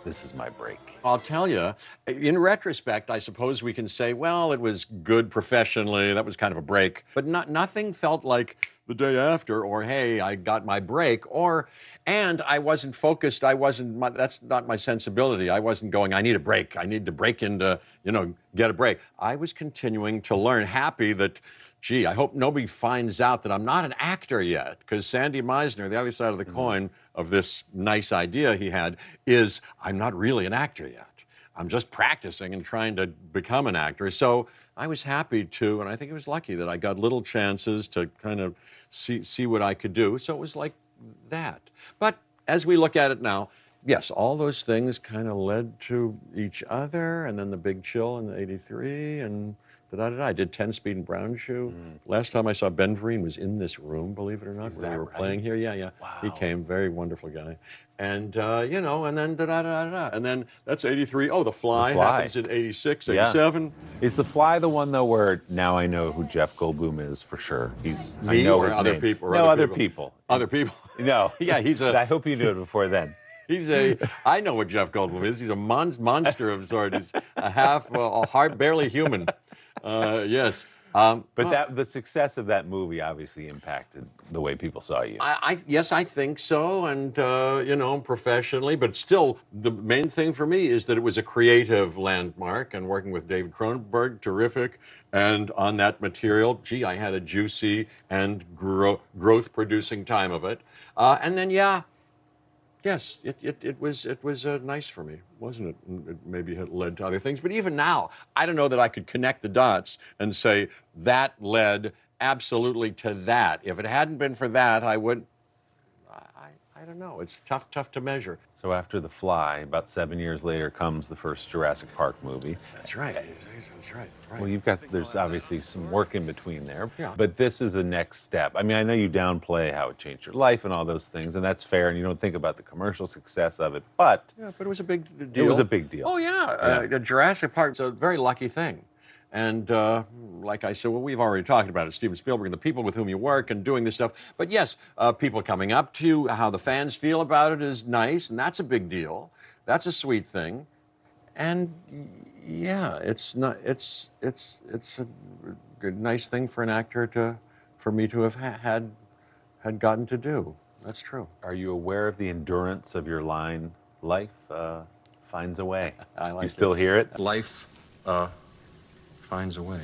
this is my break? I'll tell you, in retrospect, I suppose we can say, well, it was good professionally. That was kind of a break. But not, nothing felt like the day after, or hey, I got my break, or, and I wasn't focused. I wasn't, my, that's not my sensibility. I wasn't going, I need a break. I need to break into, you know, get a break. I was continuing to learn, happy that, gee, I hope nobody finds out that I'm not an actor yet, because Sandy Meisner, the other side of the mm-hmm. coin, of this nice idea he had is I'm not really an actor yet. I'm just practicing and trying to become an actor. So I was happy to, and I think it was lucky that I got little chances to kind of see, see what I could do. So it was like that. But as we look at it now, yes, all those things kind of led to each other, and then the big chill in the 83, and Da, da, da, I did Tenspeed and Brown Shoe. Mm. Last time I saw Ben Vereen was in this room, believe it or not, Is where we were right? playing here. Yeah, yeah. Wow. He came, very wonderful guy. And, uh, you know, and then da da da da da. And then that's 83. Oh, The Fly, The Fly. happens in 86, 87. Yeah. Is The Fly the one, though, where now I know who Jeff Goldblum is for sure? He's Me I know or his other name. people? No, other other people? Other people. No. Yeah, he's a- I hope you knew it before then. He's a, I know what Jeff Goldblum is. He's a mon- monster of sorts. He's a half, uh, a heart, barely human. Uh, yes. Um, But that the success of that movie obviously impacted the way people saw you. I, I yes, I think so, and uh, you know, professionally, but still, the main thing for me is that it was a creative landmark, and working with David Cronenberg, terrific, and on that material, gee, I had a juicy and gro- growth-producing time of it, uh, and then yeah. Yes, it, it, it was it was uh, nice for me, wasn't it? And It maybe had led to other things, but even now, I don't know that I could connect the dots and say that led absolutely to that. If it hadn't been for that, I would. I, don't know. It's tough tough to measure. So after The Fly, about seven years later, comes the first Jurassic Park movie. That's right. That's right. right. Well, you've got there's obviously some work in between there, Yeah. but this is a next step. I mean, I know you downplay how it changed your life and all those things, and that's fair, and you don't think about the commercial success of it, but Yeah, but it was a big deal. it was a big deal. Oh yeah, Uh, Jurassic Park. It's a very lucky thing, and uh, like I said, well, we've already talked about it. Steven Spielberg and the people with whom you work and doing this stuff. But yes, uh, people coming up to you, how the fans feel about it is nice, and that's a big deal. That's a sweet thing, and yeah, it's not. It's it's it's a good, nice thing for an actor to, for me to have ha- had, had gotten to do. That's true. Are you aware of the endurance of your line? Life uh, finds a way. I like you still it. hear it? Life uh, finds a way.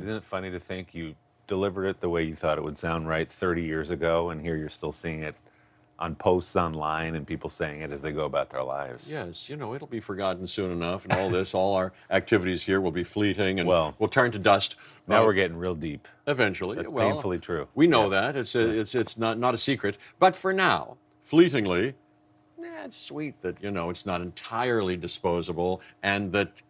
Isn't it funny to think you delivered it the way you thought it would sound right 30 years ago, and here you're still seeing it on posts online and people saying it as they go about their lives? Yes, you know, it'll be forgotten soon enough, and all this, all our activities here will be fleeting and Well, will turn to dust. Now we're getting real deep. eventually. That's well, painfully true. We know Yes. that. It's a, it's it's not not a secret. But for now, fleetingly, eh, it's sweet that you know it's not entirely disposable, and that th-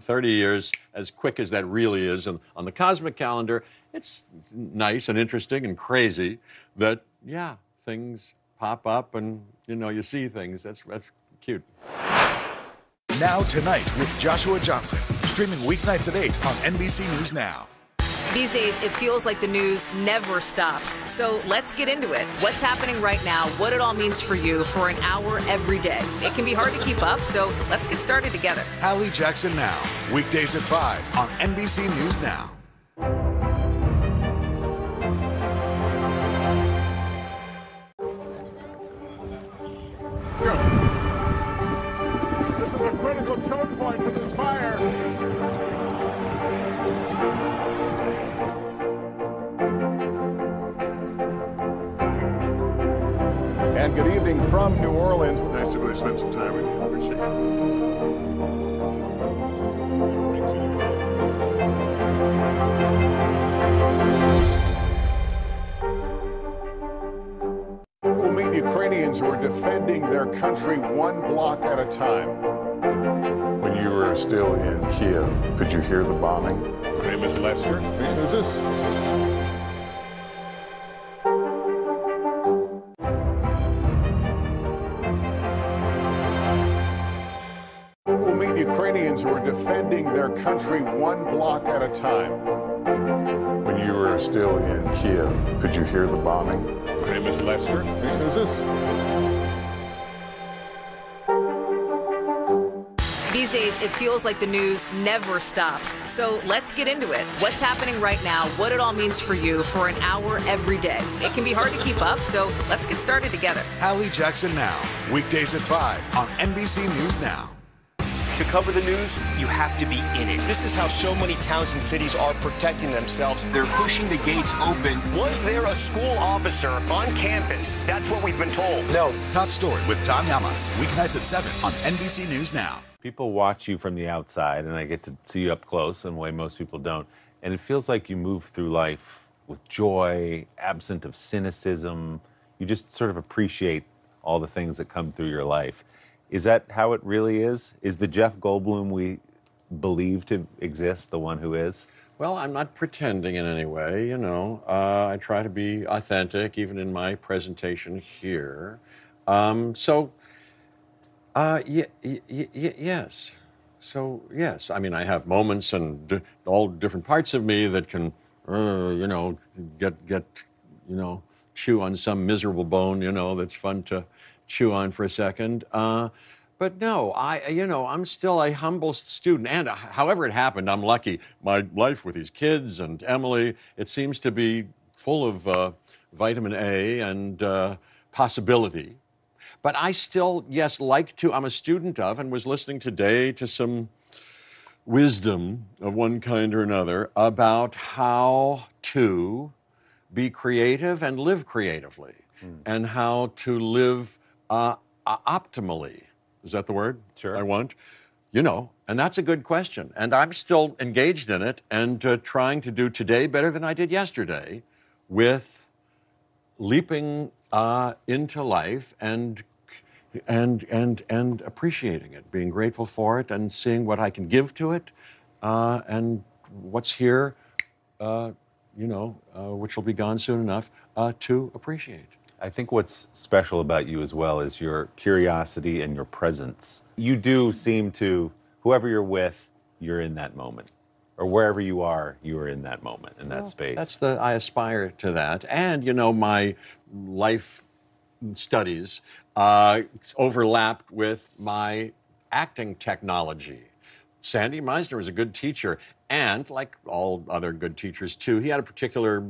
30 years, as quick as that really is, and on the cosmic calendar, it's nice and interesting and crazy that yeah, things pop up and you know you see things. That's that's cute. Now tonight with Joshua Johnson, streaming weeknights at 8 on NBC News Now. These days, it feels like the news never stops. So let's get into it. What's happening right now, what it all means for you for an hour every day. It can be hard to keep up, so let's get started together. Hallie Jackson Now, weekdays at 5 on NBC News Now. From New Orleans. Nice to really spend some time with you. Appreciate it. We'll meet Ukrainians who are defending their country one block at a time. When you were still in Kiev, could you hear the bombing? My name is Lester. Who's this? Defending their country one block at a time. When you were still in Kiev, could you hear the bombing? My name is Lester. And who's this? These days, it feels like the news never stops. So let's get into it. What's happening right now, what it all means for you for an hour every day. It can be hard to keep up, so let's get started together. Hallie Jackson Now, weekdays at 5 on NBC News Now. To cover the news, you have to be in it. This is how so many towns and cities are protecting themselves. They're pushing the gates open. Was there a school officer on campus? That's what we've been told. No. Top story with Tom Llamas, weeknights at 7 on NBC News Now. People watch you from the outside, and I get to see you up close in a way most people don't. And it feels like you move through life with joy, absent of cynicism. You just sort of appreciate all the things that come through your life. Is that how it really is? Is the Jeff Goldblum we believe to exist the one who is? Well, I'm not pretending in any way, you know. Uh, I try to be authentic, even in my presentation here. Um, so, uh, y- y- y- yes. So, yes. I mean, I have moments and d- all different parts of me that can, uh, you know, get get, you know, chew on some miserable bone, you know, that's fun to chew on for a second. Uh, but no, I, you know, I'm still a humble student. And uh, however it happened, I'm lucky. My life with these kids and Emily, it seems to be full of uh, vitamin A and uh, possibility. But I still, yes, like to, I'm a student of and was listening today to some wisdom of one kind or another about how to be creative and live creatively and how to live uh, o- optimally. Is that the word? Sure. I want. You know, and that's a good question. And I'm still engaged in it and uh, trying to do today better than I did yesterday with leaping uh, into life and and and and appreciating it, being grateful for it, and seeing what I can give to it, uh, and what's here, uh, you know, uh, which will be gone soon enough, uh, to appreciate. I think what's special about you as well is your curiosity and your presence. You do seem to, whoever you're with, you're in that moment. Or wherever you are, you are in that moment, in that Well, space. That's the I aspire to that, and you know my life studies uh, overlapped with my acting technology. Sandy Meisner was a good teacher, and like all other good teachers too, he had a particular.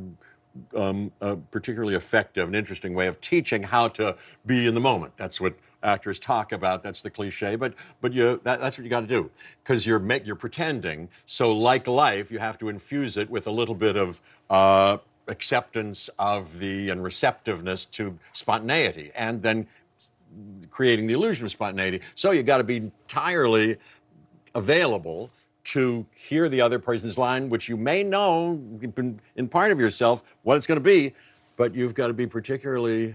Um, a particularly effective and interesting way of teaching how to be in the moment. That's what actors talk about. That's the cliche, but but you that, that's what you got to do because you're make, you're pretending. So like life, you have to infuse it with a little bit of uh, acceptance of the and receptiveness to spontaneity, and then creating the illusion of spontaneity. So you got to be entirely available to hear the other person's line, which you may know in, part of yourself what it's going to be, but you've got to be particularly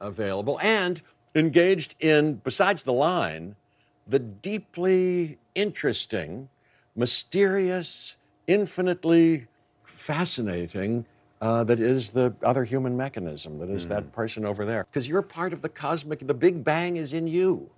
available and engaged in, besides the line, the deeply interesting, mysterious, infinitely fascinating uh, that is the other human mechanism, that is that person over there. Because you're part of the cosmic, the Big Bang is in you.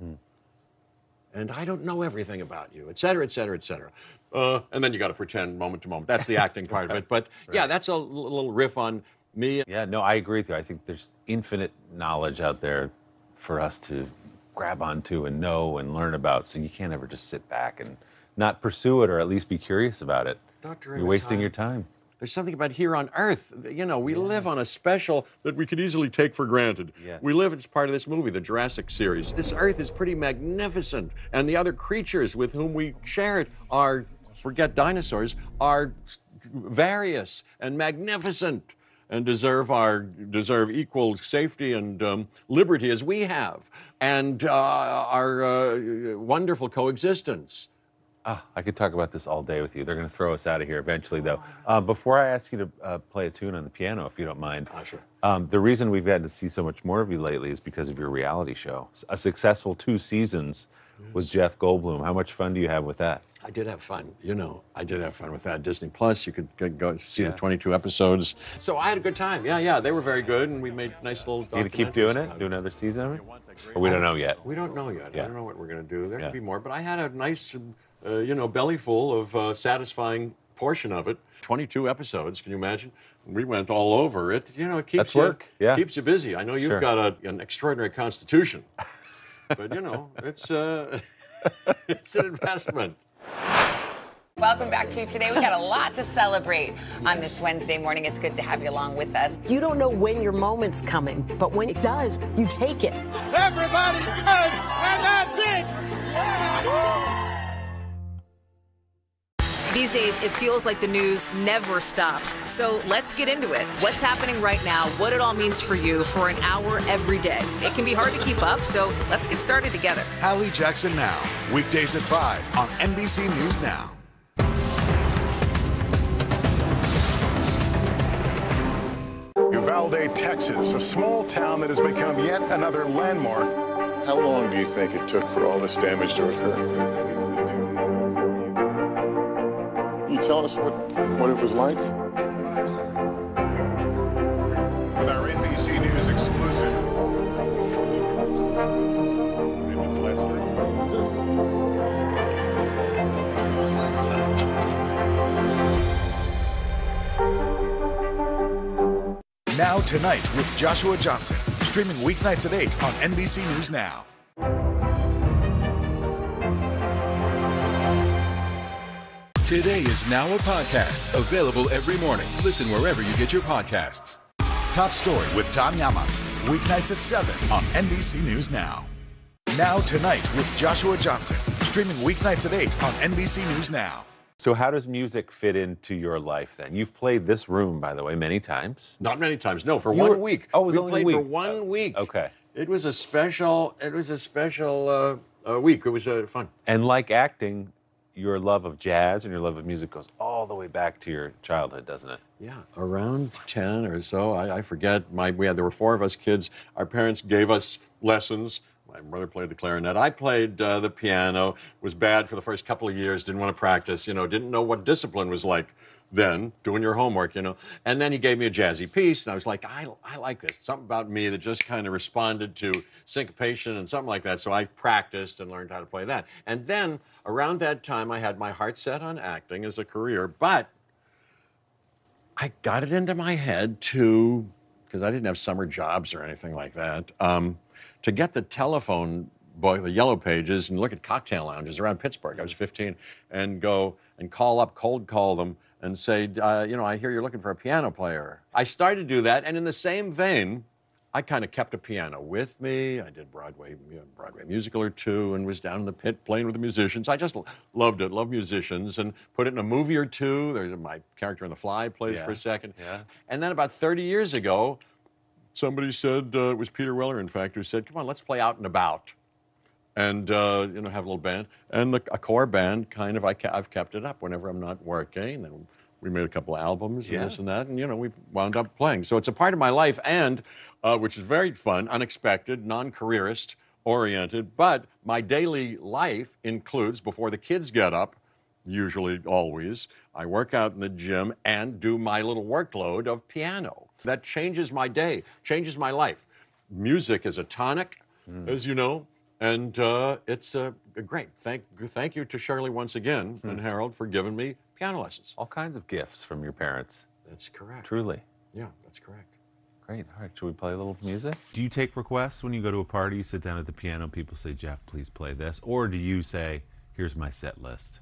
And I don't know everything about you, et cetera, et cetera, et cetera. Uh, and then you got to pretend moment to moment. That's the acting part of it. But yeah, that's a l- little riff on me. Yeah, no, I agree with you. I think there's infinite knowledge out there for us to grab onto and know and learn about. So you can't ever just sit back and not pursue it or at least be curious about it. Dr. You're wasting Emmett your time. There's something about here on Earth. You know, we live on a special that we could easily take for granted. Yes. We live, it's part of this movie, the Jurassic series. This Earth is pretty magnificent, and the other creatures with whom we share it are, forget dinosaurs, are various and magnificent and deserve our deserve equal safety and um, liberty as we have, and uh, our uh, wonderful coexistence. Ah, I could talk about this all day with you. They're going to throw us out of here eventually, though. Uh, before I ask you to uh, play a tune on the piano, if you don't mind, Ah, sure. um, the reason we've had to see so much more of you lately is because of your reality show. A successful two seasons with Jeff Goldblum. How much fun do you have with that? I did have fun, you know. I did have fun with that. Disney Plus, you could go- go see Yeah. the 22 episodes. So I had a good time. Yeah, yeah, they were very good, and we made nice little. You to keep doing it? Do another season of it? Or we don't know yet? We don't know yet. Yeah. I don't know what we're going to do. There Yeah. could be more, but I had a nice, uh, you know, belly full of uh, satisfying portion of it. 22 episodes. Can you imagine? We went all over it. You know, it keeps That's you work, yeah. keeps you busy. I know you've Sure. got a, an extraordinary constitution, but you know, it's uh, it's an investment. Welcome back to you. today. We got a lot to celebrate on this Wednesday morning. It's good to have you along with us. You don't know when your moment's coming, but when it does, you take it. Everybody's good, and that's it. These days, it feels like the news never stops. So let's get into it. What's happening right now, what it all means for you for an hour every day. It can be hard to keep up, so let's get started together. Hallie Jackson Now, weekdays at 5 on NBC News Now. Uvalde, Texas, a small town that has become yet another landmark. How long do you think it took for all this damage to occur? Tell us what, what it was like? With our NBC News exclusive. My name is Leslie. Now Tonight with Joshua Johnson, streaming weeknights at 8 on NBC News Now. Today is now a podcast available every morning. Listen wherever you get your podcasts. Top Story with Tom Llamas, weeknights at 7 on NBC News Now. Now Tonight with Joshua Johnson, streaming weeknights at 8 on NBC News Now. So, how does music fit into your life then? You've played this room, by the way, many times. Not many times. No, for You one were- week. Oh, it was we only a week. for one week. Okay. It was a special. It was a special uh, uh, week. It was uh, fun. And like acting, your love of jazz and your love of music goes all the way back to your childhood, doesn't it? Yeah, around ten or so. I, I forget. My we had there were four of us kids. Our parents gave us lessons. My brother played the clarinet. I played uh, the piano. Was bad for the first couple of years. Didn't want to practice. You know, didn't know what discipline was like. Then doing your homework, you know. And then he gave me a jazzy piece, and I was like, I, I like this. Something about me that just kind of responded to syncopation and something like that. So I practiced and learned how to play that. And then around that time, I had my heart set on acting as a career, but I got it into my head to, because I didn't have summer jobs or anything like that, um, to get the telephone book, the yellow pages, and look at cocktail lounges around Pittsburgh. I was 15, and go and call up, cold call them, and say, uh, you know, I hear you're looking for a piano player. I started to do that, and in the same vein, I kind of kept a piano with me. I did Broadway, you know, Broadway musical or two, and was down in the pit playing with the musicians. I just loved it, loved musicians, and put it in a movie or two. There's my character in The Fly plays for a second. yeah. And then about 30 years ago, somebody said uh, it was Peter Weller, in fact, who said, "Come on, let's play out and about." And uh, you know, have a little band, and the, a core band. Kind of, I I've kept it up whenever I'm not working. Then we made a couple of albums and Yeah. this and that, and you know, we wound up playing. So it's a part of my life, and uh, which is very fun, unexpected, non-careerist oriented. But my daily life includes before the kids get up, usually always, I work out in the gym and do my little workload of piano. That changes my day, changes my life. Music is a tonic, as you know, and uh, it's uh, great. Thank, thank you to Shirley once again and Harold for giving me piano lessons. All kinds of gifts from your parents. That's correct. Truly. Yeah, that's correct. Great. All right. Should we play a little music? Do you take requests when you go to a party? You sit down at the piano, people say, Jeff, please play this? Or do you say, here's my set list?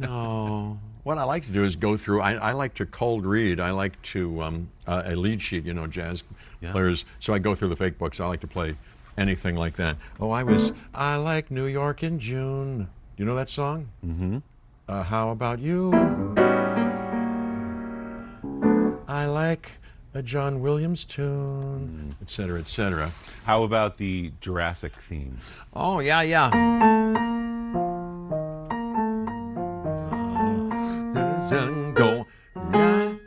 No. What I like to do is go through. I, I like to cold read. I like to um, uh, a lead sheet. You know, jazz Yeah. players. So I go through the fake books. I like to play anything like that. Oh, I was. I like New York in June. Do you know that song? Mm-hmm. Uh, how about you? I like a John Williams tune, et cetera, et cetera. How about the Jurassic themes? Oh, yeah, yeah. Go. Yeah,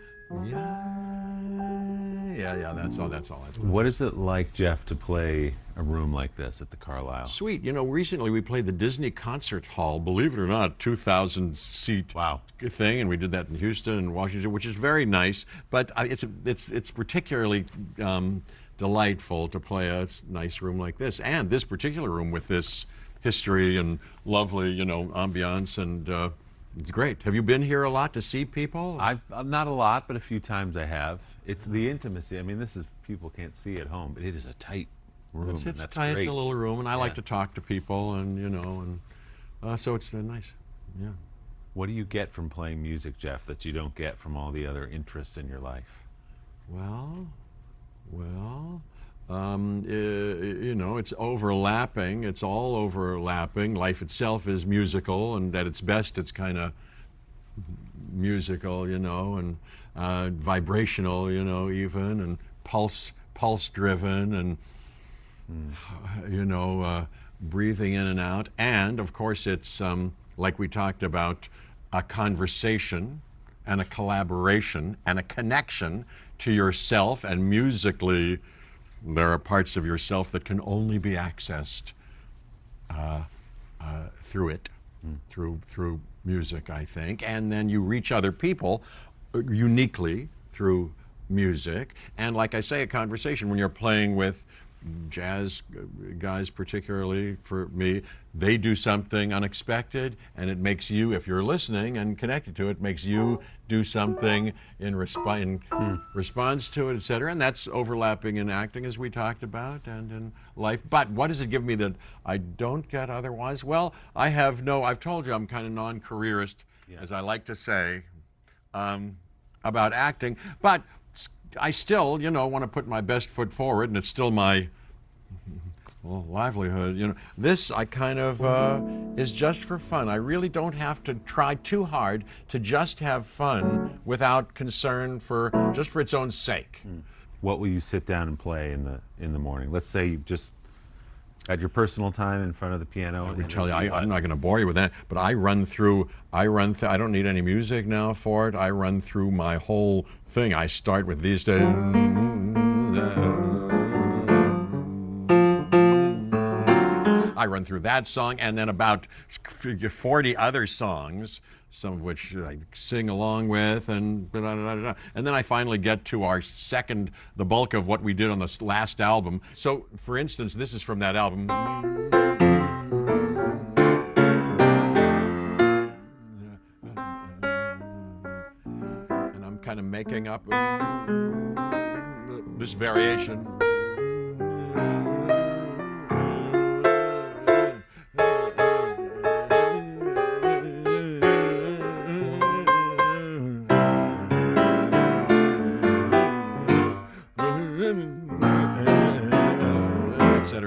yeah, yeah, that's all, that's all. That's What is it like, Jeff, to play a room like this at the Carlyle? Sweet. You know, recently we played the Disney Concert Hall, believe it or not, 2,000 seat wow. thing, and we did that in Houston and Washington, which is very nice. But I- it's it's it's particularly um, delightful to play a nice room like this, and this particular room with this history and lovely, you know, ambiance, and uh, it's great. Have you been here a lot to see people? I've uh, not a lot, but a few times I have. It's the intimacy. I mean, this is people can't see at home, but it is a tight room. It's, it's tight. It's a little room, and I like to talk to people, and you know, and uh, so it's uh, nice. Yeah. What do you get from playing music, Jeff, that you don't get from all the other interests in your life? Well, well, um, you know, it's overlapping. It's all overlapping. Life itself is musical, and at its best, it's kind of musical, you know, and uh, vibrational, you know, even, and pulse pulse driven, and you know, uh, breathing in and out. And of course, it's um, like we talked about a conversation and a collaboration and a connection to yourself. And musically, there are parts of yourself that can only be accessed uh, uh, through it, through through music, I think. And then you reach other people uh, uniquely through music. And like I say, a conversation when you're playing with jazz guys, particularly for me, they do something unexpected, and it makes you, if you're listening and connected to it, makes you do something in, resp- in response to it, et cetera. And that's overlapping in acting, as we talked about, and in life. But what does it give me that I don't get otherwise? Well, I have no, I've told you I'm kind of non careerist, as I like to say, um, about acting. But I still, you know, want to put my best foot forward, and it's still my well, livelihood. You know, this I kind of uh, is just for fun. I really don't have to try too hard to just have fun without concern for just for its own sake. What will you sit down and play in the in the morning? Let's say you've just had your personal time in front of the piano. I and would tell you, I, I'm not going to bore you with that, but I run through. I run. Th- I don't need any music now for it. I run through my whole thing. I start with these days. I run through that song and then about 40 other songs, some of which I sing along with, and da, da, da, and then I finally get to our second, the bulk of what we did on this last album. So, for instance, this is from that album. And I'm kind of making up this variation.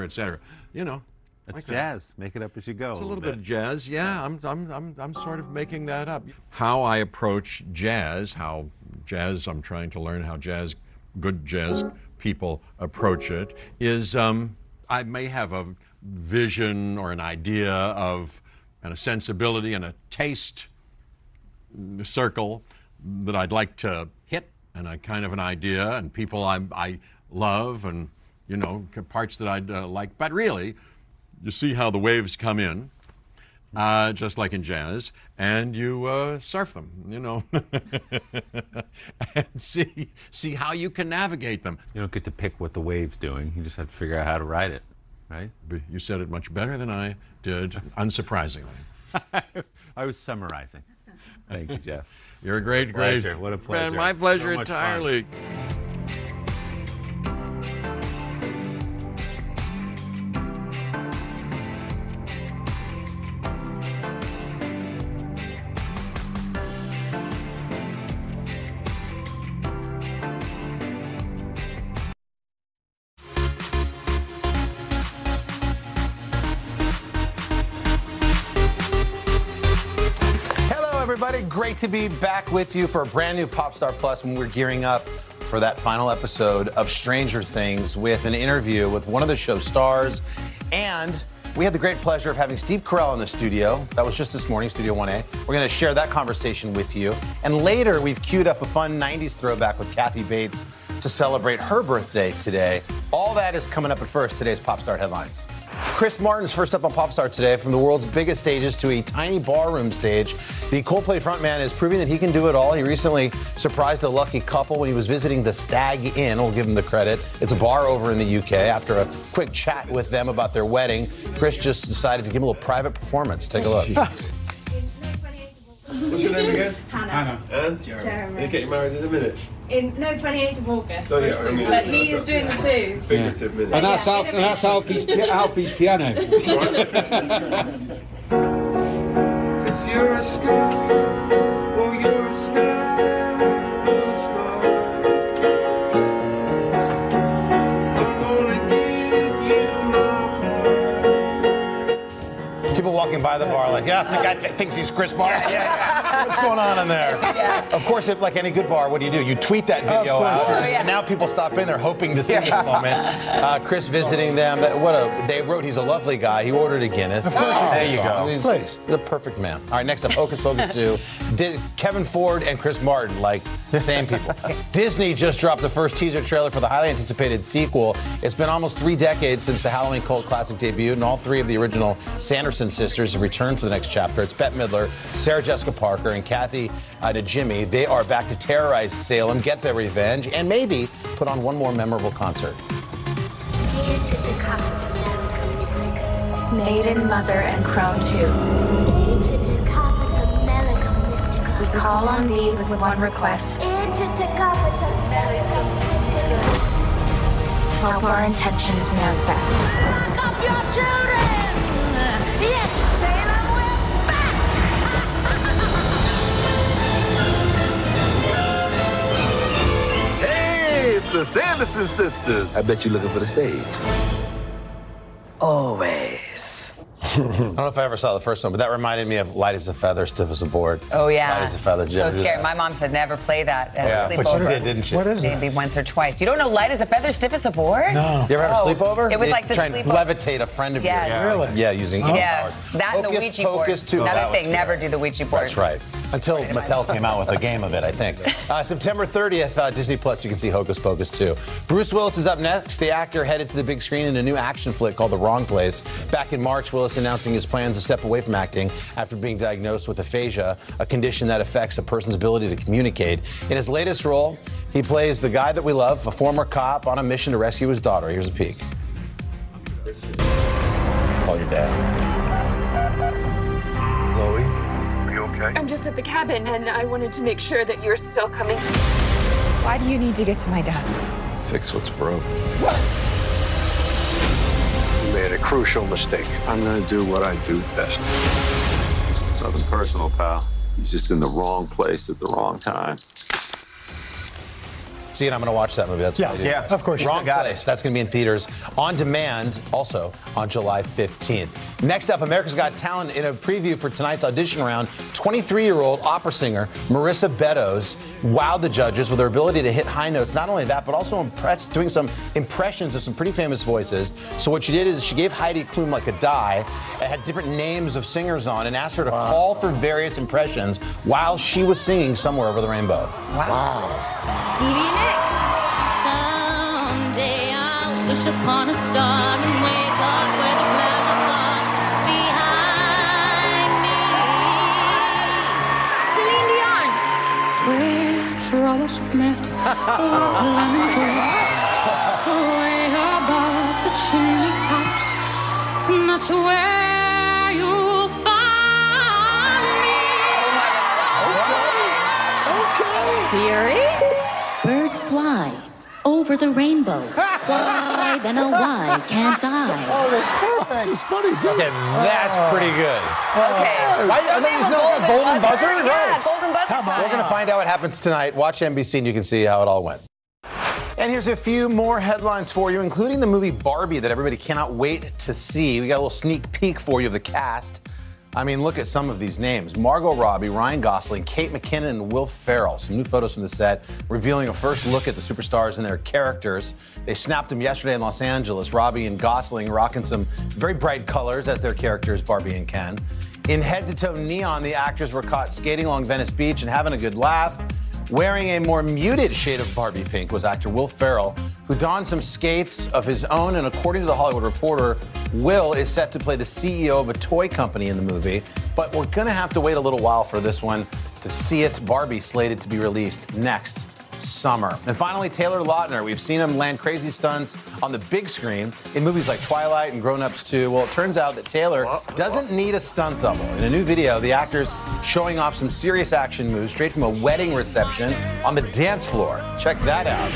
Et cetera. You know, It's like that. jazz. Make it up as you go. It's a little bit of jazz, yeah. I'm, I'm, I'm, I'm sort of making that up. How I approach jazz, how jazz, I'm trying to learn how jazz, good jazz people approach it, is um, I may have a vision or an idea of, and a sensibility and a taste circle that I'd like to hit, and a kind of an idea, and people I, I love, and you know, parts that I'd uh, like. But really, you see how the waves come in, uh, just like in jazz, and you uh, surf them, you know, and see see how you can navigate them. You don't get to pick what the wave's doing. You just have to figure out how to ride it, right? You said it much better than I did, unsurprisingly. I was summarizing. Thank you, Jeff. You're a great, great. Pleasure. What a pleasure. Man, my pleasure So much fun. To be back with you for a brand new Popstar Plus when we're gearing up for that final episode of Stranger Things with an interview with one of the show's stars. And we had the great pleasure of having Steve Carell in the studio. That was just this morning, Studio 1A. We're going to share that conversation with you. And later, we've queued up a fun 90s throwback with Kathy Bates to celebrate her birthday today. All that is coming up at first, today's Popstar headlines. Chris Martin's first up on Popstar today, from the world's biggest stages to a tiny barroom stage. The Coldplay frontman is proving that he can do it all. He recently surprised a lucky couple when he was visiting the Stag Inn. We'll give him the credit. It's a bar over in the UK. After a quick chat with them about their wedding, Chris just decided to give him a little private performance. Take a look. What's your name again? Hannah. And? Jeremy. You're getting married in a minute. In no, 28th of August. Oh, yeah, I mean, but he's doing the food. Figurative minute. And that's Al- and that's Alfie's, Alfie's piano. Cause you're a sky, oh, you're a sky full of stars. I'm gonna give you my heart. People walking by the bar like, yeah, the guy th- thinks he's Chris Martin. What's going on in there? Of course, if, like any good bar, what do you do? You tweet that video out. course. And now people stop in. They're hoping to see this moment. Uh, Chris visiting them. But What a they wrote. He's a lovely guy. He ordered a Guinness. Of course he there you go. Please. He's, he's a perfect man. All right, next up, Hocus Pocus 2. Did Kevin Ford and Chris Martin like the same people? Disney just dropped the first teaser trailer for the highly anticipated sequel. It's been almost three decades since the Halloween cult classic debuted, and all three of the original Sanderson sisters have returned for the next chapter. It's Bette Midler, Sarah Jessica Parker, and Kathy uh, Jimmy, They are back to terrorize Salem, get their revenge, and maybe put on one more memorable concert. Maiden, Mother, and Crone too. We call on thee with one request. Help our intentions manifest. Lock up your children! Yes, Salem, it's the Sanderson sisters. I bet you're looking for the stage. Always. I don't know if I ever saw the first one, but that reminded me of Light as a Feather, Stiff as a Board. Oh yeah. Light as a Feather. Did you So scary. My mom said never play that at Yeah, a but sleepover. you did, didn't she? What is Maybe that? once or twice. You don't know light as a feather, stiff as a board? No. You ever have Oh, a sleepover? It was like the try and sleepover. levitate a friend of Yes. yours. Really? Yeah, using Yeah, powers. that and the Hocus Ouija board. Pocus 2. Another That thing, never do the Ouija board. That's right. Until Mattel came out with a game of it, I think. Uh, September 30th, uh, Disney Plus, you can see Hocus Pocus 2. Bruce Willis is up next. The actor headed to the big screen in a new action flick called The Wrong Place. Back in March, Willis announcing his plans to step away from acting after being diagnosed with aphasia, a condition that affects a person's ability to communicate. In his latest role, he plays the guy that we love, a former cop on a mission to rescue his daughter. Here's a peek. Call your dad. Chloe, are you okay? I'm just at the cabin and I wanted to make sure that you're still coming. Why do you need to get to my dad? Fix what's broke. You made a crucial mistake. I'm gonna do what I do best. Nothing personal, pal. He's just in the wrong place at the wrong time. See, and I'm going to watch that movie. That's Yeah, what I do. yeah, of course. Wrong still got place. That's going to be in theaters on demand, also on July 15th. Next up, America's Got Talent in a preview for tonight's audition round. 23-year-old opera singer Marissa Beddoes wowed the judges with her ability to hit high notes. Not only that, but also impressed doing some impressions of some pretty famous voices. So what she did is she gave Heidi Klum like a die, it had different names of singers on, and asked her to call for various impressions while she was singing "Somewhere Over the Rainbow." Wow. Stevie Nicks. Someday I'll wish upon a star and wake up where the clouds are far behind me. Celine Dion. Where troubles met, like lemon drops, way above the chimney tops. That's where you'll find me. Siri? Birds fly over the rainbow. Why then oh why can't I? Oh, that's perfect. This is funny, too. Okay, that's oh. pretty good. Okay. Why, Don't they there's no golden golden buzzer? buzzer? Yeah, Right. golden buzzer Come on. We're going to find out what happens tonight. Watch NBC and you can see how it all went. And here's a few more headlines for you, including the movie Barbie that everybody cannot wait to see. We got a little sneak peek for you of the cast. I mean, look at some of these names Margot Robbie, Ryan Gosling, Kate McKinnon, and Will Ferrell. Some new photos from the set revealing a first look at the superstars and their characters. They snapped them yesterday in Los Angeles. Robbie and Gosling rocking some very bright colors as their characters, Barbie and Ken. In head to toe neon, the actors were caught skating along Venice Beach and having a good laugh. Wearing a more muted shade of Barbie pink was actor Will Ferrell, who donned some skates of his own. And according to the Hollywood Reporter, Will is set to play the CEO of a toy company in the movie. But we're going to have to wait a little while for this one to see it. Barbie slated to be released next summer. And finally, Taylor Lautner. We've seen him land crazy stunts on the big screen in movies like Twilight and Grown Ups 2. Well, it turns out that Taylor doesn't need a stunt double. In a new video, the actor's showing off some serious action moves straight from a wedding reception on the dance floor. Check that out.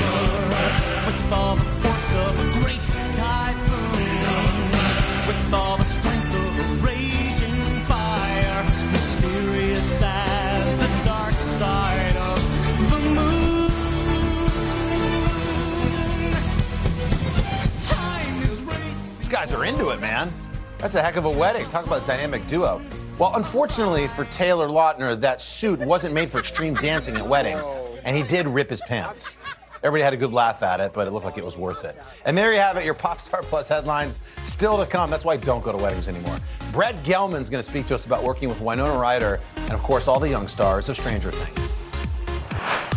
Guys are into it, man. That's a heck of a wedding. Talk about a dynamic duo. Well, unfortunately for Taylor Lautner, that suit wasn't made for extreme dancing at weddings, and he did rip his pants. Everybody had a good laugh at it, but it looked like it was worth it. And there you have it, your Popstar Plus headlines still to come. That's why I don't go to weddings anymore. Brett Gelman's going to speak to us about working with Winona Ryder and, of course, all the young stars of Stranger Things.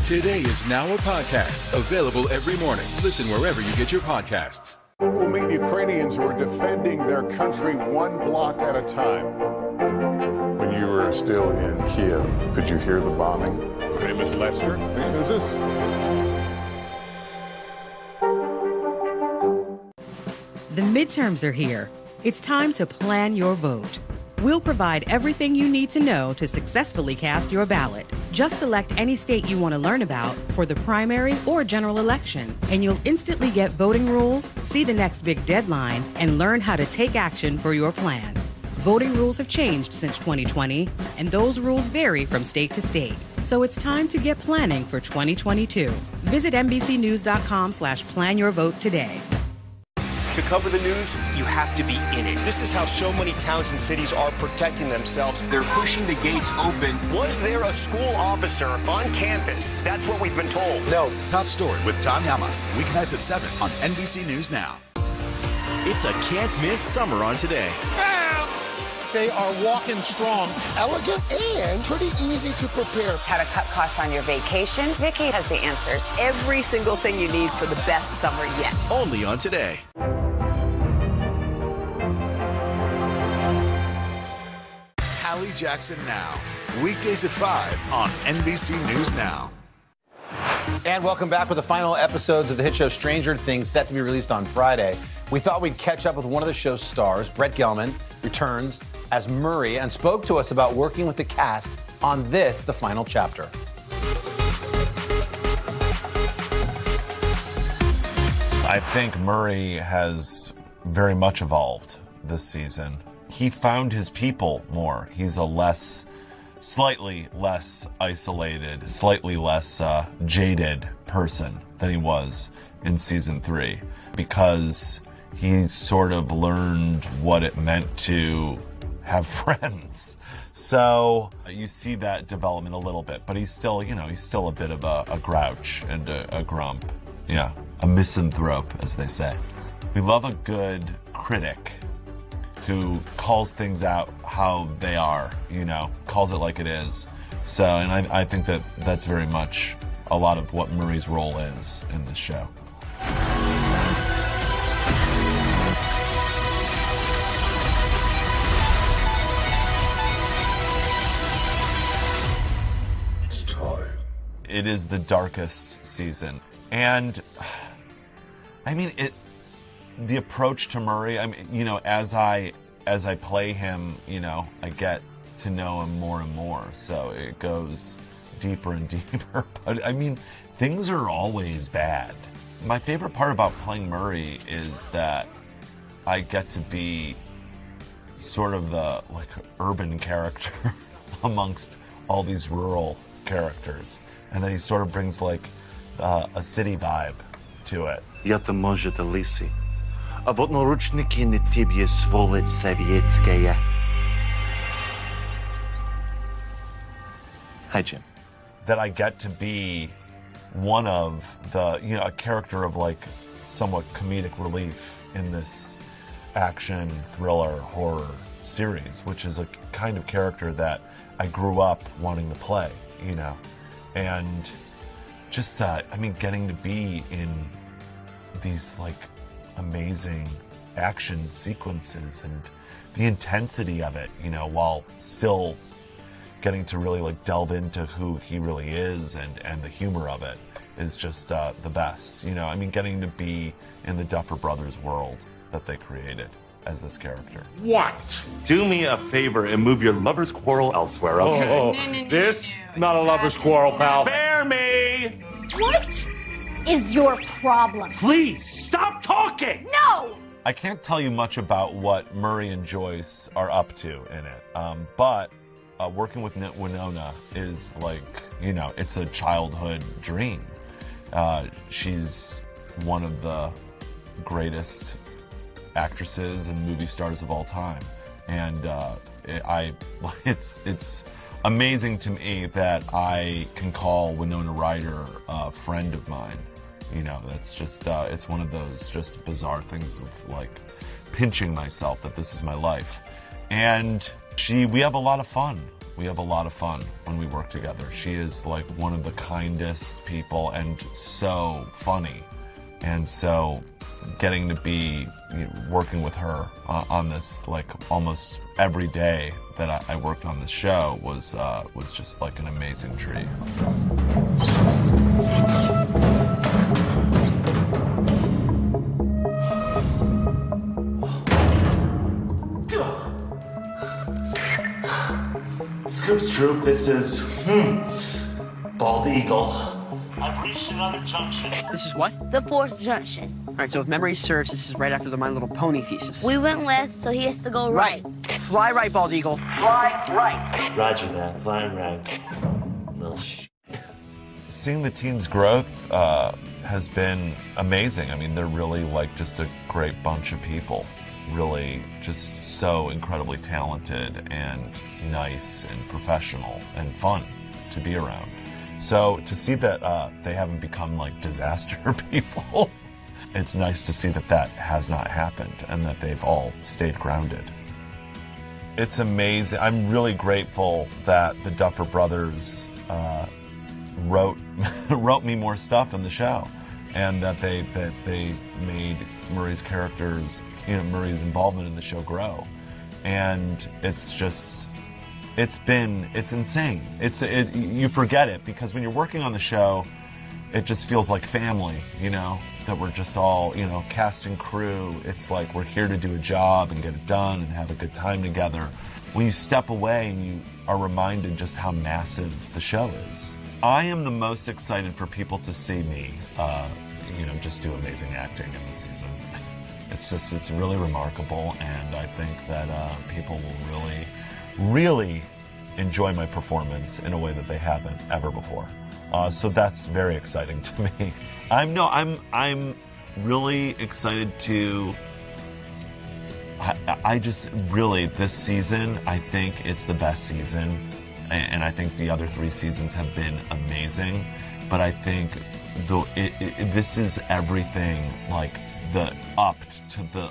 Today is now a podcast available every morning. Listen wherever you get your podcasts. We'll meet Ukrainians who are defending their country one block at a time. When you were still in Kiev, could you hear the bombing? My name is Lester. Who's this? The midterms are here. It's time to plan your vote. We'll provide everything you need to know to successfully cast your ballot. Just select any state you want to learn about for the primary or general election, and you'll instantly get voting rules, see the next big deadline, and learn how to take action for your plan. Voting rules have changed since 2020, and those rules vary from state to state. So it's time to get planning for 2022. Visit NBCNews.com slash plan your vote today. To cover the news, you have to be in it. This is how so many towns and cities are protecting themselves. They're pushing the gates open. Was there a school officer on campus? That's what we've been told. No. Top story with Tom Llamas. Weeknights at 7 on NBC News Now. It's a can't miss summer on today. Bam! They are walking strong, elegant, and pretty easy to prepare. How to cut costs on your vacation? Vicky has the answers. Every single thing you need for the best summer yet. Only on today. Jackson Now. Weekdays at 5 on NBC News Now. And welcome back with the final episodes of the hit show Stranger Things set to be released on Friday. We thought we'd catch up with one of the show's stars, Brett Gelman, returns as Murray and spoke to us about working with the cast on this, the final chapter. I think Murray has very much evolved this season. He found his people more. He's a less, slightly less isolated, slightly less uh, jaded person than he was in season three because he sort of learned what it meant to have friends. So you see that development a little bit, but he's still, you know, he's still a bit of a, a grouch and a, a grump. Yeah, a misanthrope, as they say. We love a good critic who calls things out how they are, you know, calls it like it is. So, and I, I think that that's very much a lot of what Murray's role is in this show. It's time. It is the darkest season. And I mean it the approach to Murray. I mean, you know, as I as I play him, you know, I get to know him more and more. So it goes deeper and deeper. But I mean, things are always bad. My favorite part about playing Murray is that I get to be sort of the like urban character amongst all these rural characters, and then he sort of brings like uh, a city vibe to it. Yet the Mojit Elisi А вот наручники на тебе, сволочь советская. Hi, Jim. That I get to be one of the, you know, a character of like somewhat comedic relief in this action, thriller, horror series, which is a kind of character that I grew up wanting to play, you know. And just, uh, I mean, getting to be in these like amazing action sequences and the intensity of it, you know, while still getting to really like delve into who he really is and and the humor of it is just uh, the best. You know, I mean, getting to be in the Duffer Brothers world that they created as this character. What? Do me a favor and move your lover's quarrel elsewhere, okay? Oh, No, no, no, this not a lover's quarrel, pal. Spare me! What is your problem? Please stop talking. No! I can't tell you much about what Murray and Joyce are up to in it, um, but uh, working with N- Winona is like, you know, it's a childhood dream. Uh, she's one of the greatest actresses and movie stars of all time, and uh, it, I, it's it's amazing to me that I can call Winona Ryder a friend of mine. You know, that's just uh, it's one of those just bizarre things of like pinching myself that this is my life, and she we have a lot of fun. We have a lot of fun when we work together. She is like one of the kindest people and so funny. And so getting to be you know, working with her uh, on this like almost every day that I, I worked on the show was uh, was just like an amazing treat. Scoops Troop, this is, hmm, Bald Eagle. I've reached another junction. This is what? The fourth junction. All right, so if memory serves, this is right after the My Little Pony thesis. We went left, so he has to go right. Fly right, Bald Eagle. Fly right. Roger that, flying right. Little sh- Seeing the teens' growth uh, has been amazing. I mean, they're really like just a great bunch of people. Really, just so incredibly talented and nice and professional and fun to be around. So to see that uh, they haven't become like disaster people, it's nice to see that that has not happened and that they've all stayed grounded. It's amazing. I'm really grateful that the Duffer Brothers uh, wrote wrote me more stuff in the show, and that they that they made Murray's characters, you know, Murray's involvement in the show grow, and it's just it's been it's insane. It's it, you forget it because when you're working on the show, it just feels like family, you know, that we're just all, you know, cast and crew. It's like we're here to do a job and get it done and have a good time together. When you step away and you are reminded just how massive the show is. I am the most excited for people to see me, uh, you know, just do amazing acting in this season. It's just, it's really remarkable, and I think that uh, people will really, really enjoy my performance in a way that they haven't ever before. Uh, so that's very exciting to me. I'm no, I'm I'm really excited to. I, I just really this season I think it's the best season, and, I think the other three seasons have been amazing. But I think it, this is everything like the up to the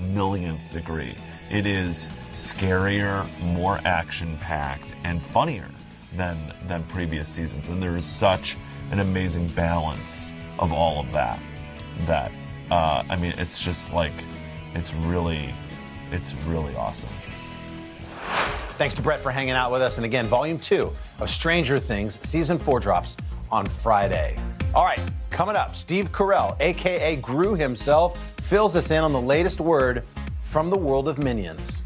millionth degree. It is scarier, more action packed, and funnier than than previous seasons. And there is such an amazing balance of all of that. That uh, I mean, it's just like it's really, it's really awesome. Thanks to Brett for hanging out with us. And again, volume two of Stranger Things, season four drops on Friday. All right, coming up, Steve Carell, aka Gru himself, fills us in on the latest word from the world of minions.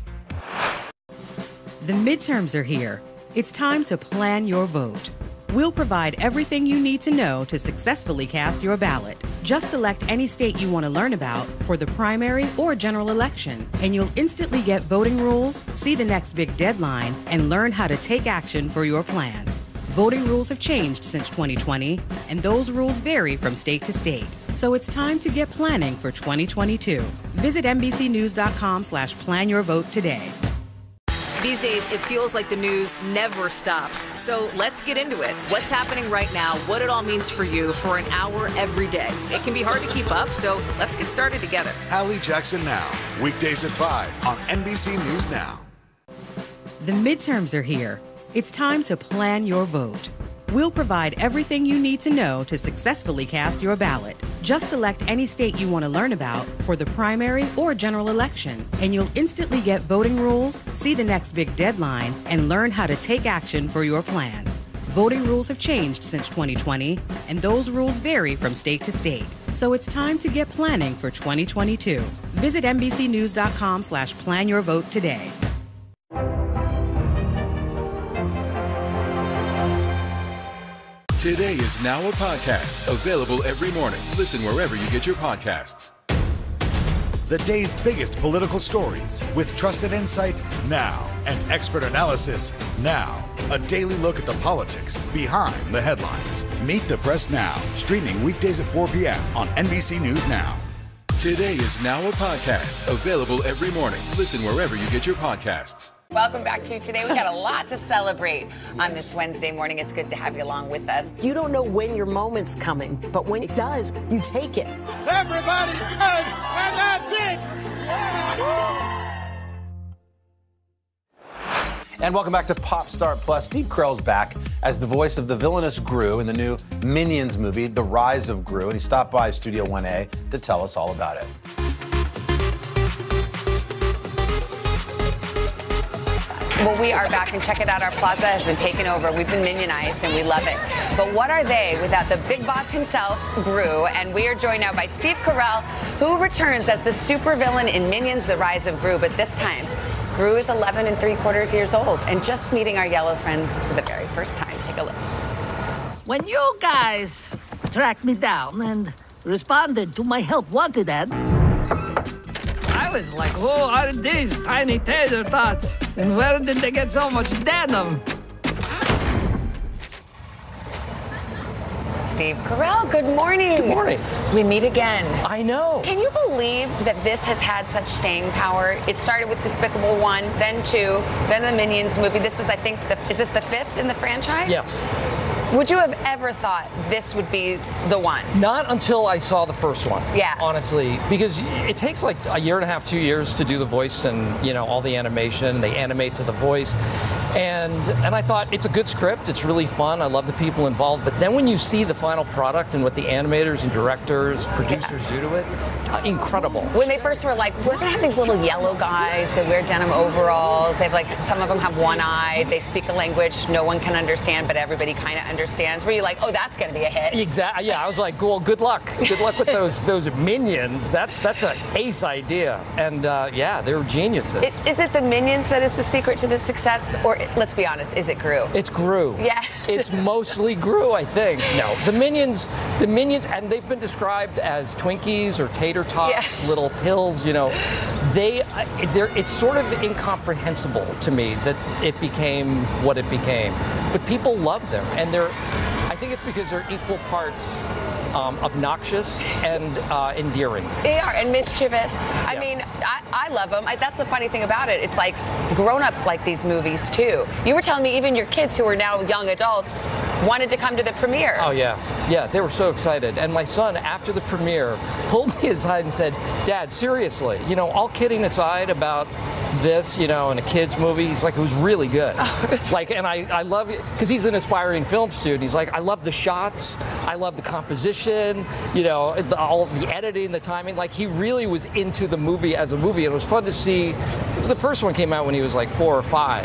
The midterms are here. It's time to plan your vote. We'll provide everything you need to know to successfully cast your ballot. Just select any state you want to learn about for the primary or general election, and you'll instantly get voting rules, see the next big deadline, and learn how to take action for your plan. Voting rules have changed since 2020, and those rules vary from state to state. So it's time to get planning for 2022. Visit NBCNews.com slash plan your vote today. These days, it feels like the news never stops. So let's get into it. What's happening right now, what it all means for you for an hour every day. It can be hard to keep up, so let's get started together. Hallie Jackson Now, weekdays at 5 on NBC News Now. The midterms are here. It's time to plan your vote. We'll provide everything you need to know to successfully cast your ballot. Just select any state you want to learn about for the primary or general election, and you'll instantly get voting rules, see the next big deadline, and learn how to take action for your plan. Voting rules have changed since 2020, and those rules vary from state to state. So it's time to get planning for 2022. Visit NBCNews.com slash plan your vote today. Today is now a podcast available every morning. Listen wherever you get your podcasts. The day's biggest political stories with trusted insight now and expert analysis now. A daily look at the politics behind the headlines. Meet the press now, streaming weekdays at 4 p.m. on NBC News Now. Today is now a podcast available every morning. Listen wherever you get your podcasts. Welcome back to you today. We got a lot to celebrate on this Wednesday morning. It's good to have you along with us. You don't know when your moment's coming, but when it does, you take it. Everybody good, and that's it. And welcome back to Pop Star Plus. Steve Carell's back as the voice of the villainous Gru in the new Minions movie, The Rise of Gru, and he stopped by Studio 1A to tell us all about it. Well, we are back and check it out. Our plaza has been taken over. We've been minionized and we love it. But what are they without the big boss himself, Gru? And we are joined now by Steve Carell, who returns as the supervillain in Minions: The Rise of Gru. But this time, Gru is 11 and three quarters years old and just meeting our yellow friends for the very first time. Take a look. When you guys tracked me down and responded to my help wanted ad, I was like, who are these tiny tater tots? And where did they get so much denim? Steve Carell, good morning. Good morning. We meet again. I know. Can you believe that this has had such staying power? It started with Despicable One, then two, then the Minions movie. This is, I think, the, is this the fifth in the franchise? Yes. Would you have ever thought this would be the one? Not until I saw the first one. Yeah. Honestly, because it takes like a year and a half, two years to do the voice and you know all the animation. They animate to the voice, and and I thought it's a good script. It's really fun. I love the people involved. But then when you see the final product and what the animators and directors, producers do to it, uh, incredible. When they first were like, we're gonna have these little yellow guys that wear denim overalls. They've like some of them have one eye. They speak a language no one can understand, but everybody kind of understands. Were you like, oh, that's gonna be a hit? Exactly. Yeah, I was like, well, good luck. Good luck with those those minions. That's that's an ace idea. And uh, yeah, they were geniuses. It, is is it the minions that is the secret to the success, or let's be honest, is it Gru? It's Gru. Yes. It's mostly Gru, I think. No, the minions, the minions, and they've been described as Twinkies or tater tots, Yeah. little pills. You know, they, they're. It's sort of incomprehensible to me that it became what it became. But people love them, and they're. I think it's because they're equal parts um, obnoxious and uh, endearing. They are, and mischievous. I mean, I, I love them. I, that's the funny thing about it. It's like grown-ups like these movies too. You were telling me even your kids who are now young adults wanted to come to the premiere. Oh yeah, yeah, they were so excited. And my son, after the premiere, pulled me aside and said, "Dad, seriously, you know, all kidding aside about this, you know, in a kids movie, he's like, it was really good. like, and I, I love it because he's an aspiring film student. He's like, I love the shots, I love the composition, you know, the, all the editing, the timing. Like, he really was into the movie as a movie, and it was fun to see. The first one came out when he was like four or five,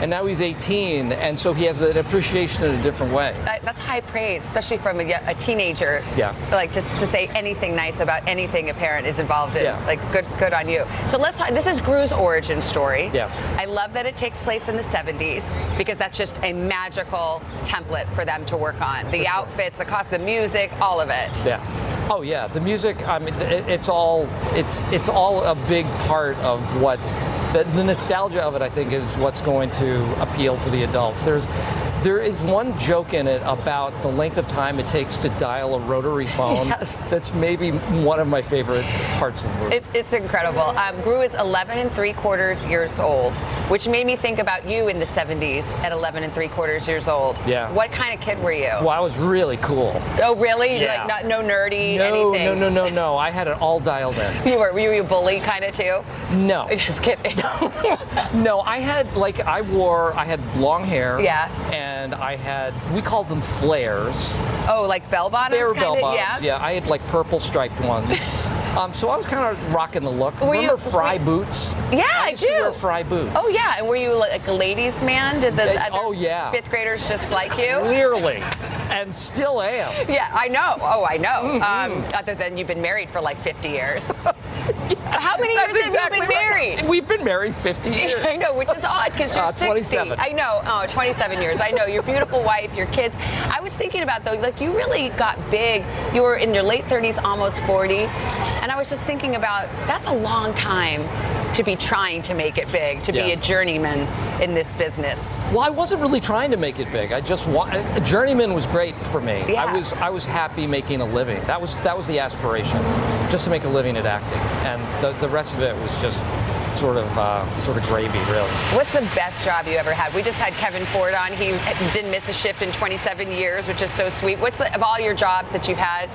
and now he's 18, and so he has an appreciation in a different way. Uh, that's high praise, especially from a, a teenager. Yeah. Like just to say anything nice about anything a parent is involved in. Yeah. Like good, good on you. So let's talk. This is Gru's origin story. Yeah. I love that it takes place in the 70s because that's just a magical template for them to work on. The outfits, the cost, the music, all of it. Yeah. Oh yeah, the music. I mean, it, it's all it's it's all a big part of what the, the nostalgia of it. I think is what's going to appeal to the adults. There's There is one joke in it about the length of time it takes to dial a rotary phone. Yes. That's maybe one of my favorite parts of the movie. It, it's incredible. Um, Gru is 11 and three quarters years old, which made me think about you in the 70s at 11 and three quarters years old. Yeah. What kind of kid were you? well, I was really cool. Oh, really? Yeah. Like not, no nerdy, No, anything? no, no, no, no. I had it all dialed in. You were, were you a bully kind of too? No. Just kidding. No, I had like I wore I had long hair. Yeah. And I had we called them flares. oh, like bell bottoms? They were bell bottoms. Yeah. Yeah. I had like purple striped ones. um, so I was kind of rocking the look. Were you- Remember Frye boots? Yeah, I I used to do. wear Frye boots. Oh yeah, and were you like a ladies' man? Did the They- other oh, yeah. fifth graders just like you? Clearly, and still am. Yeah, I know. Oh, I know. Mm-hmm. Um, other than you've been married for like 50 years. How many years That's have exactly you been right. married? We've been married 50 years. I know, which is odd because you're Uh, 60. I know. Oh, 27 years. I know. Your beautiful wife, your kids. I was thinking about though, like you really got big. You were in your late 30s, almost 40, and I was just thinking about that's a long time to be trying to make it big, to be a journeyman in this business. Well, I wasn't really trying to make it big. I just want uh, journeyman was great for me. Yeah. I was I was happy making a living. That was that was the aspiration, just to make a living at acting, and the the rest of it was just sort of uh, sort of gravy, really. What's the best job you ever had? We just had Kevin Ford on. He didn't miss a shift in 27 years, which is so sweet. What's the, of all your jobs that you've had?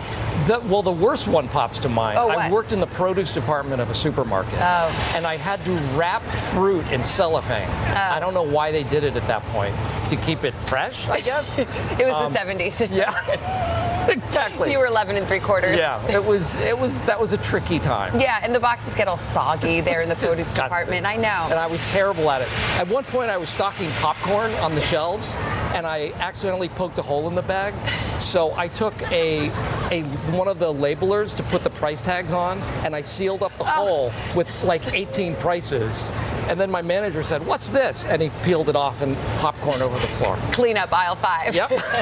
The, well, the worst one pops to mind. Oh, I worked in the produce department of a supermarket, Oh. and I had to wrap fruit in cellophane. Oh. I don't know why they did it at that point to keep it fresh. I guess It was Um, the 70s. Yeah, exactly. You were 11 and three quarters. Yeah, it was it was that was a tricky time. Yeah, and the boxes get all soggy there in the produce disgusting. department. I know. And I was terrible at it. At one point, I was stocking popcorn on the shelves, and I accidentally poked a hole in the bag. So I took a, a one of the labelers to put the price tags on, and I sealed up the Oh. hole with like 18 prices. And then my manager said, "What's this?" And he peeled it off and popcorn over the floor. Clean up aisle five. Yep,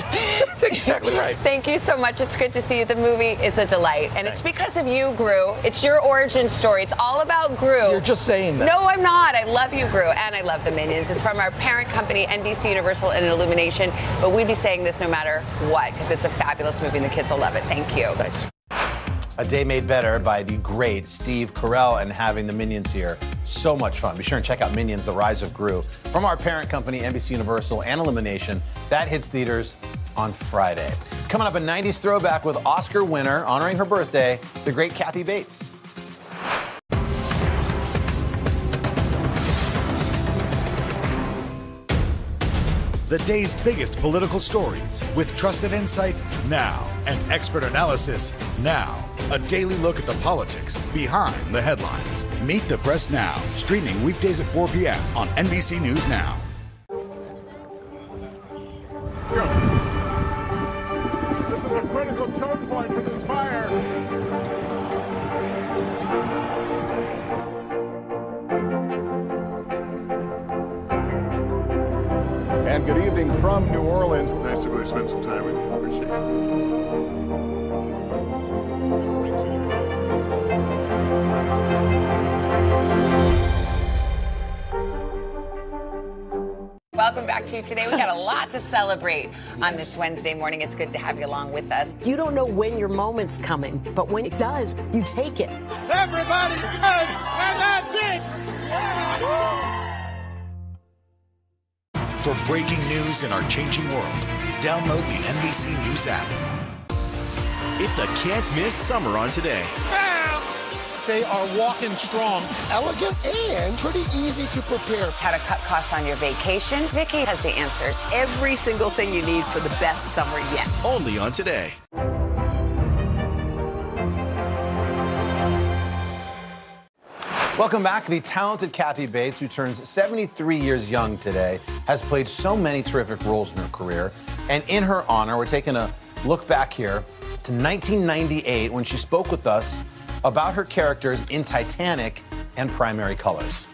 that's exactly right. Thank you so much. It's good to see you. The movie is a delight. And it's because of you, Gru. It's your origin story. It's all about Gru. You're just saying that. No, I'm not. I love you, Gru, and I love the Minions. It's from our parent company, NBC Universal and Illumination. But we'd be saying this no matter what, because it's a fabulous movie and the kids will love it. Thank you. Thanks. A Day Made Better by the great Steve Carell and having the Minions here. So much fun. Be sure and check out Minions, The Rise of Gru from our parent company, NBC Universal and Illumination. That hits theaters on Friday. Coming up, a 90s throwback with Oscar winner honoring her birthday, the great Kathy Bates. The day's biggest political stories with trusted insight now and expert analysis now. A daily look at the politics behind the headlines. Meet the Press Now, streaming weekdays at 4 p.m. on NBC News Now. Celebrate on this Wednesday morning. It's good to have you along with us. You don't know when your moment's coming, but when it does, you take it. Everybody's good, and that's it. For breaking news in our changing world, download the NBC News app. It's a can't miss summer on today. They are walking strong, elegant, and pretty easy to prepare. How to cut costs on your vacation? Vicky has the answers. Every single thing you need for the best summer yet. Only on today. Welcome back. The talented Kathy Bates, who turns 73 years young today, has played so many terrific roles in her career. And in her honor, we're taking a look back here to 1998 when she spoke with us about her characters in Titanic and Primary Colors.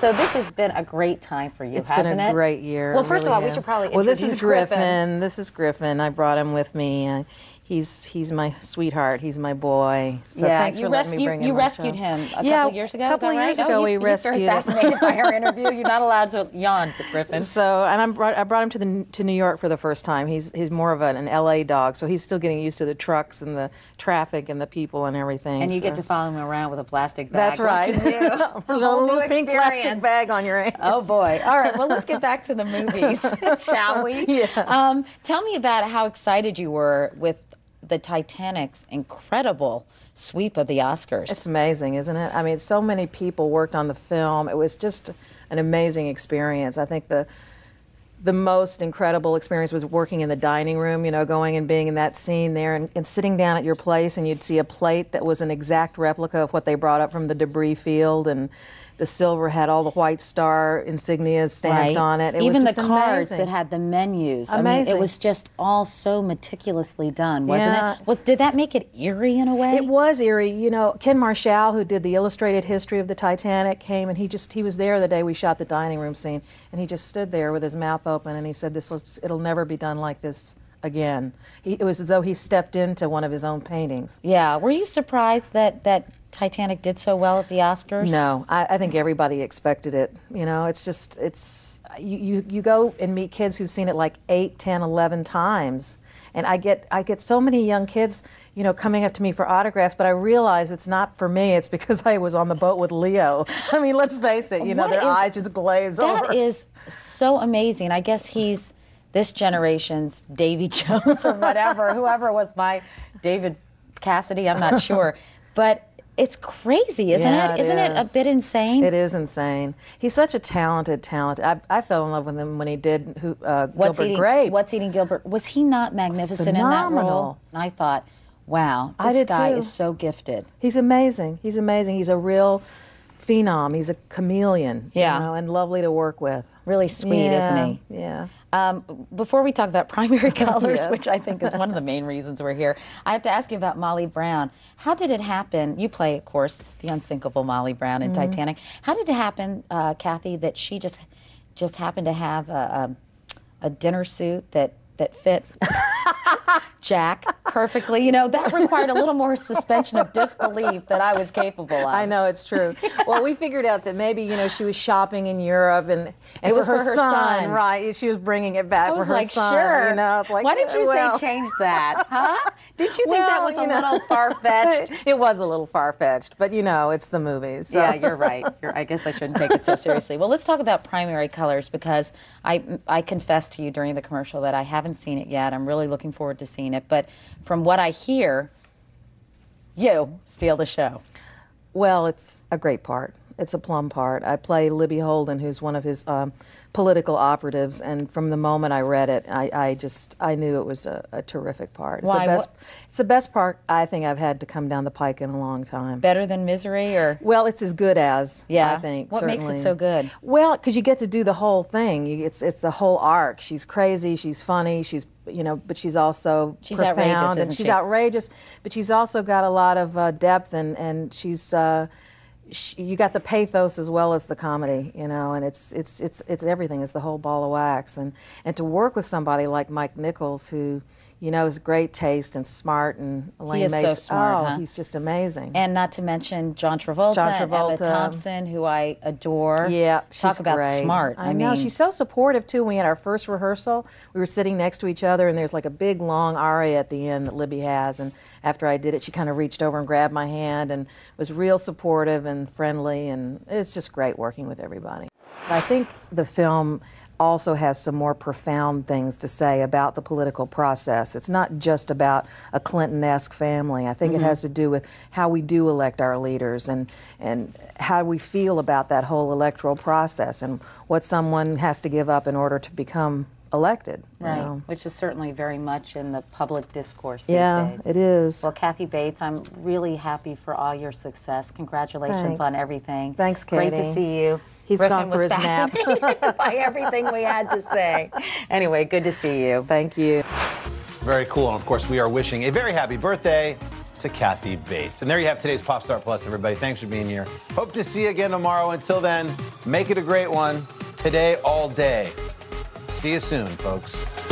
So this has been a great time for you, It's hasn't been a it? great year. Well, first really of all, we should probably Well, this introduce is Griffin. This is Griffin. I brought him with me. Uh, He's he's my sweetheart. He's my boy. So yeah, thanks you for letting me rescued bring him you rescued him a yeah, couple years ago. A couple years right? ago, oh, we he's, rescued. He's very fascinated by our interview. You're not allowed to yawn, Griffin. So, and I'm brought, I brought him to the to New York for the first time. He's he's more of an, an LA dog, so he's still getting used to the trucks and the traffic and the people and everything. And you so. get to follow him around with a plastic bag. That's right. A little, pink plastic bag on your hand. Oh boy! All right, well let's get back to the movies, shall we? Yeah. Um, tell me about how excited you were with the Titanic's incredible sweep of the Oscars. It's amazing, isn't it? I mean, so many people worked on the film. It was just an amazing experience. I think the the most incredible experience was working in the dining room, you know, going and being in that scene there and, and sitting down at your place and you'd see a plate that was an exact replica of what they brought up from the debris field and the silver had all the white star insignias stamped right. on it. It Even was the cards amazing. that had the menus. I mean, Amazing. it was just all so meticulously done, wasn't Yeah. it? Was did that make it eerie in a way? It was eerie. You know, Ken Marschall, who did the illustrated history of the Titanic, came and he just he was there the day we shot the dining room scene, and he just stood there with his mouth open and he said, "This it'll never be done like this again." He, it was as though he stepped into one of his own paintings. Yeah. Were you surprised that that Titanic did so well at the Oscars? No, I, I think everybody expected it. You know, it's just it's you, you you go and meet kids who've seen it like eight, ten, eleven times, and I get I get so many young kids, you know, coming up to me for autographs, but I realize it's not for me. It's because I was on the boat with Leo. I mean, let's face it. You know, What their is- eyes just glaze That over. is so amazing. I guess he's this generation's Davy Jones or whatever, whoever was my David Cassidy, I'm not sure. But it's crazy, isn't Yeah, it? Isn't it a bit insane? It is insane. He's such a talented, talented. I, I fell in love with him when he did who, uh, What's Gilbert eating Grape. What's eating Gilbert? Was he not magnificent in that role? And I thought, wow, I this did guy too. is so gifted. He's amazing. He's amazing. He's a real phenom. He's a chameleon. Yeah. You know, and lovely to work with. Really sweet, Yeah, isn't he? Yeah. Um, before we talk about primary colors, Yes. which I think is one of the main reasons we're here, I have to ask you about Molly Brown. How did it happen? You play, of course, the unsinkable Molly Brown in Mhm. Titanic. How did it happen, uh, Kathy, that she just just happened to have a, a, a dinner suit that that fit Jack perfectly? You know, that required a little more suspension of disbelief that I was capable of. I know it's true. well, we figured out that maybe you know she was shopping in Europe and, and It was for her, her son, son. right? She was bringing it back I for her like, son. sure. You know, like, Why did you well. say change that, huh? Did you think that was a know. little far fetched? it was a little far fetched, but you know, it's the movies. so. Yeah, you're right. You're, I guess I shouldn't take it so seriously. Well, let's talk about primary colors because I I confessed to you during the commercial that I haven't seen it yet. I'm really looking forward to seeing it. But from what I hear, you steal the show. Well, it's a great part. It's a plum part. I play Libby Holden, who's one of his um, political operatives, and from the moment I read it, I, I just I knew it was a, a terrific part. It's Why? the best. What- It's the best part I think I've had to come down the pike in a long time. Better than Misery, or well, it's as good as. Yeah. I think. What makes it so good? Well, because you get to do the whole thing. You, it's it's the whole arc. She's crazy. She's funny. She's you know, but she's also She's profound outrageous, and she's she? outrageous. But she's also got a lot of uh, depth and and she's. Uh, sh you got the pathos as well as the comedy, you know, and it's it's it's it's everything. It's the whole ball of wax, and and to work with somebody like Mike Nichols, who, you know, is great taste and smart, and Elaine is so smart, Oh, huh? he's just amazing. And not to mention John Travolta, John and Travolta. Emma Thompson, who I adore. Yeah, talk about great. smart. I, know mean, she's so supportive too. We had our first rehearsal, we were sitting next to each other, and there's like a big long aria at the end that Libby has. And after I did it, she kind of reached over and grabbed my hand and was real supportive and friendly, and it's just great working with everybody. I think the film also has some more profound things to say about the political process. It's not just about a Clinton-esque family. I think Mhm. it has to do with how we do elect our leaders and and how we feel about that whole electoral process and what someone has to give up in order to become elected. you Right, know. which is certainly very much in the public discourse these Yeah, days. it is. Well, Kathy Bates, I'm really happy for all your success. Congratulations Thanks. on everything. Thanks, Great to see you. He's Griffin gone for was his nap. by everything we had to say. Anyway, good to see you. Thank you. Very cool. And of course, we are wishing a very happy birthday to Kathy Bates. And there you have today's Pop Star Plus, everybody. Thanks for being here. Hope to see you again tomorrow. Until then, make it a great one. Today, all day. See you soon, folks.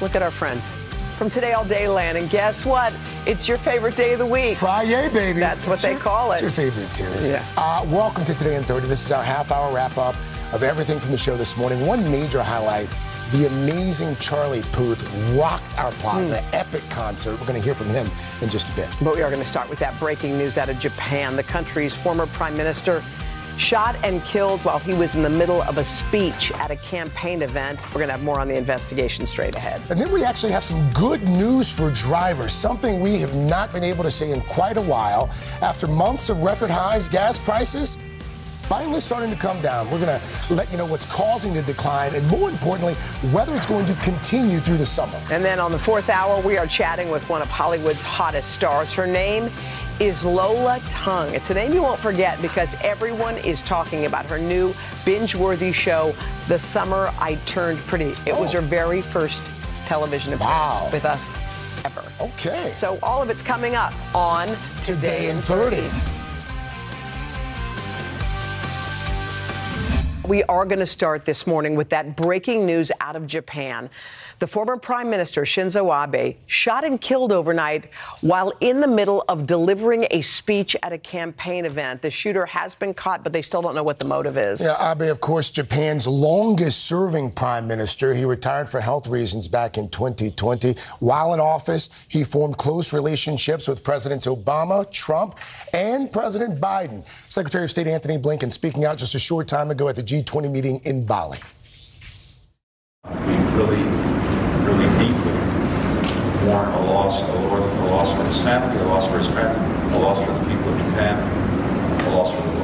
Look at our friends from Today All Day Land. And guess what? It's your favorite day of the week. Friday, baby. That's what they call it. It's your favorite, too. Yeah. Uh, welcome to Today in 30. This is our half hour wrap up of everything from the show this morning. One major highlight the amazing Charlie Puth rocked our plaza. Hmm. Epic concert. We're going to hear from him in just a bit. But we are going to start with that breaking news out of Japan. The country's former prime minister shot and killed while he was in the middle of a speech at a campaign event. We're going to have more on the investigation straight ahead. And then we actually have some good news for drivers, something we have not been able to say in quite a while. After months of record highs, gas prices finally starting to come down. We're going to let you know what's causing the decline and more importantly, whether it's going to continue through the summer. And then on the fourth hour, we are chatting with one of Hollywood's hottest stars. Her name is Lola Tung. It's a name you won't forget because everyone is talking about her new binge-worthy show, The Summer I Turned Pretty. It was her very first television appearance Wow. with us ever. Okay. So all of it's coming up on Today in 30. We are going to start this morning with that breaking news out of Japan. The former Prime Minister Shinzo Abe shot and killed overnight while in the middle of delivering a speech at a campaign event. The shooter has been caught, but they still don't know what the motive is. Yeah, Abe, of course, Japan's longest serving prime minister. He retired for health reasons back in 2020. While in office, he formed close relationships with Presidents Obama, Trump, and President Biden. Secretary of State Antony Blinken speaking out just a short time ago at the G20 meeting in Bali. We really, really deeply mourn a loss, a lo- a loss for his family, a loss for his friends, a loss for the people of Japan, a loss for the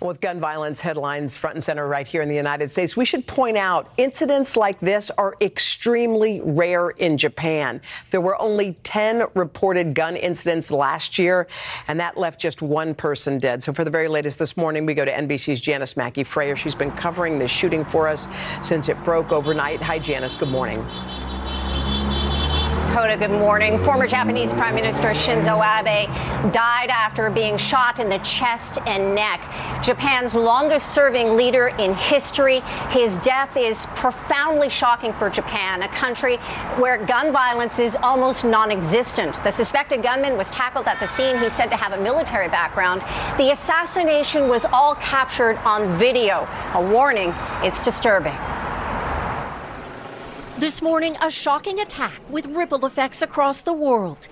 world. With gun violence headlines front and center right here in the United States, we should point out incidents like this are extremely rare in Japan. There were only 10 reported gun incidents last year, and that left just one person dead. So, for the very latest this morning, we go to NBC's Janice Mackey Frayer. She's been covering this shooting for us since it broke overnight. Hi, Janice. Good morning. Hoda, good morning. Former Japanese Prime Minister Shinzo Abe died after being shot in the chest and neck. Japan's longest serving leader in history. His death is profoundly shocking for Japan, a country where gun violence is almost non existent. The suspected gunman was tackled at the scene. He's said to have a military background. The assassination was all captured on video. A warning it's disturbing. This morning, a shocking attack with ripple effects across the world.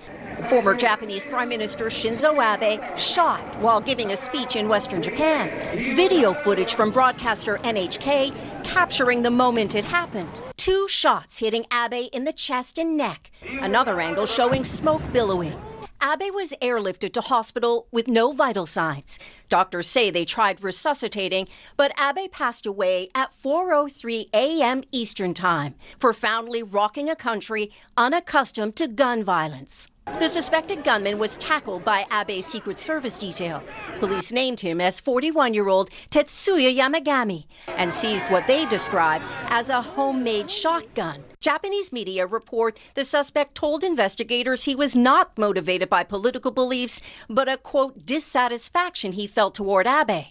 Former Japanese Prime Minister Shinzo Abe shot while giving a speech in Western Japan. Video footage from broadcaster NHK capturing the moment it happened. Two shots hitting Abe in the chest and neck. Another angle showing smoke billowing. Abe was airlifted to hospital with no vital signs. Doctors say they tried resuscitating, but Abe passed away at 4:03 a.m. Eastern Time, profoundly rocking a country unaccustomed to gun violence. The suspected gunman was tackled by Abe's Secret Service detail. Police named him as 41-year-old Tetsuya Yamagami and seized what they describe as a homemade shotgun. Japanese media report the suspect told investigators he was not motivated by political beliefs, but a quote dissatisfaction he felt toward Abe.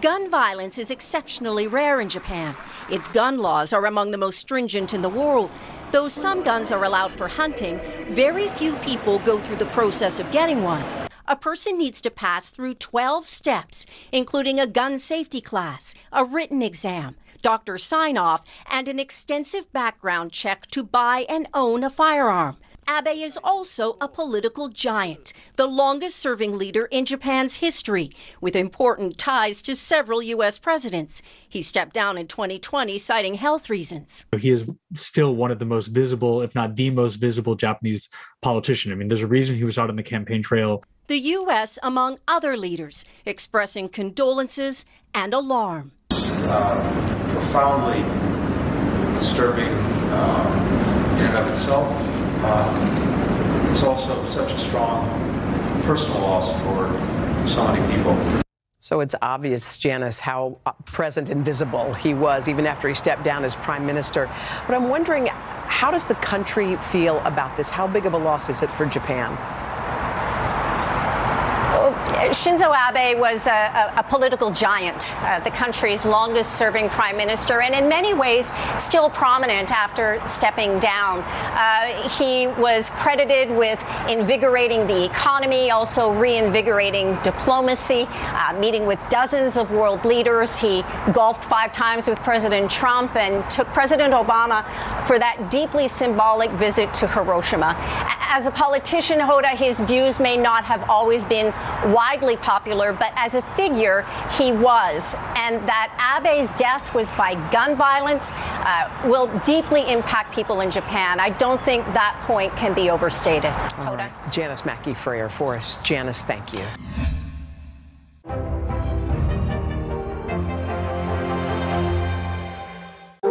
Gun violence is exceptionally rare in Japan. Its gun laws are among the most stringent in the world. Though some guns are allowed for hunting, very few people go through the process of getting one. A person needs to pass through 12 steps, including a gun safety class, a written exam, doctor sign off, and an extensive background check to buy and own a firearm. Abe is also a political giant, the longest serving leader in Japan's history, with important ties to several U.S. presidents. He stepped down in 2020, citing health reasons. He is still one of the most visible, if not the most visible Japanese politician. I mean, there's a reason he was out on the campaign trail. The U.S., among other leaders, expressing condolences and alarm. Uh, profoundly disturbing um, in and of itself. Um, it's also such a strong personal loss for so many people. So it's obvious, Janice, how uh, present and visible he was even after he stepped down as prime minister. But I'm wondering, how does the country feel about this? How big of a loss is it for Japan? Shinzo Abe was a, a, a political giant, uh, the country's longest serving prime minister, and in many ways still prominent after stepping down. Uh, he was credited with invigorating the economy, also reinvigorating diplomacy, uh, meeting with dozens of world leaders. He golfed five times with President Trump and took President Obama for that deeply symbolic visit to Hiroshima. As a politician, Hoda, his views may not have always been widely popular, but as a figure, he was. And that Abe's death was by gun violence uh, will deeply impact people in Japan. I don't think that point can be overstated. Hoda. Janice Mackey Frayer for us. Janice, thank you.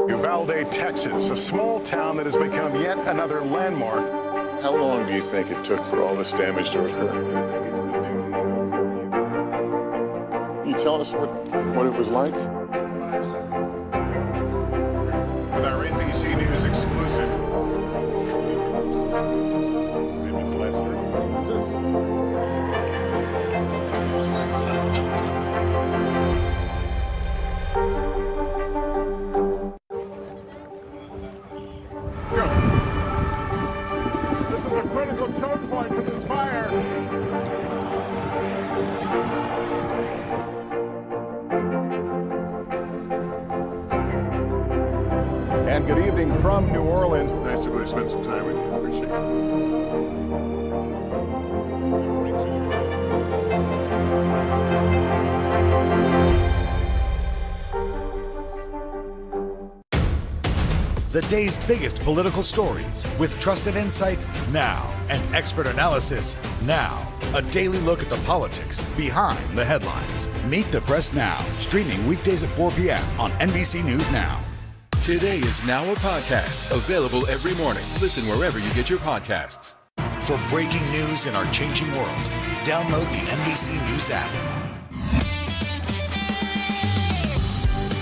Uvalde, Texas, a small town that has become yet another landmark. How long do you think it took for all this damage to occur? You tell us what, what it was like? With our NBC News exclusive. From New Orleans. Nice to really spend some time with you. Appreciate it. The day's biggest political stories with trusted insight now and expert analysis now. A daily look at the politics behind the headlines. Meet the press now, streaming weekdays at 4 p.m. on NBC News Now. Today is now a podcast available every morning. Listen wherever you get your podcasts. For breaking news in our changing world, download the NBC News app.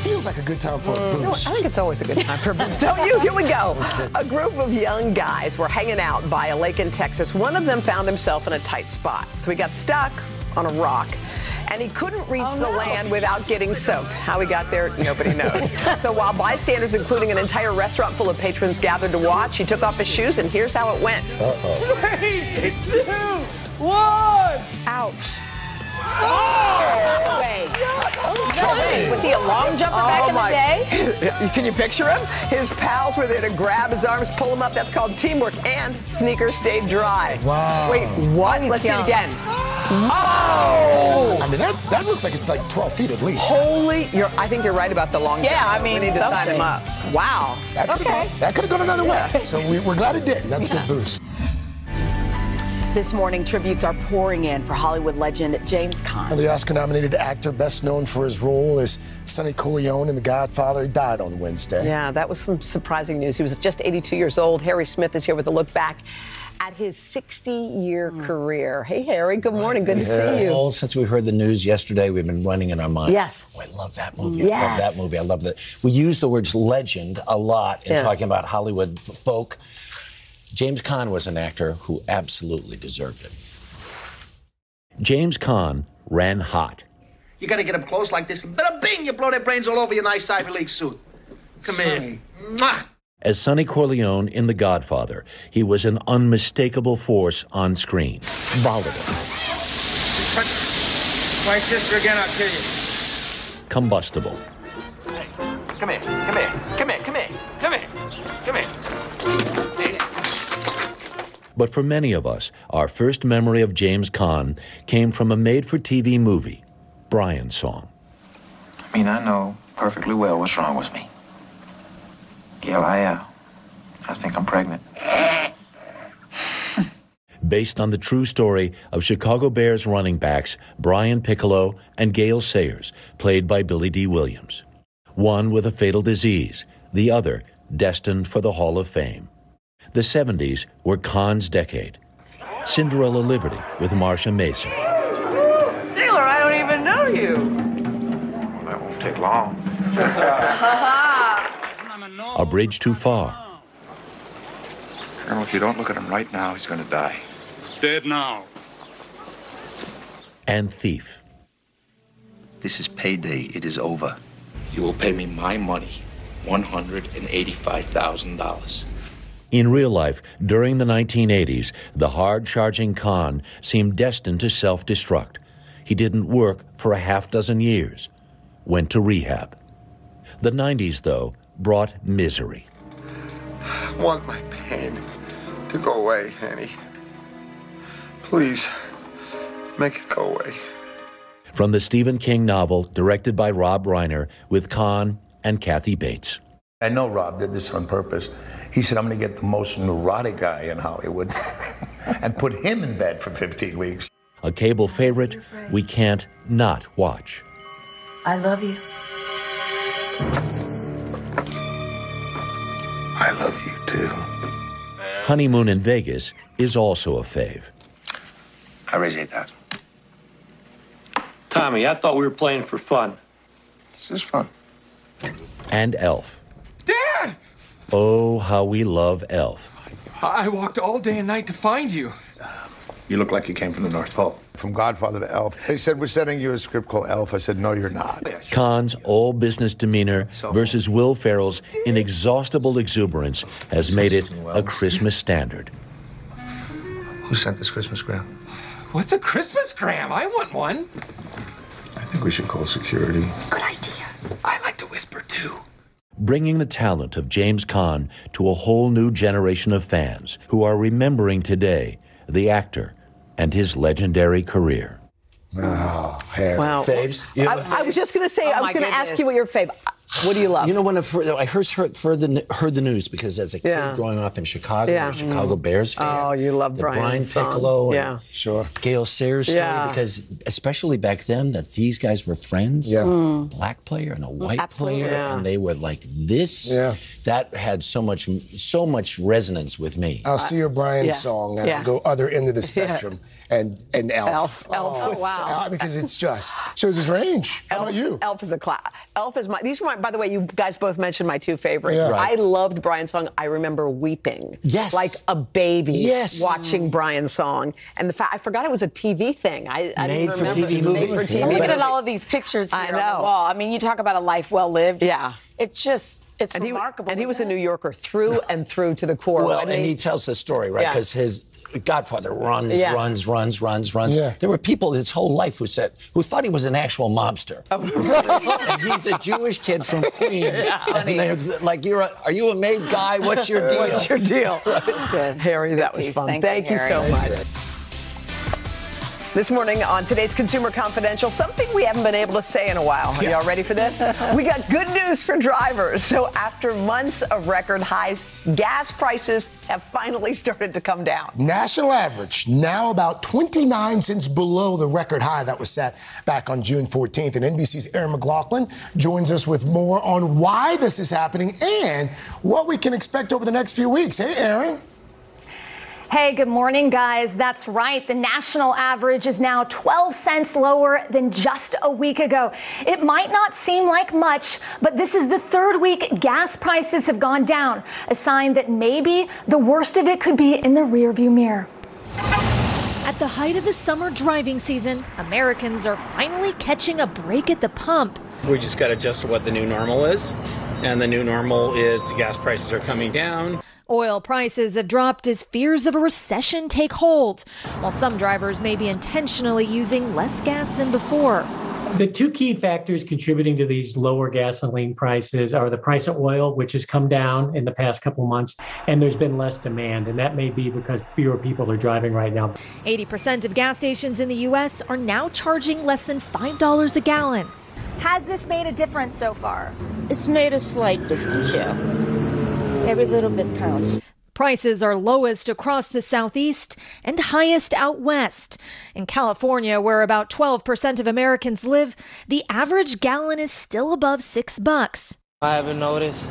Feels like a good time for a Mm, boost. I think it's always a good time for a boost. Don't you? Here we go. A group of young guys were hanging out by a lake in Texas. One of them found himself in a tight spot, so he got stuck on a rock. And he couldn't reach Oh, the no. land without getting soaked. How he got there, nobody knows. so while bystanders, including an entire restaurant full of patrons, gathered to watch, he took off his shoes, and here's how it went. Three, two, one. Ouch. Oh! Wait. Wait, Was he a long jumper back oh in the day? Can you picture him? His pals were there to grab his arms, pull him up. That's called teamwork. And sneakers stayed dry. Wow. Wait, what? he's Let's see it young. again. Oh! I mean, that, that looks like it's like 12 feet at least. Holy, you're, I think you're right about the long Yeah, jump. I mean, we need to sign him up. Wow. That could've Okay. gone- that could have gone another way. So we, we're glad it did. That's a good boost. This morning, tributes are pouring in for Hollywood legend James Caan. The Oscar nominated actor, best known for his role as Sonny Corleone in The Godfather, died on Wednesday. Yeah, that was some surprising news. He was just 82 years old. Harry Smith is here with a look back at his 60 year career. Hey, Harry, good morning. Good to see you. Well, since we heard the news yesterday, we've been running in our mind. Yes. Oh, I love that movie. I love that movie. I love that. We use the words legend a lot in Yeah. talking about Hollywood folk. James Caan was an actor who absolutely deserved it. James Caan ran hot. You gotta get up close like this, and bada bing, you blow their brains all over your nice Ivy League suit. Come here. Mwah. As Sonny Corleone in The Godfather, he was an unmistakable force on screen. Volatile, Try sister again, I'll kill you. combustible, Come here, come here, come here, come here, come here, come here. but for many of us, our first memory of James Caan came from a made for TV movie, Brian's Song. I mean, I know perfectly well what's wrong with me. Yeah, I, uh, I think I'm pregnant. Based on the true story of Chicago Bears running backs Brian Piccolo and Gale Sayers, played by Billy Dee Williams. One with a fatal disease, the other destined for the Hall of Fame. The 70s were Caan's decade. Cinderella Liberty with Marsha Mason. Taylor, I don't even know you. That won't take long. A Bridge Too Far. Colonel, if you don't look at him right now, he's going to die. Dead now. and thief. This is payday. It is over. You will pay me my money, $185,000. In real life, during the 1980s, the hard charging Caan seemed destined to self destruct. He didn't work for a half dozen years, went to rehab. The 90s, though, brought misery. I want my pain to go away, Annie. Please, make it go away. From the Stephen King novel, directed by Rob Reiner, with Caan and Kathy Bates. I know Rob did this on purpose. He said, I'm going to get the most neurotic guy in Hollywood and put him in bed for 15 weeks. A cable favorite we can't not watch. I love you. I love you too. Honeymoon in Vegas is also a fave. I raise 8,000. Tommy, I thought we were playing for fun. This is fun. And Elf. Dad! Oh, how we love Elf. I walked all day and night to find you. You look like you came from the North Pole. From Godfather to Elf. They said, We're sending you a script called Elf. I said, No, you're not. Caan's all business demeanor versus Will Ferrell's inexhaustible exuberance has made it a Christmas standard. Who sent this Christmas gram? What's a Christmas gram? I want one. I think we should call security. Good idea. I like to whisper too. Bringing the talent of James Caan to a whole new generation of fans who are remembering today the actor and his legendary career. Ah, oh, hair. Wow. Faves? You have a I, I was just going to say, Oh, I was going to ask you what your fave. What do you love? You know, when I first, I first heard, heard, the, heard the news because as a kid Yeah. growing up in Chicago, Yeah. A Chicago Bears fan. Oh, you love the Brian's Brian song. Piccolo and Yeah. sure. Gale Sayers story Yeah. because especially back then that these guys were friends. Yeah. Mm. Black player and a white Absolutely. player, Yeah. and they were like this. Yeah. That had so much so much resonance with me. I'll see your Brian yeah. song and Yeah. Go other end of the spectrum and and Elf. Elf. Elf. Oh, Oh, wow. uh, because it's just shows his range. How about you? Elf is a class. Elf is my. These are my. By the way, you guys both mentioned my two favorites. Yeah. Right. I loved Brian's song. I remember weeping. Yes. Like a baby. Yes. Watching Brian's song, and the fact I forgot it was a TV thing. I, I Made didn't for remember. TV Made movie. for Yeah. TV. Look at all of these pictures I here on know. the wall. I mean, you talk about a life well lived. Yeah. It just, it's And he, remarkable. and he was a New? Yorker through and through to the core. Well, I and he tells the story, right? Yeah. Because his Godfather runs, Yeah. runs, runs, runs, runs. Yeah. There were people his whole life who said who thought he was an actual mobster. Oh. and he's a Jewish kid from Queens. and they're like, "You're a, are you a made guy? What's your deal?" What's your deal? Good. Harry, that was fun. Thank Thank, you, you, so much. This morning on today's Consumer Confidential, something we haven't been able to say in a while. Are y'all ready for this? we got good news for drivers. So, after months of record highs, gas prices have finally started to come down. National average now about 29 cents below the record high that was set back on June 14th. And NBC's Erin McLaughlin joins us with more on why this is happening and what we can expect over the next few weeks. Hey, Aaron. Hey, good morning, guys. That's right. The national average is now 12 cents lower than just a week ago. It might not seem like much, but this is the third week gas prices have gone down, a sign that maybe the worst of it could be in the rearview mirror. At the height of the summer driving season, Americans are finally catching a break at the pump. We just got to adjust to what the new normal is. And the new normal is the gas prices are coming down. Oil prices have dropped as fears of a recession take hold, while some drivers may be intentionally using less gas than before. The two key factors contributing to these lower gasoline prices are the price of oil, which has come down in the past couple months, and there's been less demand. And that may be because fewer people are driving right now. 80% of gas stations in the U.S. are now charging less than $5 a gallon. Has this made a difference so far? It's made a slight difference, yeah. Every little bit counts. Prices are lowest across the southeast and highest out west. In California, where about 12% of Americans live, the average gallon is still above 6 bucks. I haven't noticed.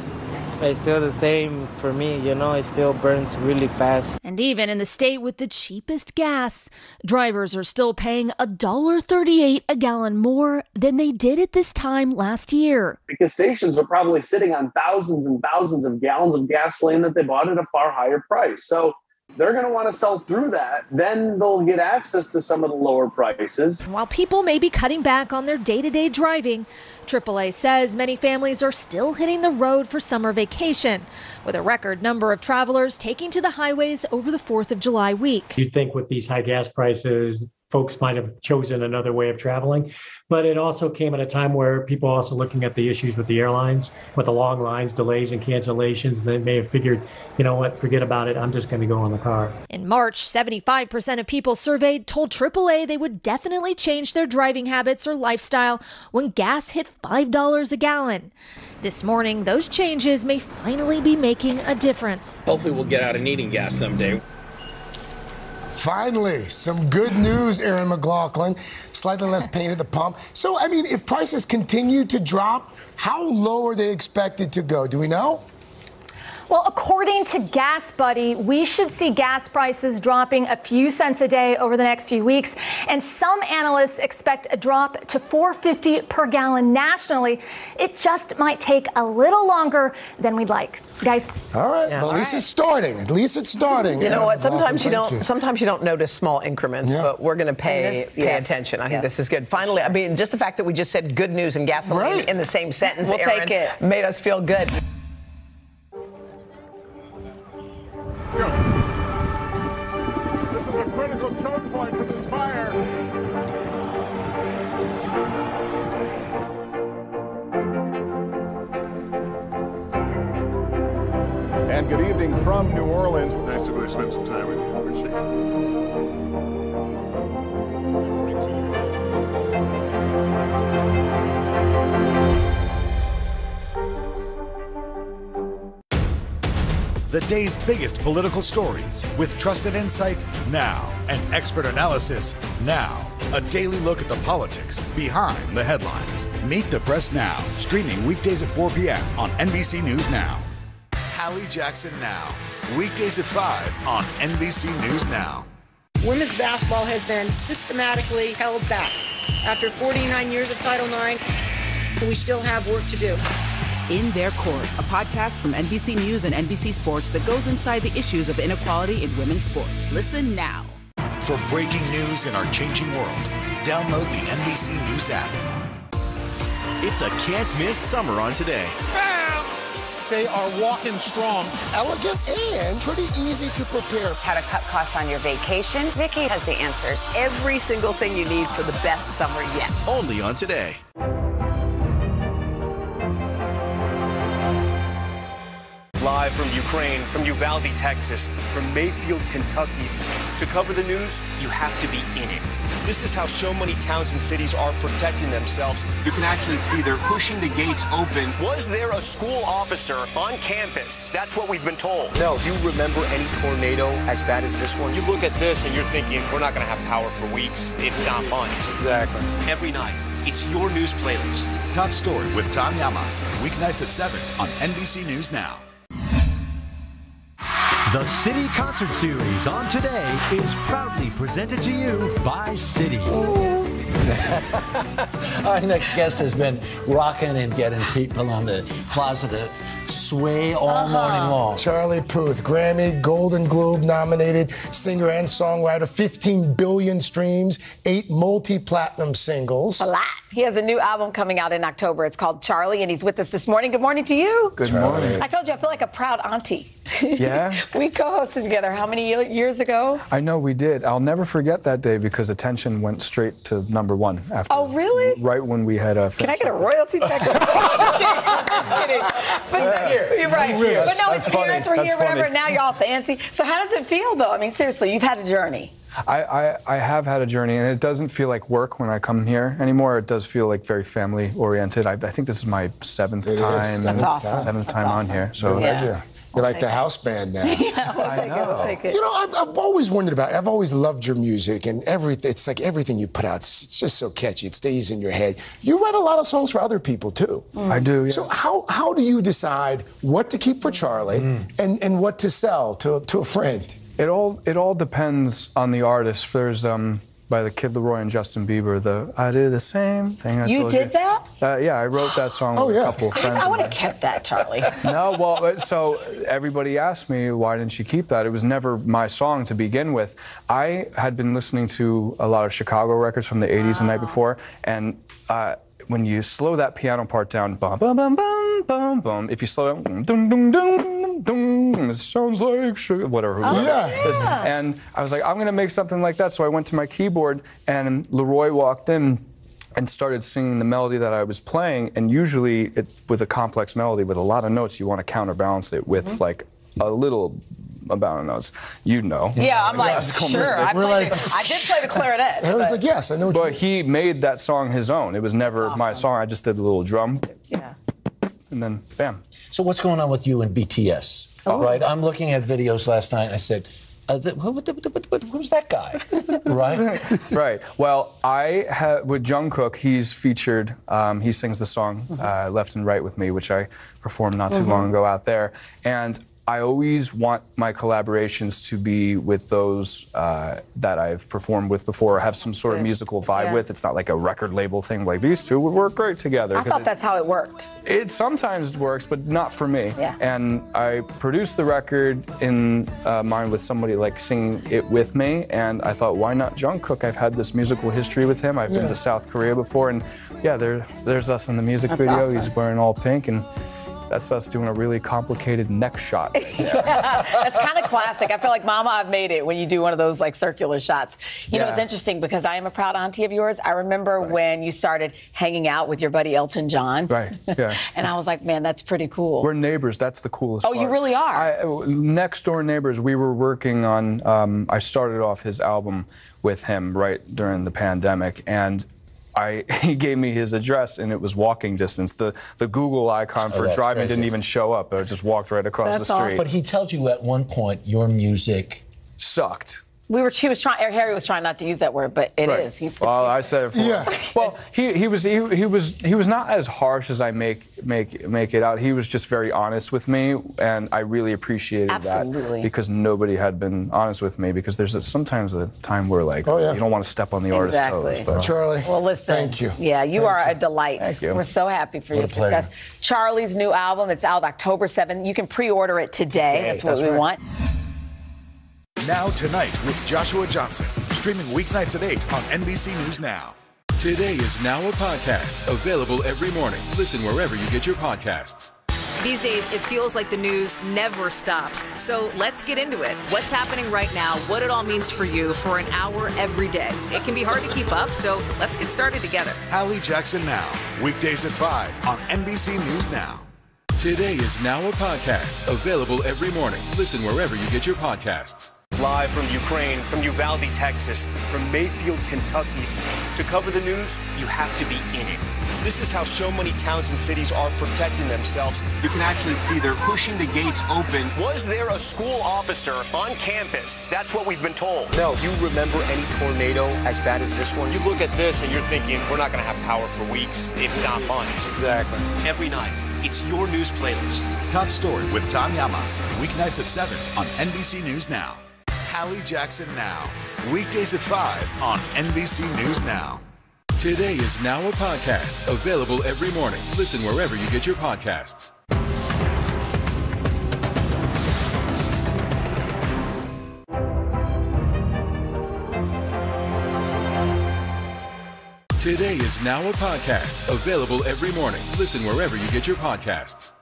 It's still the same for me, you know, it still burns really fast. And even in the state with the cheapest gas, drivers are still paying $1.38 a gallon more than they did at this time last year. because stations are probably sitting on thousands and thousands of gallons of gasoline that they bought at a far higher price. So they're going to want to sell through that. Then they'll get access to some of the lower prices. While people may be cutting back on their day to day driving, AAA says many families are still hitting the road for summer vacation, with a record number of travelers taking to the highways over the 4th of July week. You'd think with these high gas prices, folks might have chosen another way of traveling. But it also came at a time where people also looking at the issues with the airlines, with the long lines, delays, and cancellations. And they may have figured, you know what, forget about it. I'm just going to go on the car. In March, 75% of people surveyed told AAA they would definitely change their driving habits or lifestyle when gas hit $5 a gallon. This morning, those changes may finally be making a difference. Hopefully, we'll get out of needing gas someday. Finally, some good news, Erin McLaughlin. Slightly less pain at the pump. So, I mean, if prices continue to drop, how low are they expected to go? Do we know? Well, according to GasBuddy, we should see gas prices dropping a few cents a day over the next few weeks, and some analysts expect a drop to 4.50 per gallon nationally. It just might take a little longer than we'd like, guys. All right. Yeah. well, at least right. it's starting. At least it's starting. You know what? Sometimes you don't. thank Sometimes you don't notice small increments, Yeah. but we're going to pay this- pay yes, attention. I think this is good. Finally, I mean, just the fact that we just said good news and gasoline Right. in the same sentence, We'll Erin, take it. made us feel good. This is a critical point for this fire. And good evening from New Orleans. Nice to really spend some time with you. Appreciate it. The day's biggest political stories with trusted insight now and expert analysis now. A daily look at the politics behind the headlines. Meet the Press Now, streaming weekdays at 4 p.m. on NBC News Now. Hallie Jackson Now, weekdays at 5 on NBC News Now. Women's basketball has been systematically held back. After 49 years of Title IX, we still have work to do. In Their Court, a podcast from NBC News and NBC Sports that goes inside the issues of inequality in women's sports. Listen now. For breaking news in our changing world, download the NBC News app. It's a can't miss summer on today. Bam! They are walking strong, elegant, and pretty easy to prepare. How to cut costs on your vacation? Vicky has the answers. Every single thing you need for the best summer yet. Only on today. Live from Ukraine, from Uvalde, Texas, from Mayfield, Kentucky. To cover the news, you have to be in it. This is how so many towns and cities are protecting themselves. You can actually see they're pushing the gates open. Was there a school officer on campus? That's what we've been told. No. Do you remember any tornado as bad as this one? You look at this and you're thinking, we're not going to have power for weeks, if not months. Exactly. Every night, it's your news playlist. Top story with Tom Llamas, weeknights at 7 on NBC News Now. The Citi Concert Series on today is proudly presented to you by Citi. Our next guest has been rocking and getting people on the plaza to sway all uh-huh. morning long. Charlie Puth, Grammy, Golden Globe nominated singer and songwriter, 15 billion streams, eight multi platinum singles. A lot. He has a new album coming out in October. It's called Charlie, and he's with us this morning. Good morning to you. Good Charlie. morning. I told you I feel like a proud auntie. Yeah? we co-hosted together how many years ago? I know we did. I'll never forget that day because attention went straight to number one after. Oh, really? Right when we had a. Can I get a royalty check? Just kidding. But, You're right. That's here. But no, his That's funny. parents were That's here, whatever. funny. Now you're all fancy. So how does it feel, though? I mean, seriously, you've had a journey. I, I, I have had a journey, and it doesn't feel like work when I come here anymore. It does feel like very family oriented. I, I think this is my seventh It is. time. That's awesome. Seventh That's time on here. So Good idea. You're like the house band now. yeah, we'll take it. We'll take it. You know, I've, I've always wondered about. It. I've always loved your music and everything. It's like everything you put out. It's, it's just so catchy. It stays in your head. You write a lot of songs for other people too. I do. Yeah. So how how do you decide what to keep for Charlie and and what to sell to a, to a friend? It all it all depends on the artist. There's um by the Kid LAROI and Justin Bieber. The I do the same thing. I You told did that? Uh, yeah, I wrote that song Oh, with yeah. a couple of friends. I of would have kept that, Charlie. No, well, uh, so everybody asked me why didn't you keep that? It was never my song to begin with. I had been listening to a lot of Chicago records from the 80s the night before, and uh, when you slow that piano part down, bum bum bum bum bum bum. If you slow it, dum dum dum dum, it sounds like sugar, whatever. Oh, yeah. This- And I was like, I'm gonna make something like that. So I went to my keyboard, and LAROI walked in and started singing the melody that I was playing. And usually, it, with a complex melody with a lot of notes, you want to counterbalance it with Mm-hmm. like a little amount of notes. You know. Yeah, I'm like, sure. music. I, played the- I did play the clarinet. but- yes, I know. But he made that song his own. It was never my song. I just did the little drum. Yeah. And then, bam. So what's going on with you and BTS? Right, I'm looking at videos last night. and I said, uh, the, what, what, what, what, what, who's that guy? right? right. Well, I have with Jungkook. He's featured. Um, he sings the song uh, "Left and Right" with me, which I performed not too Mhm. long ago out there. And I always want my collaborations to be with those uh, that I've performed with before, or have some sort of musical vibe Yeah. with. It's not like a record label thing. Like these two would work great together. I thought it- that's how it worked. it sometimes works, but not for me. Yeah. And I produced the record in uh, mind with somebody like singing it with me, and I thought, why not Jungkook? I've had this musical history with him. I've Yeah. been to South Korea before, and yeah, there, there's us in the music That's video. awesome. He's wearing all pink, and that's us doing a really complicated neck shot. That's kind of classic. I feel like Mama, I've made it when you do one of those like circular shots. You know, it's interesting because I am a proud auntie of yours. I remember when you started hanging out with your buddy Elton John. Right. Yeah. And I was like, man, that's pretty cool. We're neighbors. That's the coolest. Oh, you really are? I, next door neighbors. We were working on. Um, I started off his album with him right during the pandemic, and. I, he gave me his address and it was walking distance. The the Google icon Oh, for that's driving crazy. didn't even show up. I just walked right across the street. But he tells you at one point your music sucked. We were. He was trying. Harry was trying not to use that word, but it is. He's. Well, I said it for Yeah. Well, he, he was he, he was he was not as harsh as I make make make it out. He was just very honest with me, and I really appreciated Absolutely. that because nobody had been honest with me. Because there's a, sometimes a time where like Oh, yeah. you don't want to step on the artist's Exactly. toes. But Charlie. Well, listen. Thank you. Yeah, you are a delight. Thank you. We're so happy for What your success. Charlie's new album, it's out October 7th. You can pre-order it today. Today, that's what that's we right. want. Now tonight with Joshua Johnson, streaming weeknights at 8 on NBC News Now. Today is now a podcast available every morning. Listen wherever you get your podcasts. These days, it feels like the news never stops. So let's get into it. What's happening right now, what it all means for you for an hour every day. It can be hard to keep up, so let's get started together. Hallie Jackson Now, weekdays at 5 on NBC News Now. Today is now a podcast available every morning. Listen wherever you get your podcasts. Live from Ukraine, from Uvalde, Texas, from Mayfield, Kentucky. To cover the news, you have to be in it. This is how so many towns and cities are protecting themselves. You can actually see they're pushing the gates open. Was there a school officer on campus? That's what we've been told. No. Do you remember any tornado as bad as this one? You look at this and you're thinking, we're not going to have power for weeks, if not months. Exactly. Every night, it's your news playlist. Top story with Tom Llamas, weeknights at 7 on NBC News Now. Hallie Jackson Now, weekdays at 5 on NBC News Now. Today is now a podcast available every morning. Listen wherever you get your podcasts. Today is now a podcast available every morning. Listen wherever you get your podcasts.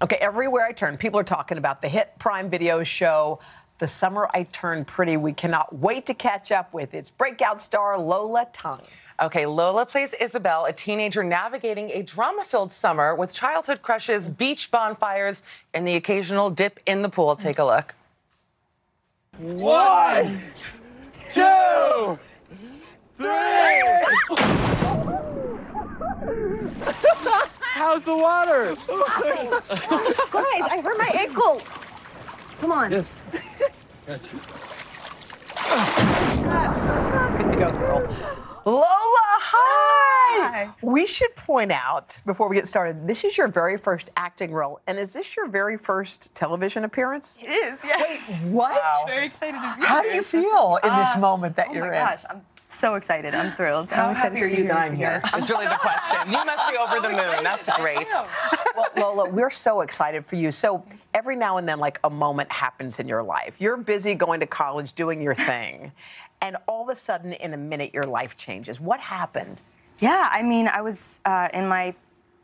Okay, everywhere I turn, people are talking about the hit Prime Video show, The Summer I Turned Pretty. We cannot wait to catch up with its breakout star, Lola Tung. Okay, Lola plays Isabel, a teenager navigating a drama filled summer with childhood crushes, beach bonfires, and the occasional dip in the pool. Take a look. One, two, three. How's the water? Guys, I hurt my ankle. Come on. Yes. Good to go, girl. Lola, hi. We should point out before we get started, this is your very first acting role, and is this your very first television appearance? It is, yes. Wait, what? Very excited to be How do you feel in this Uh, moment that oh you're my in? gosh, I'm so excited. I'm thrilled. How I'm excited happy are to be you that I'm here? Yes. It's really the question. You must be over the moon. That's great. well, Lola, we're so excited for you. So every now and then, like a moment happens in your life. You're busy going to college, doing your thing, and all of a sudden, in a minute, your life changes. What happened? Yeah, I mean, I was uh, in my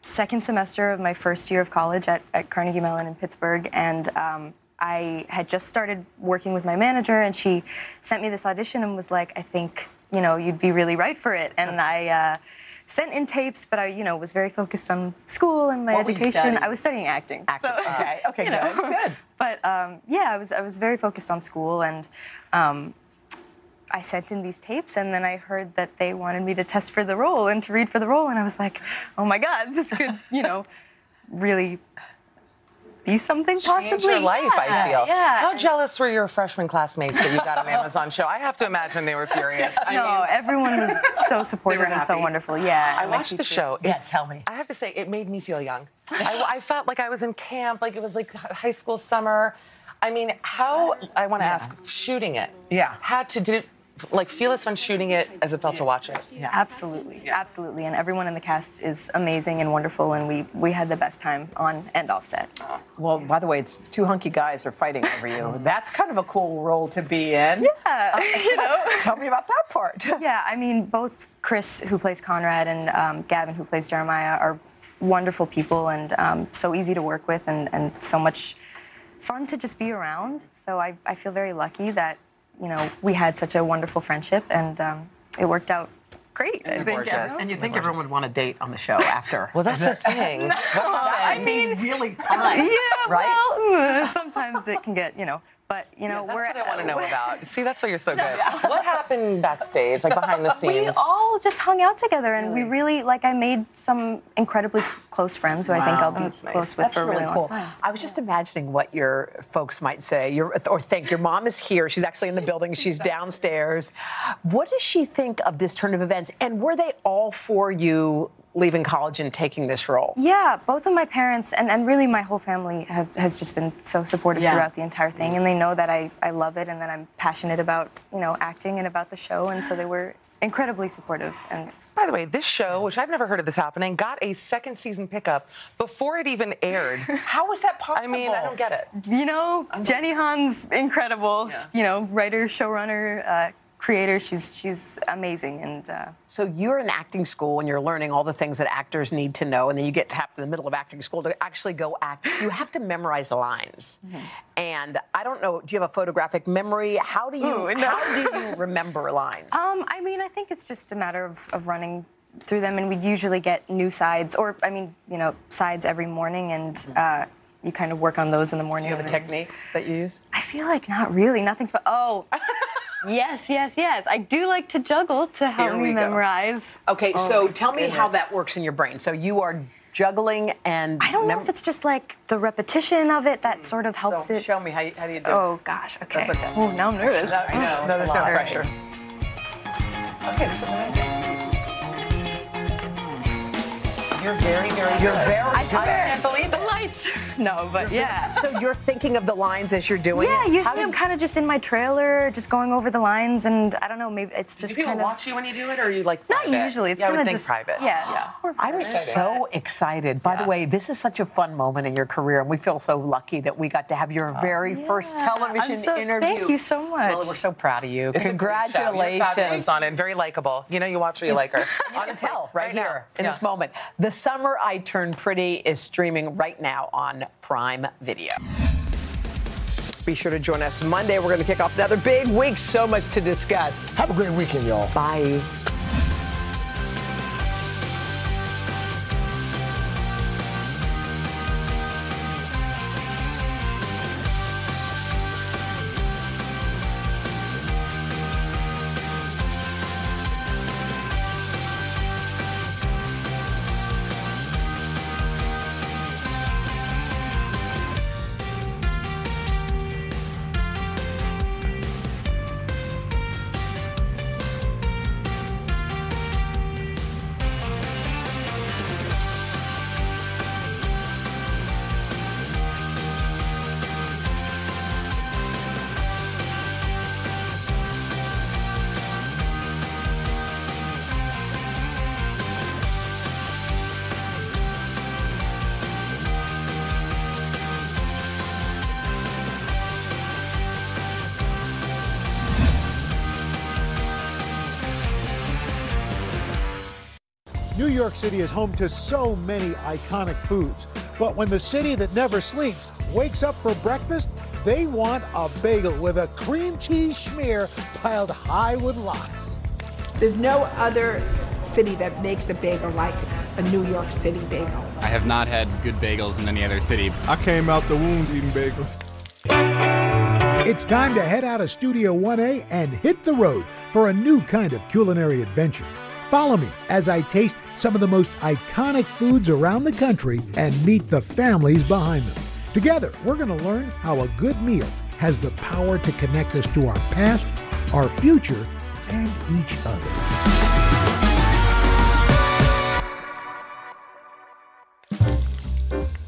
second semester of my first year of college at, at Carnegie Mellon in Pittsburgh, and um, I had just started working with my manager, and she sent me this audition and was like, I think, you know, you'd be really right for it. And I uh, sent in tapes, but I, you know, was very focused on school and my What education. I was studying acting. Acting. Okay, okay, you know. good, good. But um, yeah, I was I was very focused on school, and um, I sent in these tapes, and then I heard that they wanted me to test for the role and to read for the role, and I was like, oh my god, this could you know really be something possibly. Change your life, I feel. Yeah. How jealous were your freshman classmates that you got an Amazon show? I have to imagine they were furious. I no, mean, everyone was so supportive and so wonderful. Yeah. I watched the teacher- show. Yeah, It's- tell me. I have to say, it made me feel young. I, I felt like I was in camp, like it was like high school summer. I mean, how, I want to ask, shooting it. Yeah. Had to do, like, feel as fun shooting it as it felt to watch it. Yeah. Absolutely, absolutely, and everyone in the cast is amazing and wonderful, and we we had the best time on and off set. Well, by the way, it's two hunky guys are fighting over you. That's kind of a cool role to be in. Yeah, you know. Tell me about that part. Yeah, I mean, both Chris, who plays Conrad, and um, Gavin, who plays Jeremiah, are wonderful people and um, so easy to work with and, and so much fun to just be around. So I, I feel very lucky that, you know, we had such a wonderful friendship and um, it worked out great. I think gorgeous. And you think everyone would want to date on the show after? Well, that's Is the it- thing. I mean, really fun. yeah, right? well, sometimes it can get, you know, but, you know, That's we're what I want to know about. See, that's why you're so good. What happened backstage, like behind the scenes? We all just hung out together, and we really like. I made some incredibly close friends who I think I'll be nice. close with That's for a really really cool. long time. I was just imagining what your folks might say, your, or think. Your mom is here. She's actually in the building. She's downstairs. What does she think of this turn of events? And were they all for you leaving college and taking this role? Yeah, both of my parents and, and really my whole family have, has just been so supportive Yeah. throughout the entire thing, and they know that I, I love it and that I'm passionate about you know acting and about the show, and so they were incredibly supportive. And By the way, this show, which I've never heard of this happening, got a second season pickup before it even aired. How was that possible? I mean, I don't get it. you know, Jenny Han's incredible. You know, writer, showrunner, uh, creator. She's she's amazing, and uh, So you're in acting school and you're learning all the things that actors need to know, and then you get tapped in the middle of acting school to actually go act. You have to memorize the lines. Mm-hmm. And I don't know, do you have a photographic memory? How do you Ooh, no. how do you remember lines? Um, I mean, I think it's just a matter of, of running through them, and we usually get new sides, or I mean, you know, sides every morning, and uh, you kind of work on those in the morning. Do you have a technique that you use? I feel like not really. Nothing's but oh. Yes, yes, yes. I do like to juggle to help me go. memorize. Okay, Oh so tell me how that works in your brain. So you are juggling and I don't know if it's just like the repetition of it that sort of helps So it. show me how you- how do you do? Oh gosh, okay. That's okay. Oh, now I'm nervous. No, no, no, there's no pressure. Okay, this is amazing. You're very, very You're good. very I, good. I can't believe The lights. No, but yeah. So you're thinking of the lines as you're doing yeah, it? usually How I'm did- kind of just in my trailer, just going over the lines, and I don't know, maybe it's just. Do just people kind of. watch you when you do it, or are you like Not private? usually. It's yeah, I kind would of think just private. Yeah. We're I'm private. so excited. By the way, this is such a fun moment in your career, and we feel so lucky that we got to have your very oh, first Oh, Yeah, television so- interview. Thank you so much. Well, we're so proud of you. It's a great show. You're Congratulations. on it. Very likable. You know, you watch her, you like her. You can tell right, now. here in this moment. The Summer I Turn Pretty is streaming right now on Prime Video. Be sure to join us Monday. We're going to kick off another big week. So much to discuss. Have a great weekend, y'all. Bye. City is home to so many iconic foods. But when the city that never sleeps wakes up for breakfast, they want a bagel with a cream cheese schmear piled high with lox. There's no other city that makes a bagel like a New York City bagel. I have not had good bagels in any other city. I came out the womb eating bagels. It's time to head out of Studio 1A and hit the road for a new kind of culinary adventure. Follow me as I taste some of the most iconic foods around the country and meet the families behind them. Together, we're going to learn how a good meal has the power to connect us to our past, our future, and each other.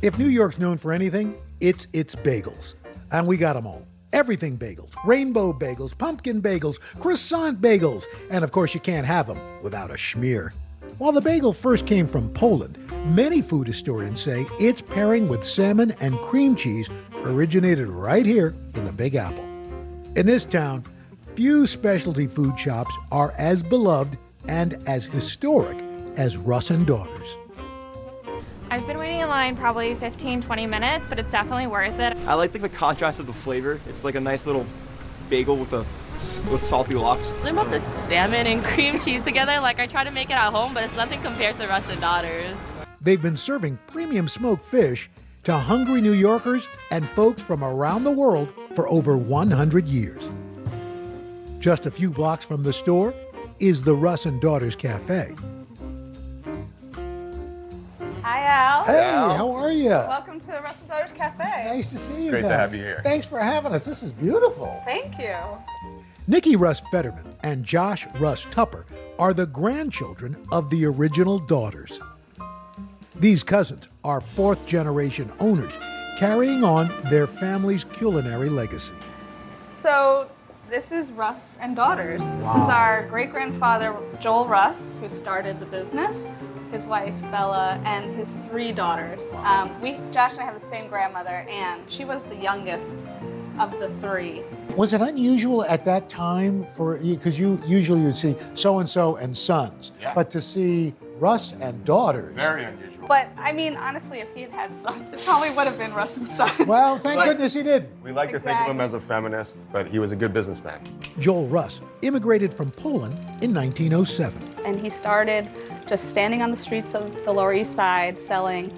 If New York's known for anything, it's its bagels. And we got them all. Everything bagels, rainbow bagels, pumpkin bagels, croissant bagels, and of course you can't have them without a schmear. While the bagel first came from Poland, many food historians say its pairing with salmon and cream cheese originated right here in the Big Apple. In this town, few specialty food shops are as beloved and as historic as Russ and Daughters. I've been waiting in line probably 15, 20 minutes, but it's definitely worth it. I like the, the contrast of the flavor. It's like a nice little bagel with a with salty lox. Something about the salmon and cream cheese together. Like I try to make it at home, but it's nothing compared to Russ and Daughters. They've been serving premium smoked fish to hungry New Yorkers and folks from around the world for over 100 years. Just a few blocks from the store is the Russ and Daughters Cafe. Hi, Al. Hey, how are you? Welcome to the Russell Daughters Cafe. Nice to see you. great to guys. have you here. Thanks for having us. This is beautiful. Thank you. Niki Russ Federman and Josh Russ Tupper are the grandchildren of the original daughters. These cousins are fourth generation owners, carrying on their family's culinary legacy. So, this is Russ and Daughters. This is our great grandfather, Joel Russ, who started the business, his wife, Bella, and his three daughters. Um, we, Josh and I have the same grandmother, and She was the youngest of the three. Was it unusual at that time for you? Because you usually you would see so and so and sons, Yeah. but to see Russ and daughters. Very unusual. But I mean, honestly, if he had had sons, it probably would have been Russ and Sons. Well, thank But- goodness he did. We like to think of him as a feminist, but he was a good businessman. Joel Russ immigrated from Poland in 1907. and he started just standing on the streets of the Lower East Side selling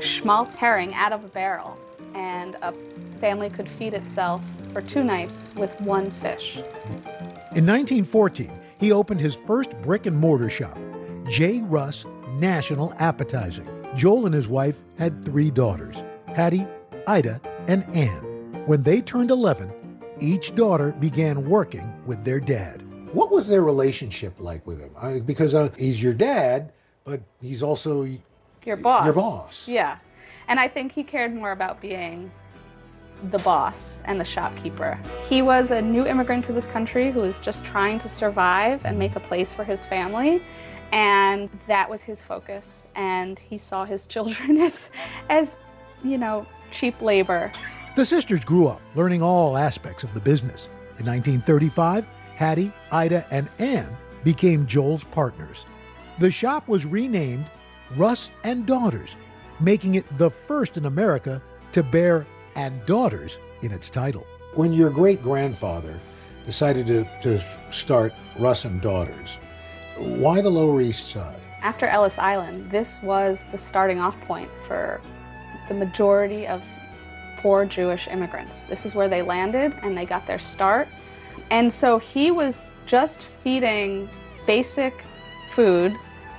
schmaltz herring out of a barrel. And a family could feed itself for two nights with one fish. In 1914, he opened his first brick and mortar shop, J. Russ National Appetizing. Joel and his wife had three daughters, Hattie, Ida, and Ann. When they turned 11, each daughter began working with their dad. What was their relationship like with him? I, because uh, he's your dad, but he's also Your boss. Your boss. Yeah. And I think he cared more about being the boss and the shopkeeper. He was a new immigrant to this country who was just trying to survive and make a place for his family. And that was his focus. And he saw his children as, as you know, cheap labor. The sisters grew up learning all aspects of the business. In 1935, Hattie, Ida, and Ann became Joel's partners. The shop was renamed Russ and Daughters, making it the first in America to bear and daughters in its title. When your great grandfather decided to, to start Russ and Daughters, why the Lower East Side? After Ellis Island, this was the starting off point for the majority of poor Jewish immigrants. This is where they landed and they got their start. And so he was just feeding basic food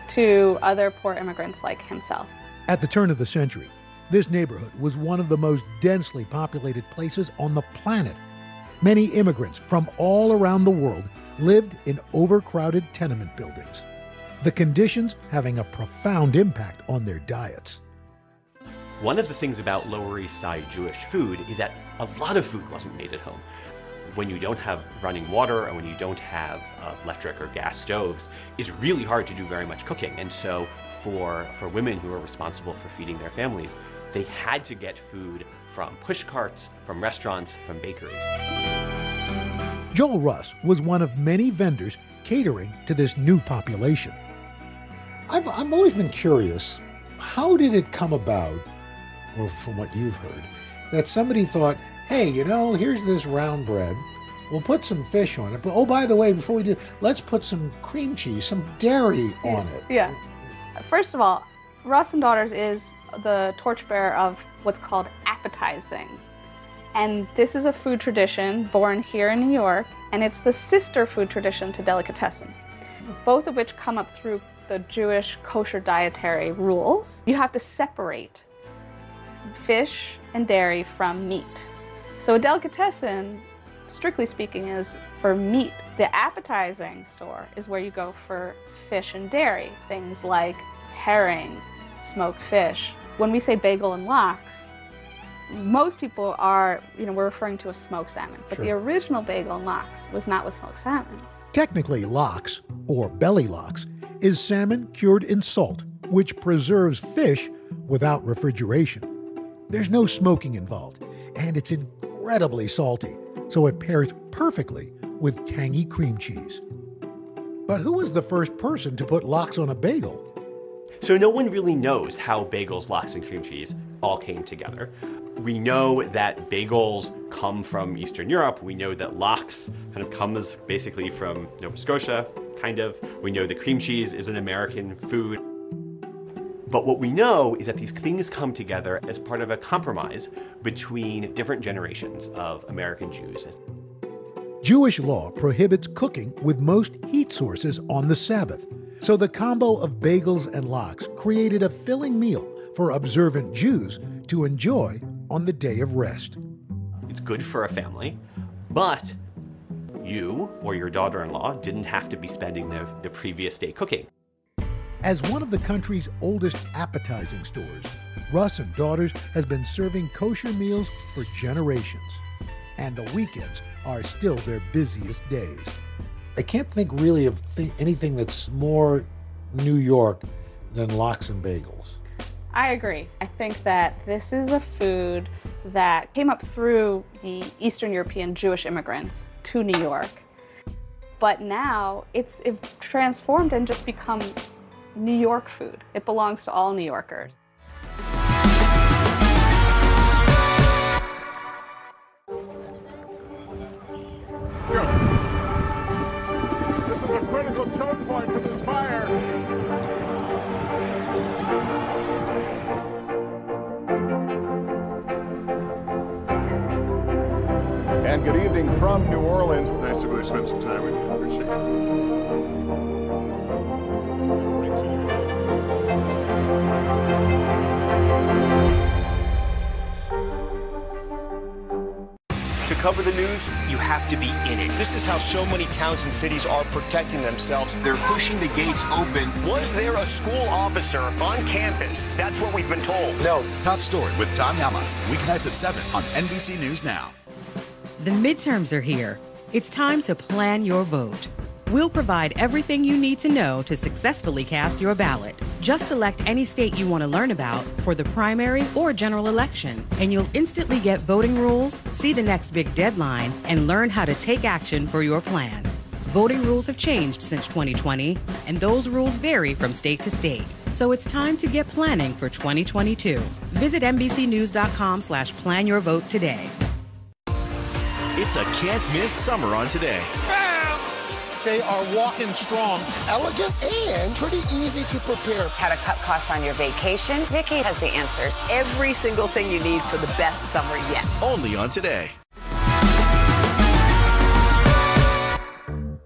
to other poor immigrants like himself. At the turn of the century, this neighborhood was one of the most densely populated places on the planet. Many immigrants from all around the world lived in overcrowded tenement buildings, the conditions having a profound impact on their diets. One of the things about Lower East Side Jewish food is that a lot of food wasn't made at home. When you don't have running water and when you don't have uh, electric or gas stoves, it's really hard to do very much cooking. And so for, for women who are responsible for feeding their families, they had to get food from push carts, from restaurants, from bakeries. Joel Russ was one of many vendors catering to this new population. I've, I've always been curious how did it come about, or from what you've heard, that somebody thought, hey, you know, here's this round bread. We'll put some fish on it. But oh, by the way, before we do, let's put some cream cheese, some dairy on it. Yeah. First of all, Russ and Daughters is the torchbearer of what's called appetizing. And this is a food tradition born here in New York, and it's the sister food tradition to delicatessen, both of which come up through the Jewish kosher dietary rules. You have to separate fish and dairy from meat. So a delicatessen, strictly speaking, is for meat. The appetizing store is where you go for fish and dairy, things like herring, smoked fish. When we say bagel and lox, most people are, you know, we're referring to a smoked salmon, but the original bagel and lox was not with smoked salmon. Technically, lox, or belly lox, is salmon cured in salt, which preserves fish without refrigeration. There's no smoking involved, and it's incredibly salty, so it pairs perfectly with tangy cream cheese. But who was the first person to put lox on a bagel? So no one really knows how bagels, lox, and cream cheese all came together. We know that bagels come from Eastern Europe. We know that lox kind of comes basically from Nova Scotia, kind of. We know that cream cheese is an American food. But what we know is that these things come together as part of a compromise between different generations of American Jews. Jewish law prohibits cooking with most heat sources on the Sabbath, so the combo of bagels and lox created a filling meal for observant Jews to enjoy on the day of rest. It's good for a family, but you or your daughter-in-law didn't have to be spending the, the previous day cooking. As one of the country's oldest appetizing stores, Russ and Daughters has been serving kosher meals for generations, and the weekends are still their busiest days. I can't think really of th- anything that's more New York than lox and bagels. I agree. I think that this is a food that came up through the Eastern European Jewish immigrants to New York. But now it's, transformed and just become New York food. It belongs to all New Yorkers. This is a critical choke point for this good evening from New Orleans. Nice to really spend some time with you. Appreciate it. To cover the news, you have to be in it. This is how so many towns and cities are protecting themselves. They're pushing the gates open. Was there a school officer on campus? That's what we've been told. No. Top story with Tom Llamas. Weeknights at 7 on NBC News Now. The midterms are here. It's time to plan your vote. We'll provide everything you need to know to successfully cast your ballot. Just select any state you want to learn about for the primary or general election, and you'll instantly get voting rules, see the next big deadline, and learn how to take action for your plan. Voting rules have changed since 2020, and those rules vary from state to state. So it's time to get planning for 2022. Visit NBCNews.com slash plan your vote today. It's a can't miss summer on today. They are walking strong, elegant, and pretty easy to prepare. How to cut costs on your vacation? Vicky has the answers. Every single thing you need for the best summer yet. Only on today.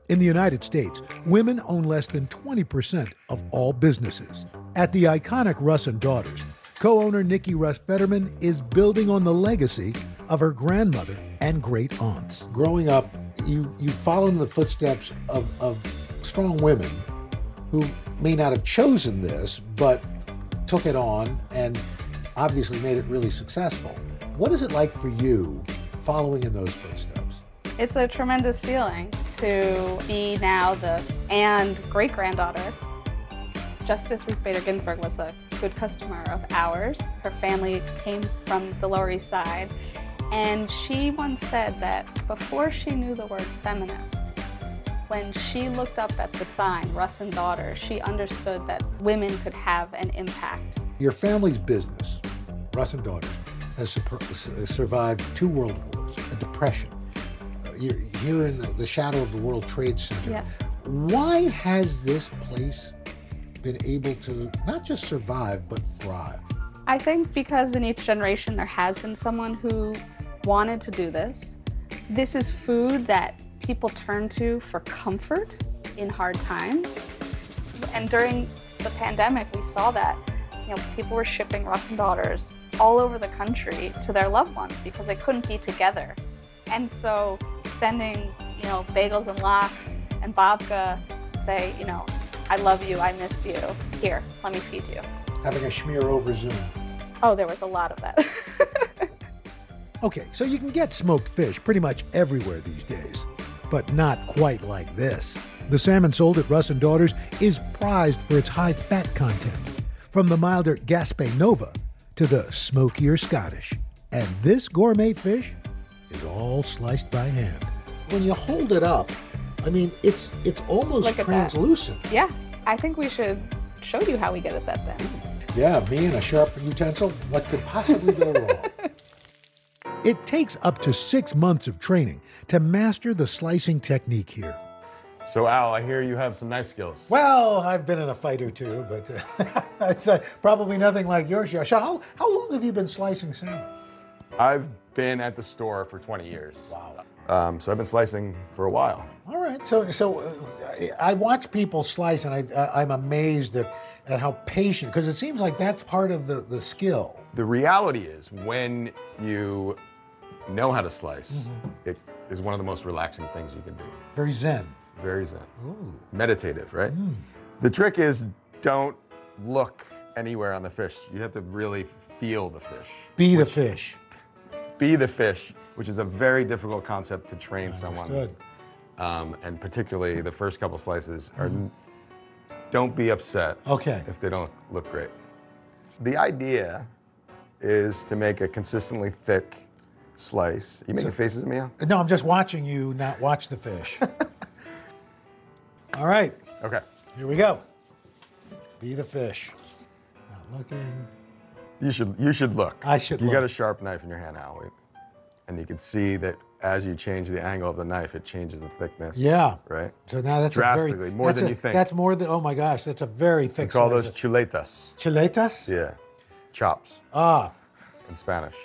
In the United States, women own less than 20% of all businesses. At the iconic Russ and Daughters, co owner Niki Russ Federman is building on the legacy of her grandmother and great aunts. Growing up, you, you followed in the footsteps of, of strong women who may not have chosen this, but took it on and obviously made it really successful. What is it like for you following in those footsteps? It's a tremendous feeling to be now the and great granddaughter. Justice Ruth Bader Ginsburg was a good customer of ours. Her family came from the Lower East Side, and she once said that before she knew the word feminist, When she looked up at the sign, Russ and Daughter, she understood that women could have an impact. Your family's business, Russ and Daughters, has survived two world wars, a depression. Uh, you're here in the, the shadow of the World Trade Center. Yes. Why has this place been able to not just survive, but thrive? I think because in each generation there has been someone who wanted to do this. This is food that people turn to for comfort in hard times. And during the pandemic, we saw that you know, people were shipping Russ and Daughters all over the country to their loved ones because they couldn't be together. And so sending, you know, bagels and lox and babka say, you know, I love you, I miss you. Here, let me feed you. Having a schmear over Zoom. Oh, there was a lot of that. okay, so you can get smoked fish pretty much everywhere these days, but not quite like this. The salmon sold at Russ and Daughters is prized for its high fat content, from the milder Gaspé Nova to the smokier Scottish. And this gourmet fish is all sliced by hand. When you hold it up, I mean, it's it's almost translucent. That. Yeah, I think we should show you how we get it that then. Yeah, me and a sharp utensil. What could possibly go wrong? It takes up to six months of training to master the slicing technique here. So, Al, I hear you have some knife skills. Well, I've been in a fight or two, but uh, it's uh, probably nothing like yours. Josh. How, how long have you been slicing salmon? I've been at the store for 20 years. Wow. Um, so I've been slicing for a while. All right. So, so uh, I watch people slice, and I, I'm amazed at, at how patient, because it seems like that's part of the, the skill. The reality is, when you know how to slice, Mm-hmm. it is one of the most relaxing things you can do. Very zen. Very zen. Ooh. Meditative, right? Mm. The trick is don't look anywhere on the fish. You have to really feel the fish. Be the fish. Be the fish, which is a very difficult concept to train someone. Understood. Um, and particularly the first couple slices are. Don't be upset. Okay. If they don't look great. The idea is to make a consistently thick slice. You making So- faces at me, Al? No, I'm just watching you not watch the fish. All right. Okay. Here we go. Be the fish. Not looking. You should you should look. I should You got a sharp knife in your hand, Al. And you can see that as you change the angle of the knife, it changes the thickness. Yeah. Right? So now that's drastically a very more that's than a- you think. That's more than oh my gosh, that's a very we thick. call slice those chuletas. chuletas. Yeah. Chops Ah, in Spanish.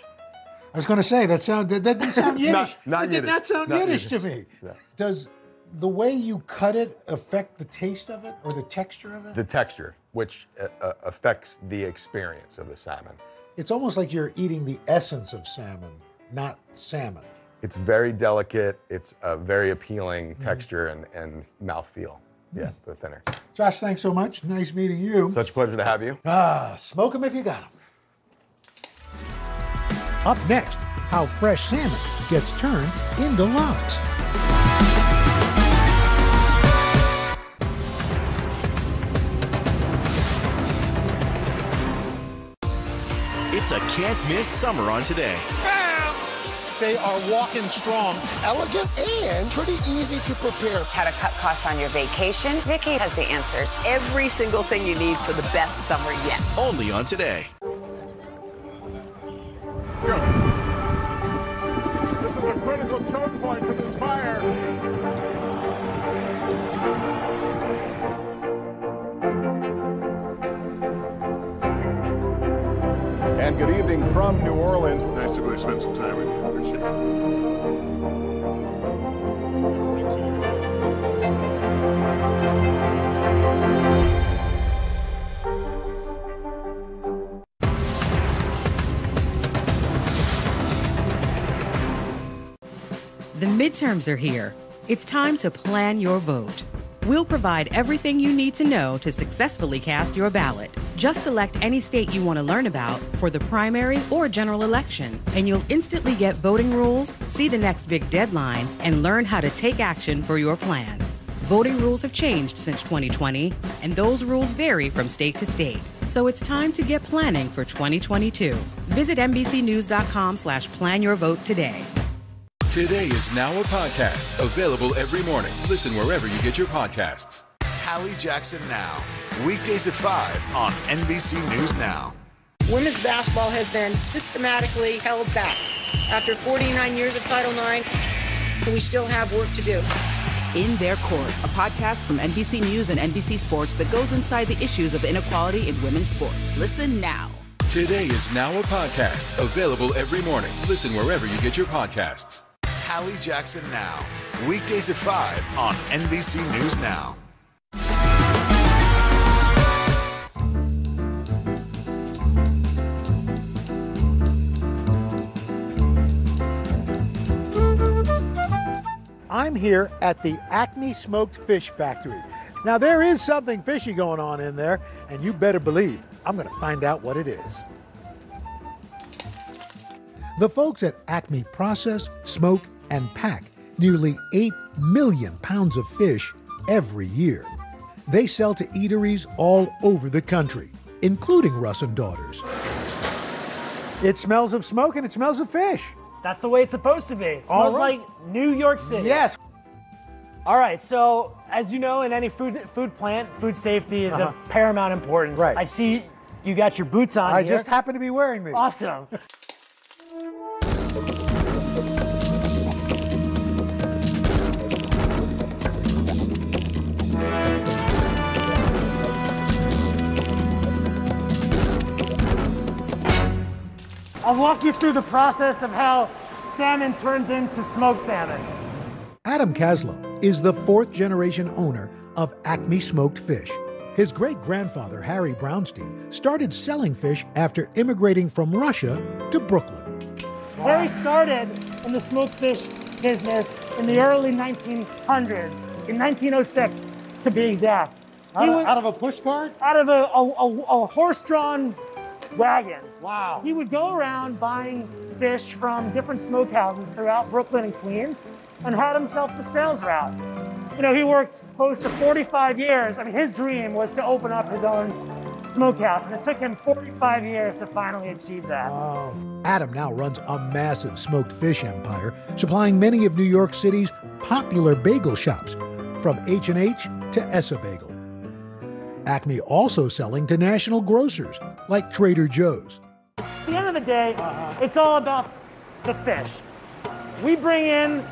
I was going to say that sound that, that didn't sound Yiddish. not- not that did not sound Not Yiddish, to me. Does the way you cut it affect the taste of it or the texture of it? The texture, which uh, uh, affects the experience of the salmon. It's almost like you're eating the essence of salmon, not salmon. It's very delicate. It's a very appealing Mm-hmm. texture and, and mouthfeel. Yeah, the thinner. Josh, thanks so much. Nice meeting you. Such a pleasure to have you. Ah, smoke them if you got them. Up next, how fresh salmon gets turned into lox. It's a can't miss summer on today. They are walking strong, elegant, and pretty easy to prepare. How to cut costs on your vacation? Vicky has the answers. Every single thing you need for the best summer yet. Only on today. This is a critical choke point for this fire. And good evening from New Orleans. Nice to really spend some time with you. Appreciate it. The midterms are here. It's time to plan your vote. We'll provide everything you need to know to successfully cast your ballot. Just select any state you want to learn about for the primary or general election, and you'll instantly get voting rules, see the next big deadline, and learn how to take action for your plan. Voting rules have changed since 2020, and those rules vary from state to state. So it's time to get planning for 2022. Visit NBCNews.com slash plan your vote today. Today is now a podcast available every morning. Listen wherever you get your podcasts. Hallie Jackson Now. Weekdays at 5 on NBC News Now. Women's basketball has been systematically held back. After 49 years of Title IX, we still have work to do. In Their Court, a podcast from NBC News and NBC Sports that goes inside the issues of inequality in women's sports. Listen now. Today is now a podcast available every morning. Listen wherever you get your podcasts. Hallie Jackson Now. Weekdays at 5 on NBC News Now. I'm here at the Acme Smoked Fish Factory. Now, there is something fishy going on in there, and you better believe I'm going to find out what it is. The folks at Acme process, smoke, and pack nearly 8 million pounds of fish every year. They sell to eateries all over the country, including Russ and Daughters. It smells of smoke and it smells of fish. That's the way it's supposed to be. It smells right. like New York City. Yes. All right, so as you know, in any food food plant, food safety is Uh-huh. of paramount importance. Right. I see you got your boots on I here. just happen to be wearing these. Awesome. I'll walk you through the process of how salmon turns into smoked salmon. Adam Caslow is the fourth generation owner of Acme Smoked Fish. His great grandfather, Harry Brownstein, started selling fish after immigrating from Russia to Brooklyn. Harry started in the smoked fish business in the early 1900s, in 1906 to be exact. Out of- would- out of a push cart? Out of a, a, a, a horse-drawn wagon. Wow. He would go around buying fish from different smokehouses throughout Brooklyn and Queens and had himself the sales route. You know, he worked close to 45 years. I mean, his dream was to open up his own smokehouse, and it took him 45 years to finally achieve that. Adam now runs a massive smoked fish empire, supplying many of New York City's popular bagel shops, from H&H to Ess-a-Bagel. Acme also selling to national grocers like Trader Joe's. At the end of the day, it's all about the fish. We bring in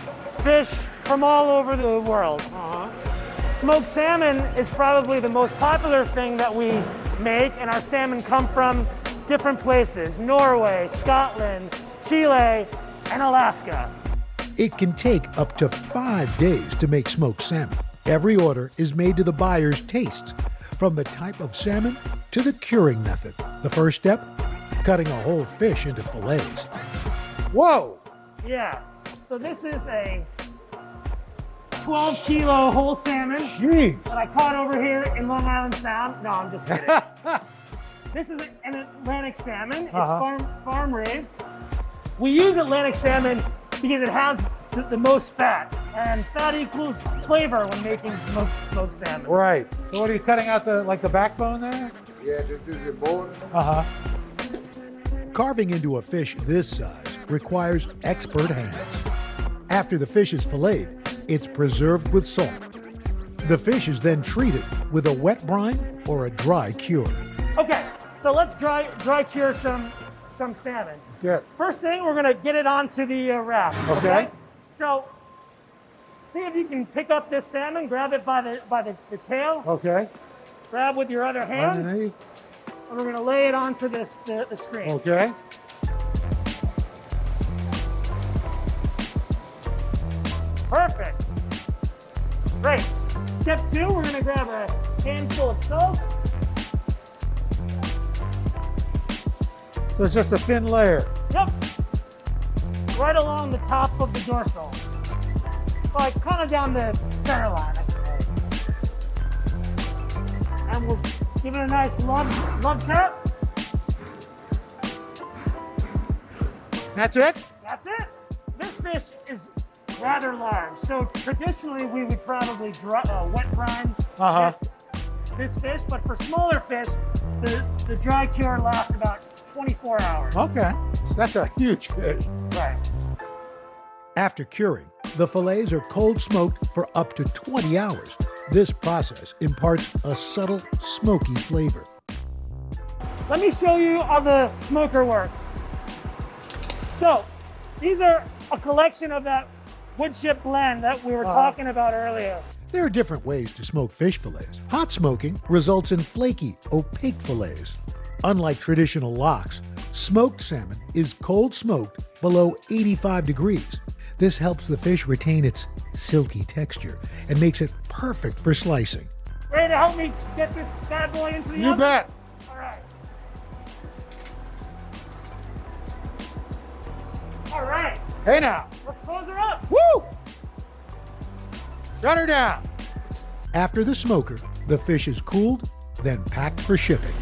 fish from all over the world. Uh-huh. Smoked salmon is probably the most popular thing that we make, and our salmon come from different places Norway, Scotland, Chile, and Alaska. It can take up to five days to make smoked salmon. Every order is made to the buyer's tastes, from the type of salmon to the curing method. The first step, cutting a whole fish into fillets. Whoa! Yeah, so this is a 12 kilo whole salmon Gee. that I caught over here in Long Island Sound. No, I'm just kidding. this is an Atlantic salmon. It's Uh-huh. farm, farm raised. We use Atlantic salmon because it has the, the most fat, and fat equals flavor when making smoked, smoked salmon. Right. So what are you cutting out the like the backbone there? Yeah, just do the bone. Uh-huh. Carving into a fish this size requires expert hands. After the fish is filleted, it's preserved with salt. The fish is then treated with a wet brine or a dry cure. Okay, so let's dry dry cure some some salmon. Good. First thing, we're gonna get it onto the uh, raft. Okay. So, see if you can pick up this salmon, grab it by the by the, the tail, Okay. grab with your other hand, Underneath. and we're gonna lay it onto this the, the screen. Okay. Perfect. Great. Step two, we're gonna grab a handful of salt. So it's just a thin layer. Yep. Right along the top of the dorsal. Like kind of down the center line, I suppose. And we'll give it a nice love, love tap. That's it? That's it. This fish is rather large. So traditionally we would probably dry, uh, wet brine Uh-huh. this, this fish, but for smaller fish, the, the dry cure lasts about 24 hours. Okay. That's a huge fish. Right. After curing, the fillets are cold smoked for up to 20 hours. This process imparts a subtle, smoky flavor. Let me show you how the smoker works. So, these are a collection of that wood chip blend that we were Uh-huh. talking about earlier. There are different ways to smoke fish fillets. Hot smoking results in flaky, opaque fillets. Unlike traditional lox, smoked salmon is cold smoked below 85 degrees. This helps the fish retain its silky texture and makes it perfect for slicing. Ready to help me get this bad boy into the You oven? bet. All right. All right. Hey now, Let's close her up. Woo! shut her down. After the smoker, the fish is cooled, then packed for shipping.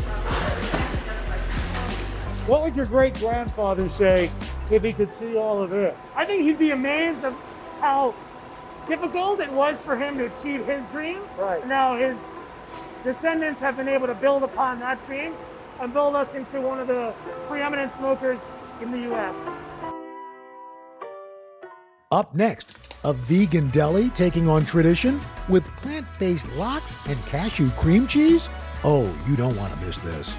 What would your great grandfather say if he could see all of this? I think he'd be amazed of how difficult it was for him to achieve his dream. Right. Now his descendants have been able to build upon that dream and build us into one of the preeminent smokers in the U.S. Up next, a vegan deli taking on tradition with plant based lox and cashew cream cheese? Oh, you don't want to miss this.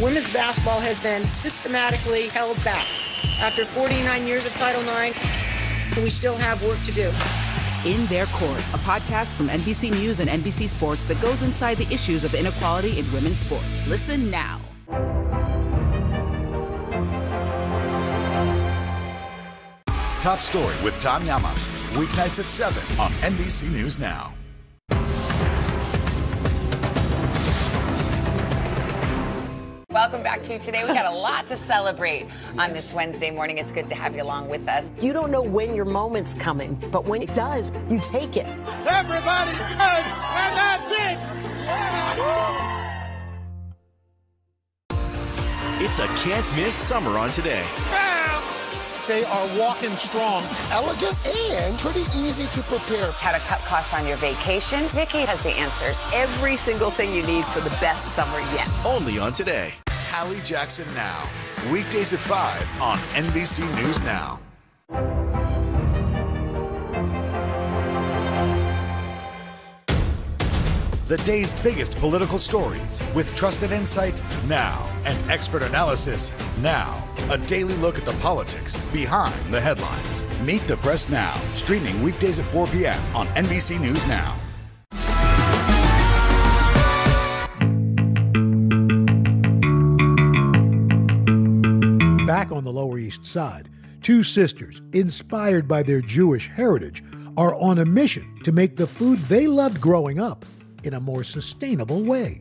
Women's basketball has been systematically held back. After 49 years of Title IX, we still have work to do. In Their Court, a podcast from NBC News and NBC Sports that goes inside the issues of inequality in women's sports. Listen now. Top Story with Tom Llamas. Weeknights at 7 on NBC News Now. Welcome back to today. We got a lot to celebrate on this Wednesday morning. It's good to have you along with us. You don't know when your moment's coming, but when it does, you take it. Everybody good, and that's it. It's a can't miss summer on today. They are walking strong, elegant, and pretty easy to prepare. How to cut costs on your vacation? Vicky has the answers. Every single thing you need for the best summer yet. Only on today. Hallie Jackson Now. Weekdays at 5 on NBC News Now. The day's biggest political stories with trusted insight now and expert analysis now. A daily look at the politics behind the headlines. Meet the Press Now, streaming weekdays at 4 p.m. on NBC News Now. Back on the Lower East Side, two sisters, inspired by their Jewish heritage, are on a mission to make the food they loved growing up in a more sustainable way.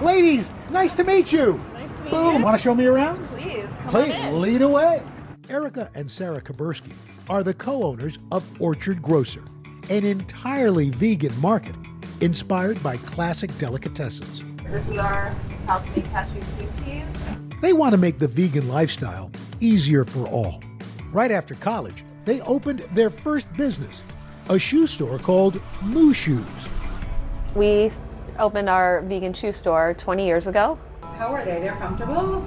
Ladies, nice to meet you. Nice to meet Boom. you. Want to show me around? Please, come Please, on in. lead away. Erica and Sarah Kubersky are the co owners of Orchard Grocer, an entirely vegan market inspired by classic delicatessens. This is our Alchemy cashew cheese. They want to make the vegan lifestyle easier for all. Right after college, they opened their first business, a shoe store called Moo Shoes. We opened our vegan shoe store 20 years ago. How are they? They're comfortable?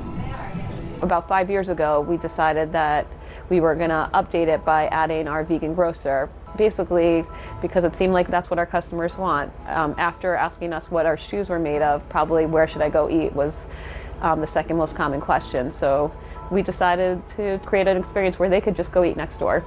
About five years ago, we decided that we were going to update it by adding our vegan grocer. Basically, because it seemed like that's what our customers want. Um, after asking us what our shoes were made of, probably where should I go eat was um, the second most common question. So we decided to create an experience where they could just go eat next door.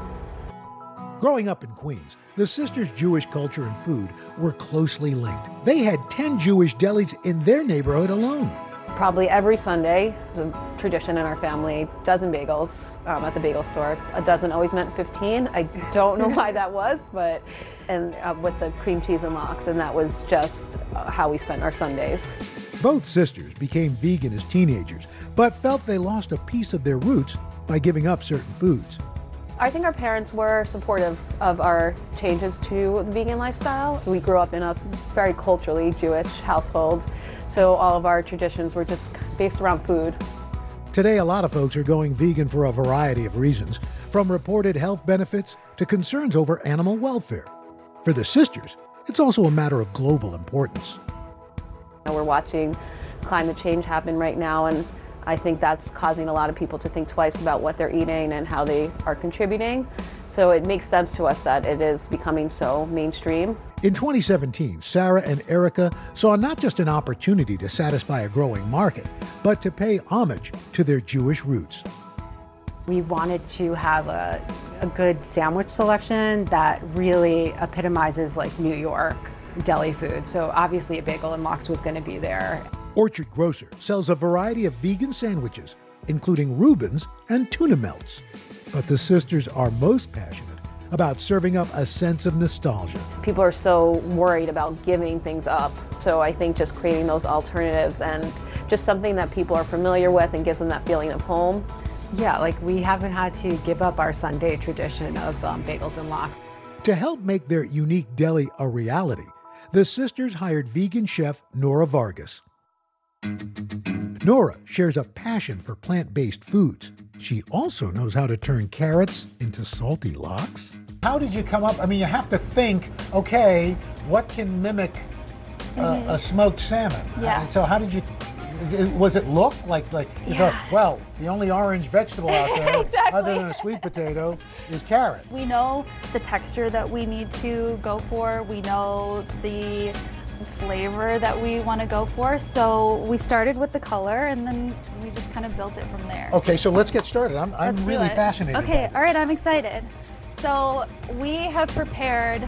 Growing up in Queens, the sisters' Jewish culture and food were closely linked. They had 10 Jewish delis in their neighborhood alone. Probably every Sunday, it's a tradition in our family, dozen bagels um, at the bagel store. A dozen always meant 15. I don't know why that was, but, and uh, with the cream cheese and lox, and that was just uh, how we spent our Sundays. Both sisters became vegan as teenagers, but felt they lost a piece of their roots by giving up certain foods. I think our parents were supportive of our changes to the vegan lifestyle. We grew up in a very culturally Jewish household, so all of our traditions were just based around food. Today, a lot of folks are going vegan for a variety of reasons, from reported health benefits to concerns over animal welfare. For the sisters, it's also a matter of global importance. We're watching climate change happen right now, and I think that's causing a lot of people to think twice about what they're eating and how they are contributing. So it makes sense to us that it is becoming so mainstream. In 2017, Sarah and Erica saw not just an opportunity to satisfy a growing market, but to pay homage to their Jewish roots. We wanted to have a, a good sandwich selection that really epitomizes like New York deli food. So obviously a bagel and lox was going to be there. Orchard Grocer sells a variety of vegan sandwiches, including Reubens and tuna melts. But the sisters are most passionate about serving up a sense of nostalgia. People are so worried about giving things up. So I think just creating those alternatives and just something that people are familiar with and gives them that feeling of home. Yeah, like we haven't had to give up our Sunday tradition of um, bagels and lox. To help make their unique deli a reality, the sisters hired vegan chef Nora Vargas. Nora shares a passion for plant based foods. She also knows how to turn carrots into salty lox. How did you come up? I mean, you have to think, okay, what can mimic uh, Mhm. a smoked salmon? Yeah. Uh, so how did you? Was it look like like you Yeah. thought? Well, the only orange vegetable out there, Exactly. other than a sweet potato, is carrot. We know the texture that we need to go for. We know the flavor that we want to go for. So we started with the color and then we just kind of built it from there. Okay, so let's get started. I'm, I'm Let's really fascinated. Okay, all right, I'm excited. So we have prepared,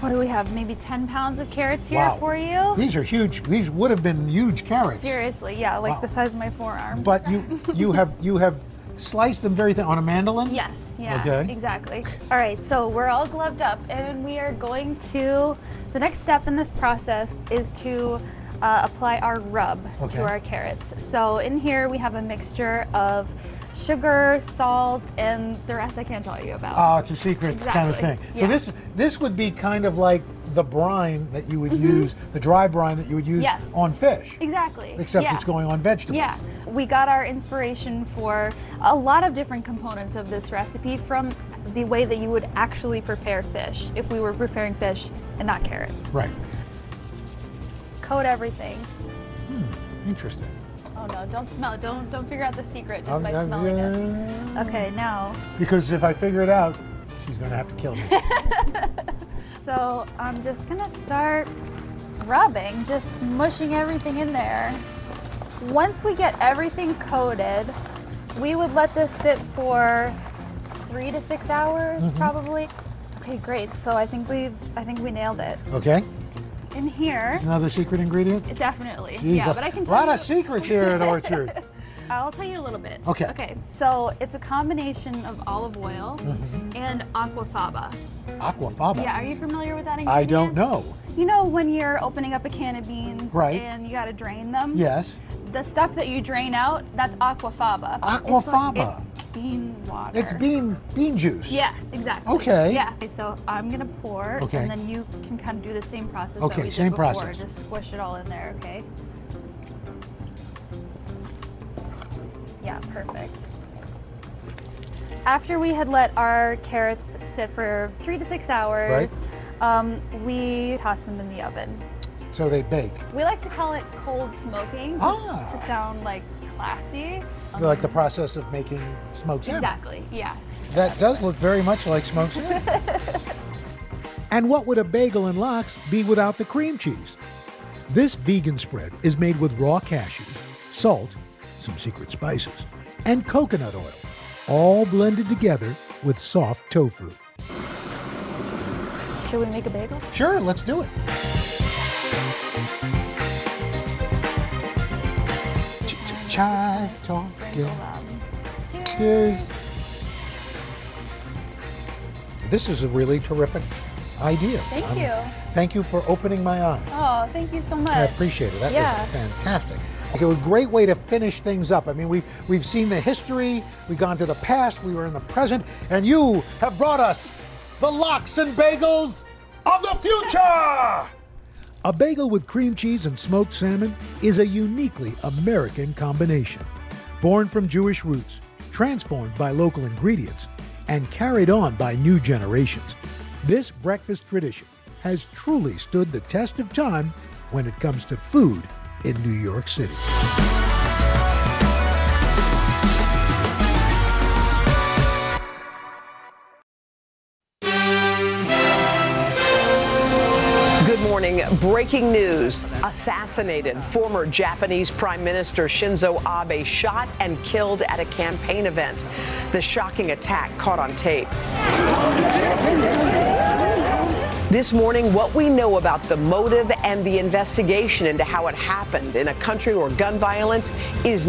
what do we have? Maybe 10 pounds of carrots here Wow. for you. These are huge. These would have been huge carrots. Seriously, yeah, like Wow. the size of my forearm. But you you have you have sliced them very thin on a mandolin. Yes, yeah, Okay. exactly. All right, so we're all gloved up and we are going to, the next step in this process is to uh, apply our rub Okay. to our carrots. So in here we have a mixture of sugar, salt, and the rest I can't tell you about. Oh, it's a secret kind of thing. So yeah. this this would be kind of like the brine that you would Mhm. use, the dry brine that you would use Yes. on fish. Exactly. Except yeah. it's going on vegetables. Yeah, we got our inspiration for a lot of different components of this recipe from the way that you would actually prepare fish if we were preparing fish and not carrots. Right. Coat everything. Interesting. Oh no, don't smell it. Don't don't figure out the secret just I'm- by I'm- smelling it. Okay, now. Because if I figure it out, she's going to have to kill me. So I'm just gonna start rubbing, just smushing everything in there. Once we get everything coated, we would let this sit for three to six hours, Mhm. probably. Okay, great. So I think we've, I think we nailed it. okay. In here, Another secret ingredient. definitely. Jeez, yeah, a but I can tell a lot you. of secrets here at Orchard. I'll tell you a little bit. Okay. Okay. So it's a combination of olive oil Mhm. and aquafaba. Aquafaba. Yeah. Are you familiar with that ingredient? I don't know. You know when you're opening up a can of beans Right. and you gotta drain them? Yes. The stuff that you drain out, that's aquafaba. It's like- Aquafaba. It's, bean water. It's bean bean juice. Yes, exactly. Okay. Yeah. So I'm gonna pour, Okay. and then you can kind of do the same process. Okay, same before. process. Just squish it all in there. Okay. Yeah, perfect. After we had let our carrots sit for three to six hours, um, we toss them in the oven. So they bake. We like to call it cold smoking Ah. to sound like classy. like the process of making smoked salmon. Exactly, yeah. That does look very much like smoked salmon. and what would a bagel and lox be without the cream cheese? This vegan spread is made with raw cashews, salt, some secret spices, and coconut oil, all blended together with soft tofu. Should we make a bagel? Sure, let's do it. Chive talking. Um, cheers. This is a really terrific idea. Thank I'm- you. Thank you for opening my eyes. Oh, thank you so much. I appreciate it. That yeah. was fantastic. Okay, a great way to finish things up. I mean, we've we've seen the history, we've gone to the past, we were in the present, and you have brought us the lox and bagels of the future. A bagel with cream cheese and smoked salmon is a uniquely American combination. Born from Jewish roots, transformed by local ingredients, and carried on by new generations, this breakfast tradition has truly stood the test of time when it comes to food in New York City. Good morning. Breaking news. Assassinated. Former Japanese Prime Minister Shinzo Abe shot and killed at a campaign event. The shocking attack caught on tape. This morning, what we know about the motive and the investigation into how it happened in a country where gun violence is